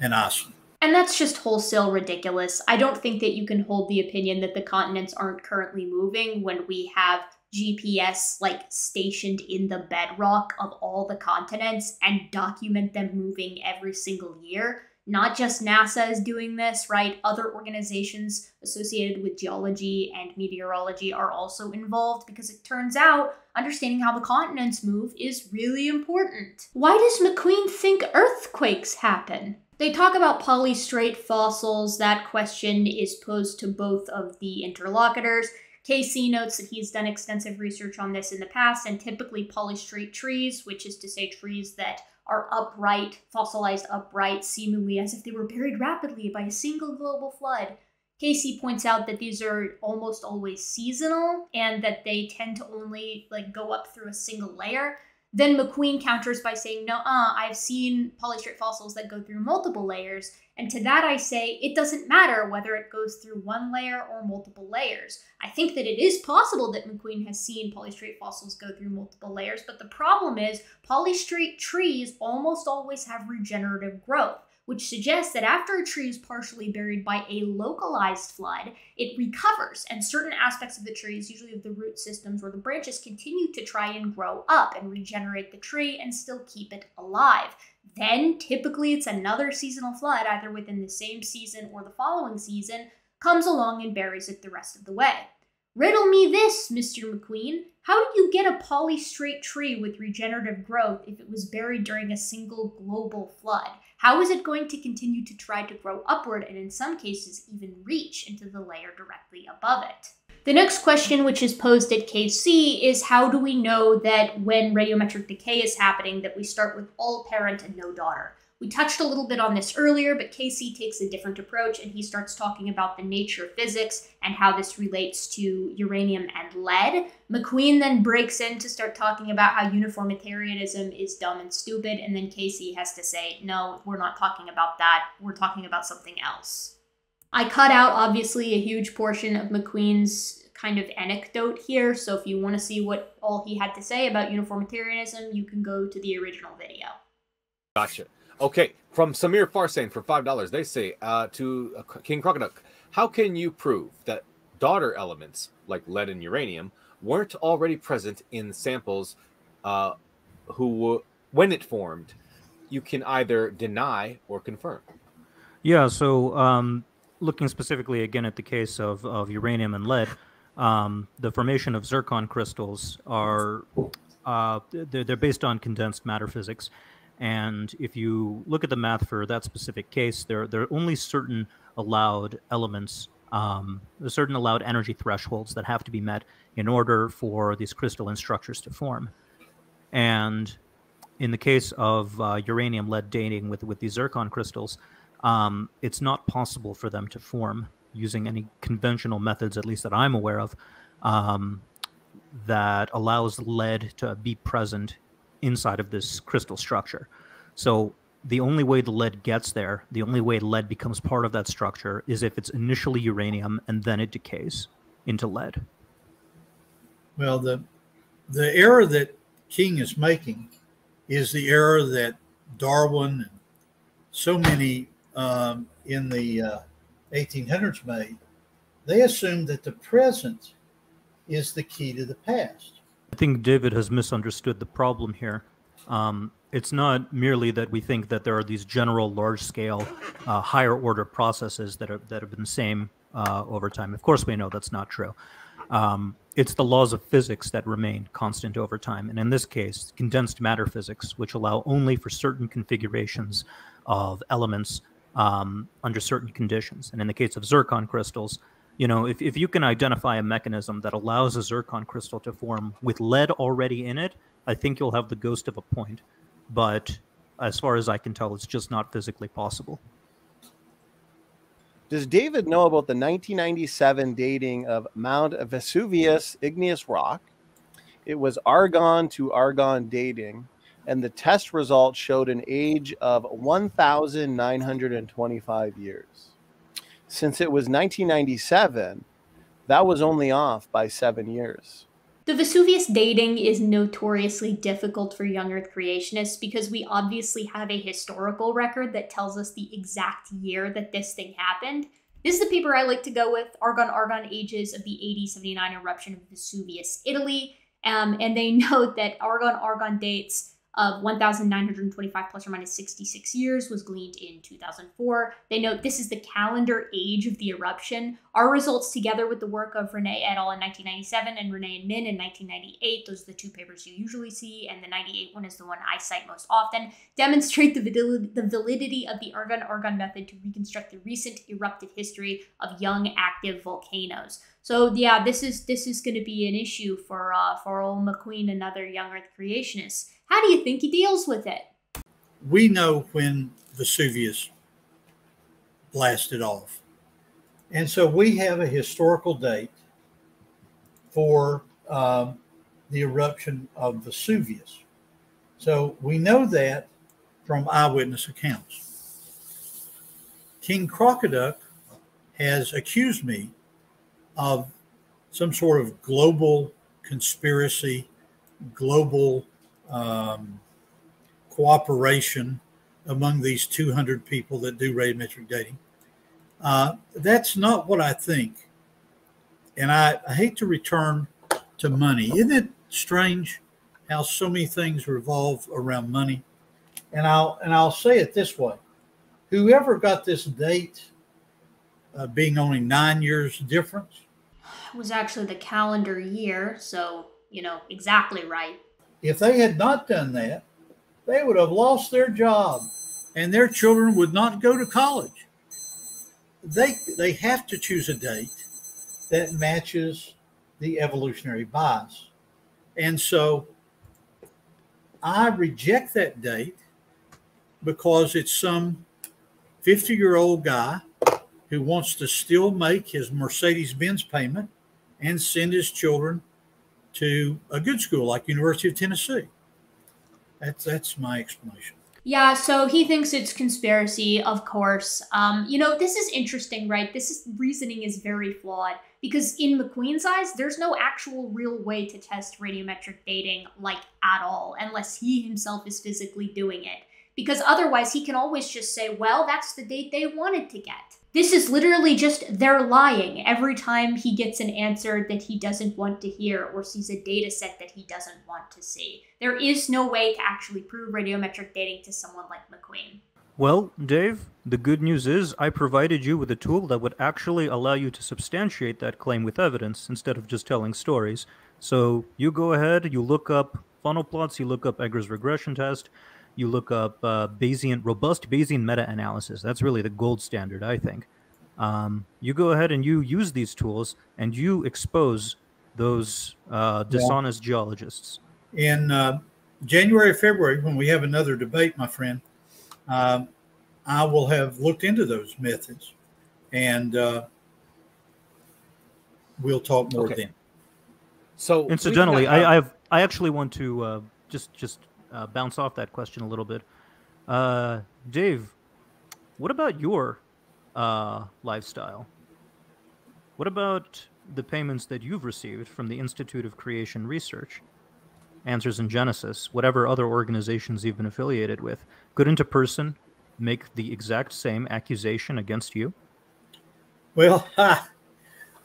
and Iceland. And that's just wholesale ridiculous. I don't think that you can hold the opinion that the continents aren't currently moving when we have GPS like stationed in the bedrock of all the continents and document them moving every single year. Not just NASA is doing this, right? Other organizations associated with geology and meteorology are also involved because it turns out understanding how the continents move is really important. Why does McQueen think earthquakes happen? They talk about polystrate fossils. That question is posed to both of the interlocutors. KC notes that he's done extensive research on this in the past, and typically polystrate trees, which is to say trees that are upright, fossilized upright, seemingly as if they were buried rapidly by a single global flood. KC points out that these are almost always seasonal and that they tend to only like go up through a single layer. Then McQueen counters by saying, no, uh, I've seen polystrate fossils that go through multiple layers. And to that I say, it doesn't matter whether it goes through one layer or multiple layers. I think that it is possible that McQueen has seen polystrate fossils go through multiple layers, but the problem is polystrate trees almost always have regenerative growth which suggests that after a tree is partially buried by a localized flood, it recovers, and certain aspects of the trees, usually of the root systems or the branches, continue to try and grow up and regenerate the tree and still keep it alive. Then, typically, it's another seasonal flood, either within the same season or the following season, comes along and buries it the rest of the way. Riddle me this, Mr. McQueen. How do you get a polystrate tree with regenerative growth if it was buried during a single global flood? How is it going to continue to try to grow upward and in some cases even reach into the layer directly above it? The next question, which is posed at KC, is how do we know that when radiometric decay is happening, that we start with all parent and no daughter? We touched a little bit on this earlier, but KC takes a different approach and he starts talking about the nature of physics and how this relates to uranium and lead. McQueen then breaks in to start talking about how uniformitarianism is dumb and stupid, and then KC has to say, no, we're not talking about that, we're talking about something else. I cut out, obviously, a huge portion of McQueen's kind of anecdote here, so if you want to see what all he had to say about uniformitarianism, you can go to the original video. Gotcha. Okay, from Samir Farsain for five dollars, they say uh, to uh, King Crocoduck, how can you prove that daughter elements like lead and uranium weren't already present in samples uh, who, when it formed, you can either deny or confirm? Yeah. So, um, looking specifically again at the case of, of uranium and lead, um, the formation of zircon crystals are uh, they're, they're based on condensed matter physics. And if you look at the math for that specific case, there, there are only certain allowed elements, um, certain allowed energy thresholds that have to be met in order for these crystalline structures to form. And in the case of uh, uranium lead dating with, with these zircon crystals, um, it's not possible for them to form using any conventional methods, at least that I'm aware of, um, that allows lead to be present inside of this crystal structure. So the only way the lead gets there, the only way lead becomes part of that structure is if it's initially uranium and then it decays into lead. Well, the the error that King is making is the error that Darwin and so many um, in the uh, 1800s made. They assumed that the present is the key to the past. I think David has misunderstood the problem here. Um, it's not merely that we think that there are these general large-scale, uh, higher-order processes that are that have been the same uh, over time. Of course, we know that's not true. Um, it's the laws of physics that remain constant over time, and in this case, condensed matter physics, which allow only for certain configurations of elements um, under certain conditions. And in the case of zircon crystals, you know, if, if you can identify a mechanism that allows a zircon crystal to form with lead already in it, I think you'll have the ghost of a point. But as far as I can tell, it's just not physically possible. Does David know about the 1997 dating of Mount Vesuvius igneous rock? It was argon to argon dating, and the test results showed an age of 1,925 years. Since it was 1997, that was only off by seven years. The Vesuvius dating is notoriously difficult for young Earth creationists because we obviously have a historical record that tells us the exact year that this thing happened. This is the paper I like to go with Argon Argon Ages of the AD 79 eruption of Vesuvius, Italy. Um, and they [laughs] note that Argon Argon dates of 1,925 plus or minus 66 years was gleaned in 2004. They note this is the calendar age of the eruption. Our results, together with the work of Renne et al. in 1997 and Renne and Min in 1998, those are the two papers you usually see, and the 98 one is the one I cite most often, demonstrate the validity, the validity of the Argon Argon method to reconstruct the recent eruptive history of young active volcanoes. So yeah, this is this is going to be an issue for uh, for old McQueen and other young Earth creationists. How do you think he deals with it? We know when Vesuvius blasted off. And so we have a historical date for um, the eruption of Vesuvius. So we know that from eyewitness accounts. King Crocoduck has accused me of some sort of global conspiracy, global um, cooperation among these 200 people that do radiometric dating. Uh, that's not what I think. And I, I hate to return to money. Isn't it strange how so many things revolve around money? And I'll and I'll say it this way: whoever got this date uh, being only nine years difference was actually the calendar year, so you know exactly right. If they had not done that, they would have lost their job and their children would not go to college. They they have to choose a date that matches the evolutionary bias. And so I reject that date because it's some 50 year old guy who wants to still make his Mercedes Benz payment and send his children to a good school like University of Tennessee. That's that's my explanation. Yeah, so he thinks it's conspiracy, of course. Um, you know, this is interesting, right? This is, reasoning is very flawed because in McQueen's eyes, there's no actual real way to test radiometric dating like at all, unless he himself is physically doing it. Because otherwise, he can always just say, well, that's the date they wanted to get. This is literally just they're lying every time he gets an answer that he doesn't want to hear or sees a data set that he doesn't want to see. There is no way to actually prove radiometric dating to someone like McQueen. Well, Dave, the good news is I provided you with a tool that would actually allow you to substantiate that claim with evidence instead of just telling stories. So you go ahead, you look up funnel plots, you look up Egger's regression test, you look up uh, Bayesian, robust Bayesian meta-analysis. That's really the gold standard, I think. Um, you go ahead and you use these tools and you expose those uh, dishonest yeah. geologists. In uh, January, February, when we have another debate, my friend, um, I will have looked into those methods, and uh, we'll talk more okay. then. So, incidentally, I, I've I actually want to uh, just just uh, bounce off that question a little bit. Uh, Dave, what about your uh, lifestyle? What about the payments that you've received from the Institute of Creation Research, Answers in Genesis, whatever other organizations you've been affiliated with? Couldn't a person make the exact same accusation against you? Well, [laughs] ha,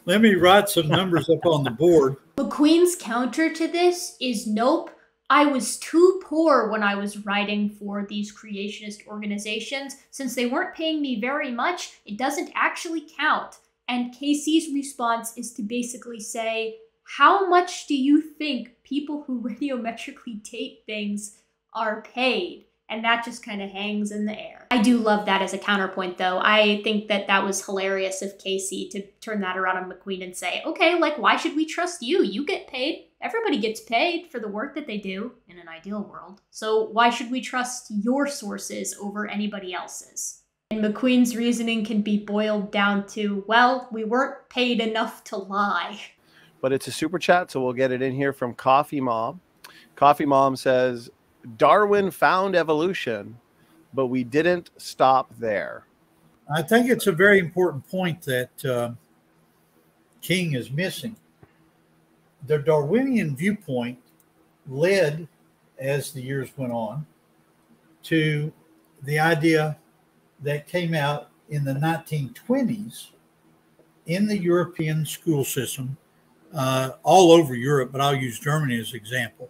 let me write some numbers up on the board. [laughs] McQueen's counter to this is nope. I was too poor when I was writing for these creationist organizations. Since they weren't paying me very much, it doesn't actually count. And KC's response is to basically say, How much do you think people who [laughs] radiometrically date things are paid? And that just kind of hangs in the air. I do love that as a counterpoint, though. I think that that was hilarious of KC to turn that around on McQueen and say, okay, like, why should we trust you? You get paid everybody gets paid for the work that they do in an ideal world. So why should we trust your sources over anybody else's? And McQueen's reasoning can be boiled down to, well, we weren't paid enough to lie. But it's a super chat, so we'll get it in here from Coffee Mom. Coffee Mom says, Darwin found evolution, but we didn't stop there. I think it's a very important point that uh, King is missing the Darwinian viewpoint led, as the years went on, to the idea that came out in the 1920s in the European school system, uh, all over Europe, but I'll use Germany as an example.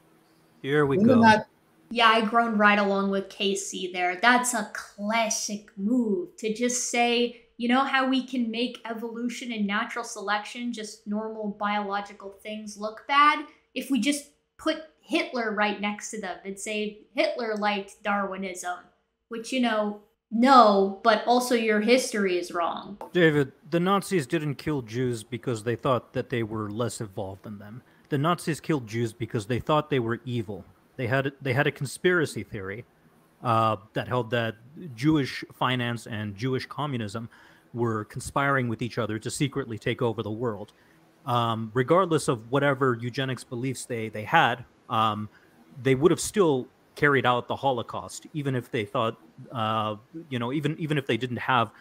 Here we go. Not, yeah, I groaned right along with KC there. That's a classic move to just say you know how we can make evolution and natural selection, just normal biological things, look bad? If we just put Hitler right next to them and say Hitler liked Darwinism, which, you know, no, but also your history is wrong. David, the Nazis didn't kill Jews because they thought that they were less evolved than them. The Nazis killed Jews because they thought they were evil. They had they had a conspiracy theory uh, that held that Jewish finance and Jewish communism were conspiring with each other to secretly take over the world. Um, regardless of whatever eugenics beliefs they they had, um, they would have still carried out the Holocaust, even if they thought, uh, you know, even even if they didn't have,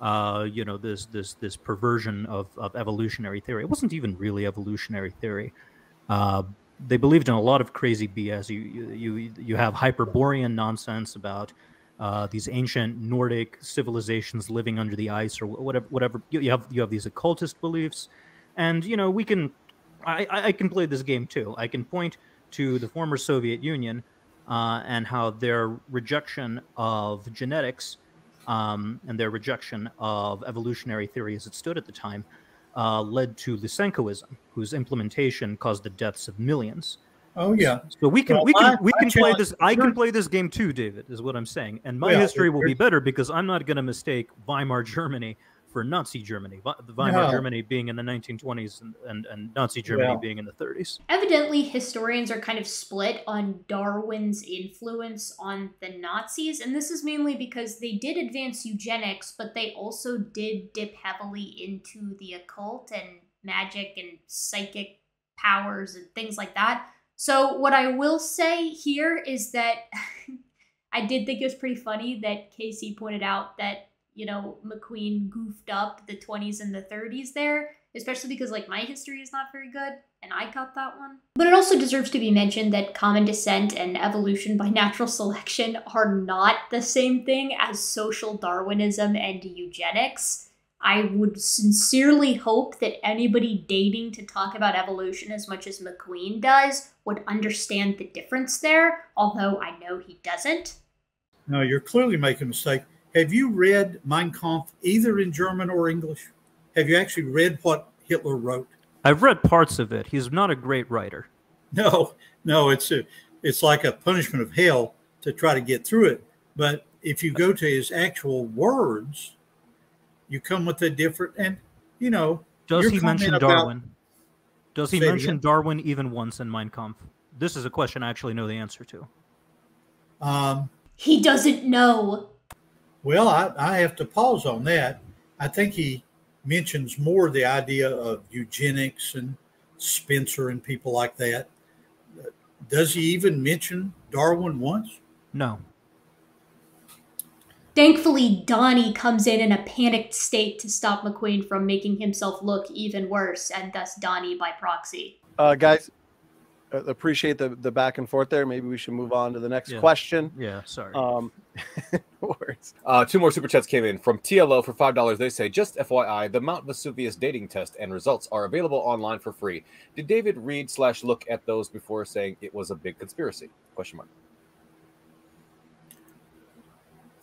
uh, you know, this this this perversion of, of evolutionary theory. It wasn't even really evolutionary theory. Uh, they believed in a lot of crazy BS. You you you have Hyperborean nonsense about uh, these ancient Nordic civilizations living under the ice or whatever. Whatever you have, you have these occultist beliefs, and you know we can. I, I can play this game too. I can point to the former Soviet Union uh, and how their rejection of genetics um, and their rejection of evolutionary theory as it stood at the time uh, led to Lysenkoism, whose implementation caused the deaths of millions. Oh yeah. So we can well, we can we can play this. I can play this game too, David. Is what I'm saying, and my yeah, history will be better because I'm not going to mistake Weimar Germany for Nazi Germany, the Weimar No. Germany being in the 1920s and, and, and Nazi Germany Well- being in the 30s. Evidently, historians are kind of split on Darwin's influence on the Nazis, and this is mainly because they did advance eugenics, but they also did dip heavily into the occult and magic and psychic powers and things like that. So, what I will say here is that [laughs] I did think it was pretty funny that KC pointed out that, you know, McQueen goofed up the 20s and the 30s there, especially because, like, my history is not very good, and I got that one. But it also deserves to be mentioned that common descent and evolution by [laughs] natural selection are not the same thing as social Darwinism and eugenics. I would sincerely hope that anybody dating to talk about evolution as much as McQueen does would understand the difference there, although I know he doesn't. No, you're clearly making a mistake. Have you read Mein Kampf either in German or English? Have you actually read what Hitler wrote? I've read parts of it. He's not a great writer. [laughs] No, no, it's a, it's like a punishment of hell to try to get through it. But if you go to his actual words, you come with a different and you know. Does he mention comment about- Darwin? Does he mention again. Darwin even once in Mein Kampf? This is a question I actually know the answer to. Um, He doesn't know. Well, I, I have to pause on that. I think he mentions more the idea of eugenics and Spencer and people like that. Does he even mention Darwin once? No. Thankfully, Donnie comes in in a panicked state to stop McQueen from making himself look even worse, and thus Donnie by proxy. Uh, guys, appreciate the, the back and forth there. Maybe we should move on to the next Yeah. question. Yeah, sorry. Um, [laughs] no. Uh, two more super chats came in from TLO for five dollars. They say, just FYI, the Mount Vesuvius dating test and results are available online for free. Did David read slash look at those before saying it was a big conspiracy? Question mark.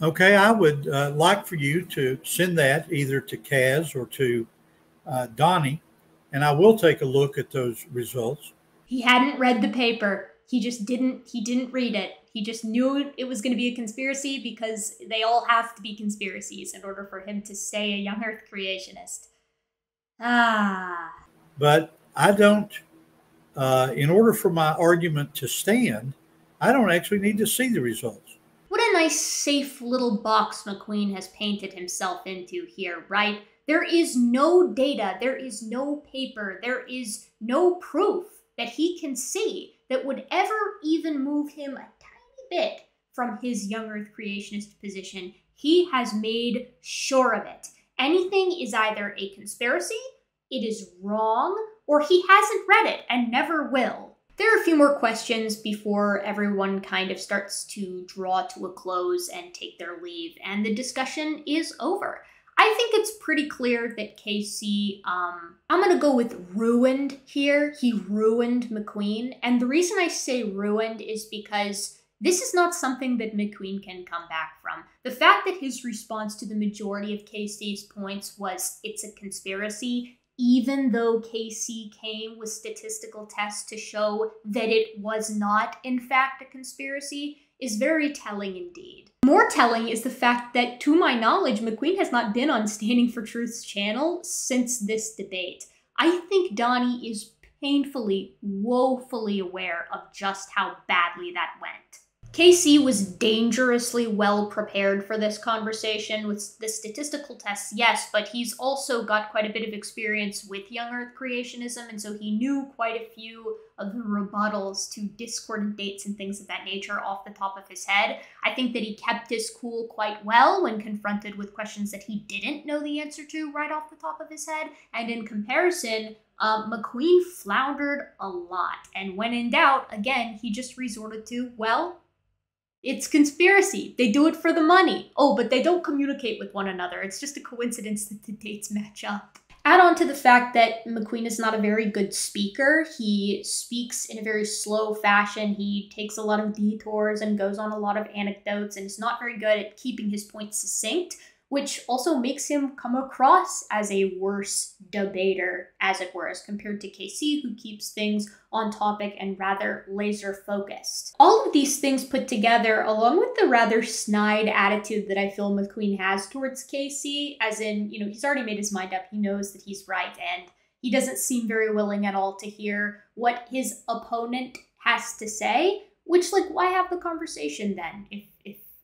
Okay, I would uh, like for you to send that either to Kaz or to uh, Donnie, and I will take a look at those results. He hadn't read the paper. He just didn't he didn't read it. He just knew it was going to be a conspiracy because they all have to be conspiracies in order for him to stay a young earth creationist. Ah. But I don't, uh, in order for my argument to stand, I don't actually need to see the results. What a nice, safe little box McQueen has painted himself into here, right? There is no data, there is no paper, there is no proof that he can see that would ever even move him a tiny bit from his young earth creationist position. He has made sure of it. Anything is either a conspiracy, it is wrong, or he hasn't read it and never will. There are a few more questions before everyone kind of starts to draw to a close and take their leave, and the discussion is over. I think it's pretty clear that KC, um, I'm gonna go with ruined here. He ruined McQueen, and the reason I say ruined is because this is not something that McQueen can come back from. The fact that his response to the majority of KC's points was it's a conspiracy, even though KC came with statistical tests to show that it was not, in fact, a conspiracy, is very telling indeed. More telling is the fact that, to my knowledge, McQueen has not been on Standing for Truth's channel since this debate. I think Donnie is painfully, woefully aware of just how badly that went. KC was dangerously well prepared for this conversation with the statistical tests, yes, but he's also got quite a bit of experience with young Earth creationism, and so he knew quite a few of the rebuttals to discordant dates and things of that nature off the top of his head. I think that he kept his cool quite well when confronted with questions that he didn't know the answer to right off the top of his head, and in comparison, uh, McQueen floundered a lot. And when in doubt, again, he just resorted to, well, it's conspiracy. They do it for the money. Oh, but they don't communicate with one another. It's just a coincidence that the dates match up. Add on to the fact that McQueen is not a very good speaker. He speaks in a very slow fashion. He takes a lot of detours and goes on a lot of anecdotes and is not very good at keeping his points succinct, which also makes him come across as a worse debater, as it were, as compared to KC, who keeps things on topic and rather laser focused. All of these things put together, along with the rather snide attitude that I feel McQueen has towards KC, as in, you know, he's already made his mind up, he knows that he's right, and he doesn't seem very willing at all to hear what his opponent has to say. Which, like, why have the conversation then? If,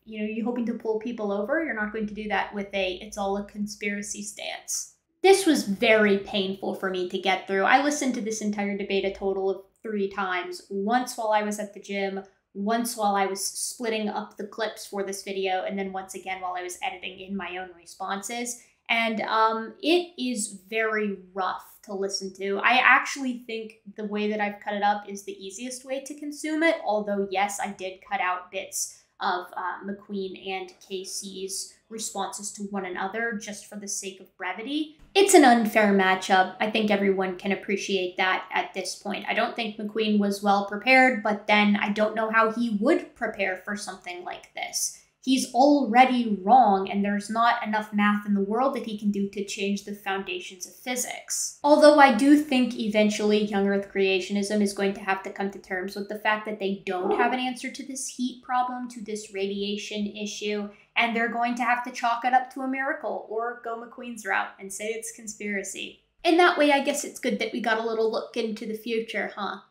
you know you're hoping to pull people over, you're not going to do that with a "it's all a conspiracy" stance. This was very painful for me to get through. I listened to this entire debate a total of three times. Once while I was at the gym, once while I was splitting up the clips for this video, and then once again while I was editing in my own responses. And um, it is very rough to listen to. I actually think the way that I've cut it up is the easiest way to consume it, although, yes, I did cut out bits of uh, McQueen and KC's responses to one another just for the sake of brevity. It's an unfair matchup. I think everyone can appreciate that at this point. I don't think McQueen was well prepared, but then I don't know how he would prepare for something like this he's already wrong and there's not enough math in the world that he can do to change the foundations of physics. Although I do think eventually young earth creationism is going to have to come to terms with the fact that they don't have an answer to this heat problem, to this radiation issue, and they're going to have to chalk it up to a miracle or go McQueen's route and say it's conspiracy. In that way, I guess it's good that we got a little look into the future, huh?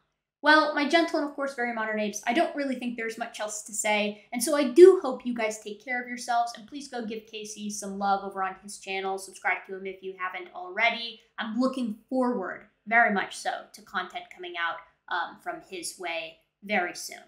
Well, my gentle and of course very modern apes, I don't really think there's much else to say, and so I do hope you guys take care of yourselves, and please go give KC some love over on his channel, subscribe to him if you haven't already. I'm looking forward, very much so, to content coming out um, from his way very soon.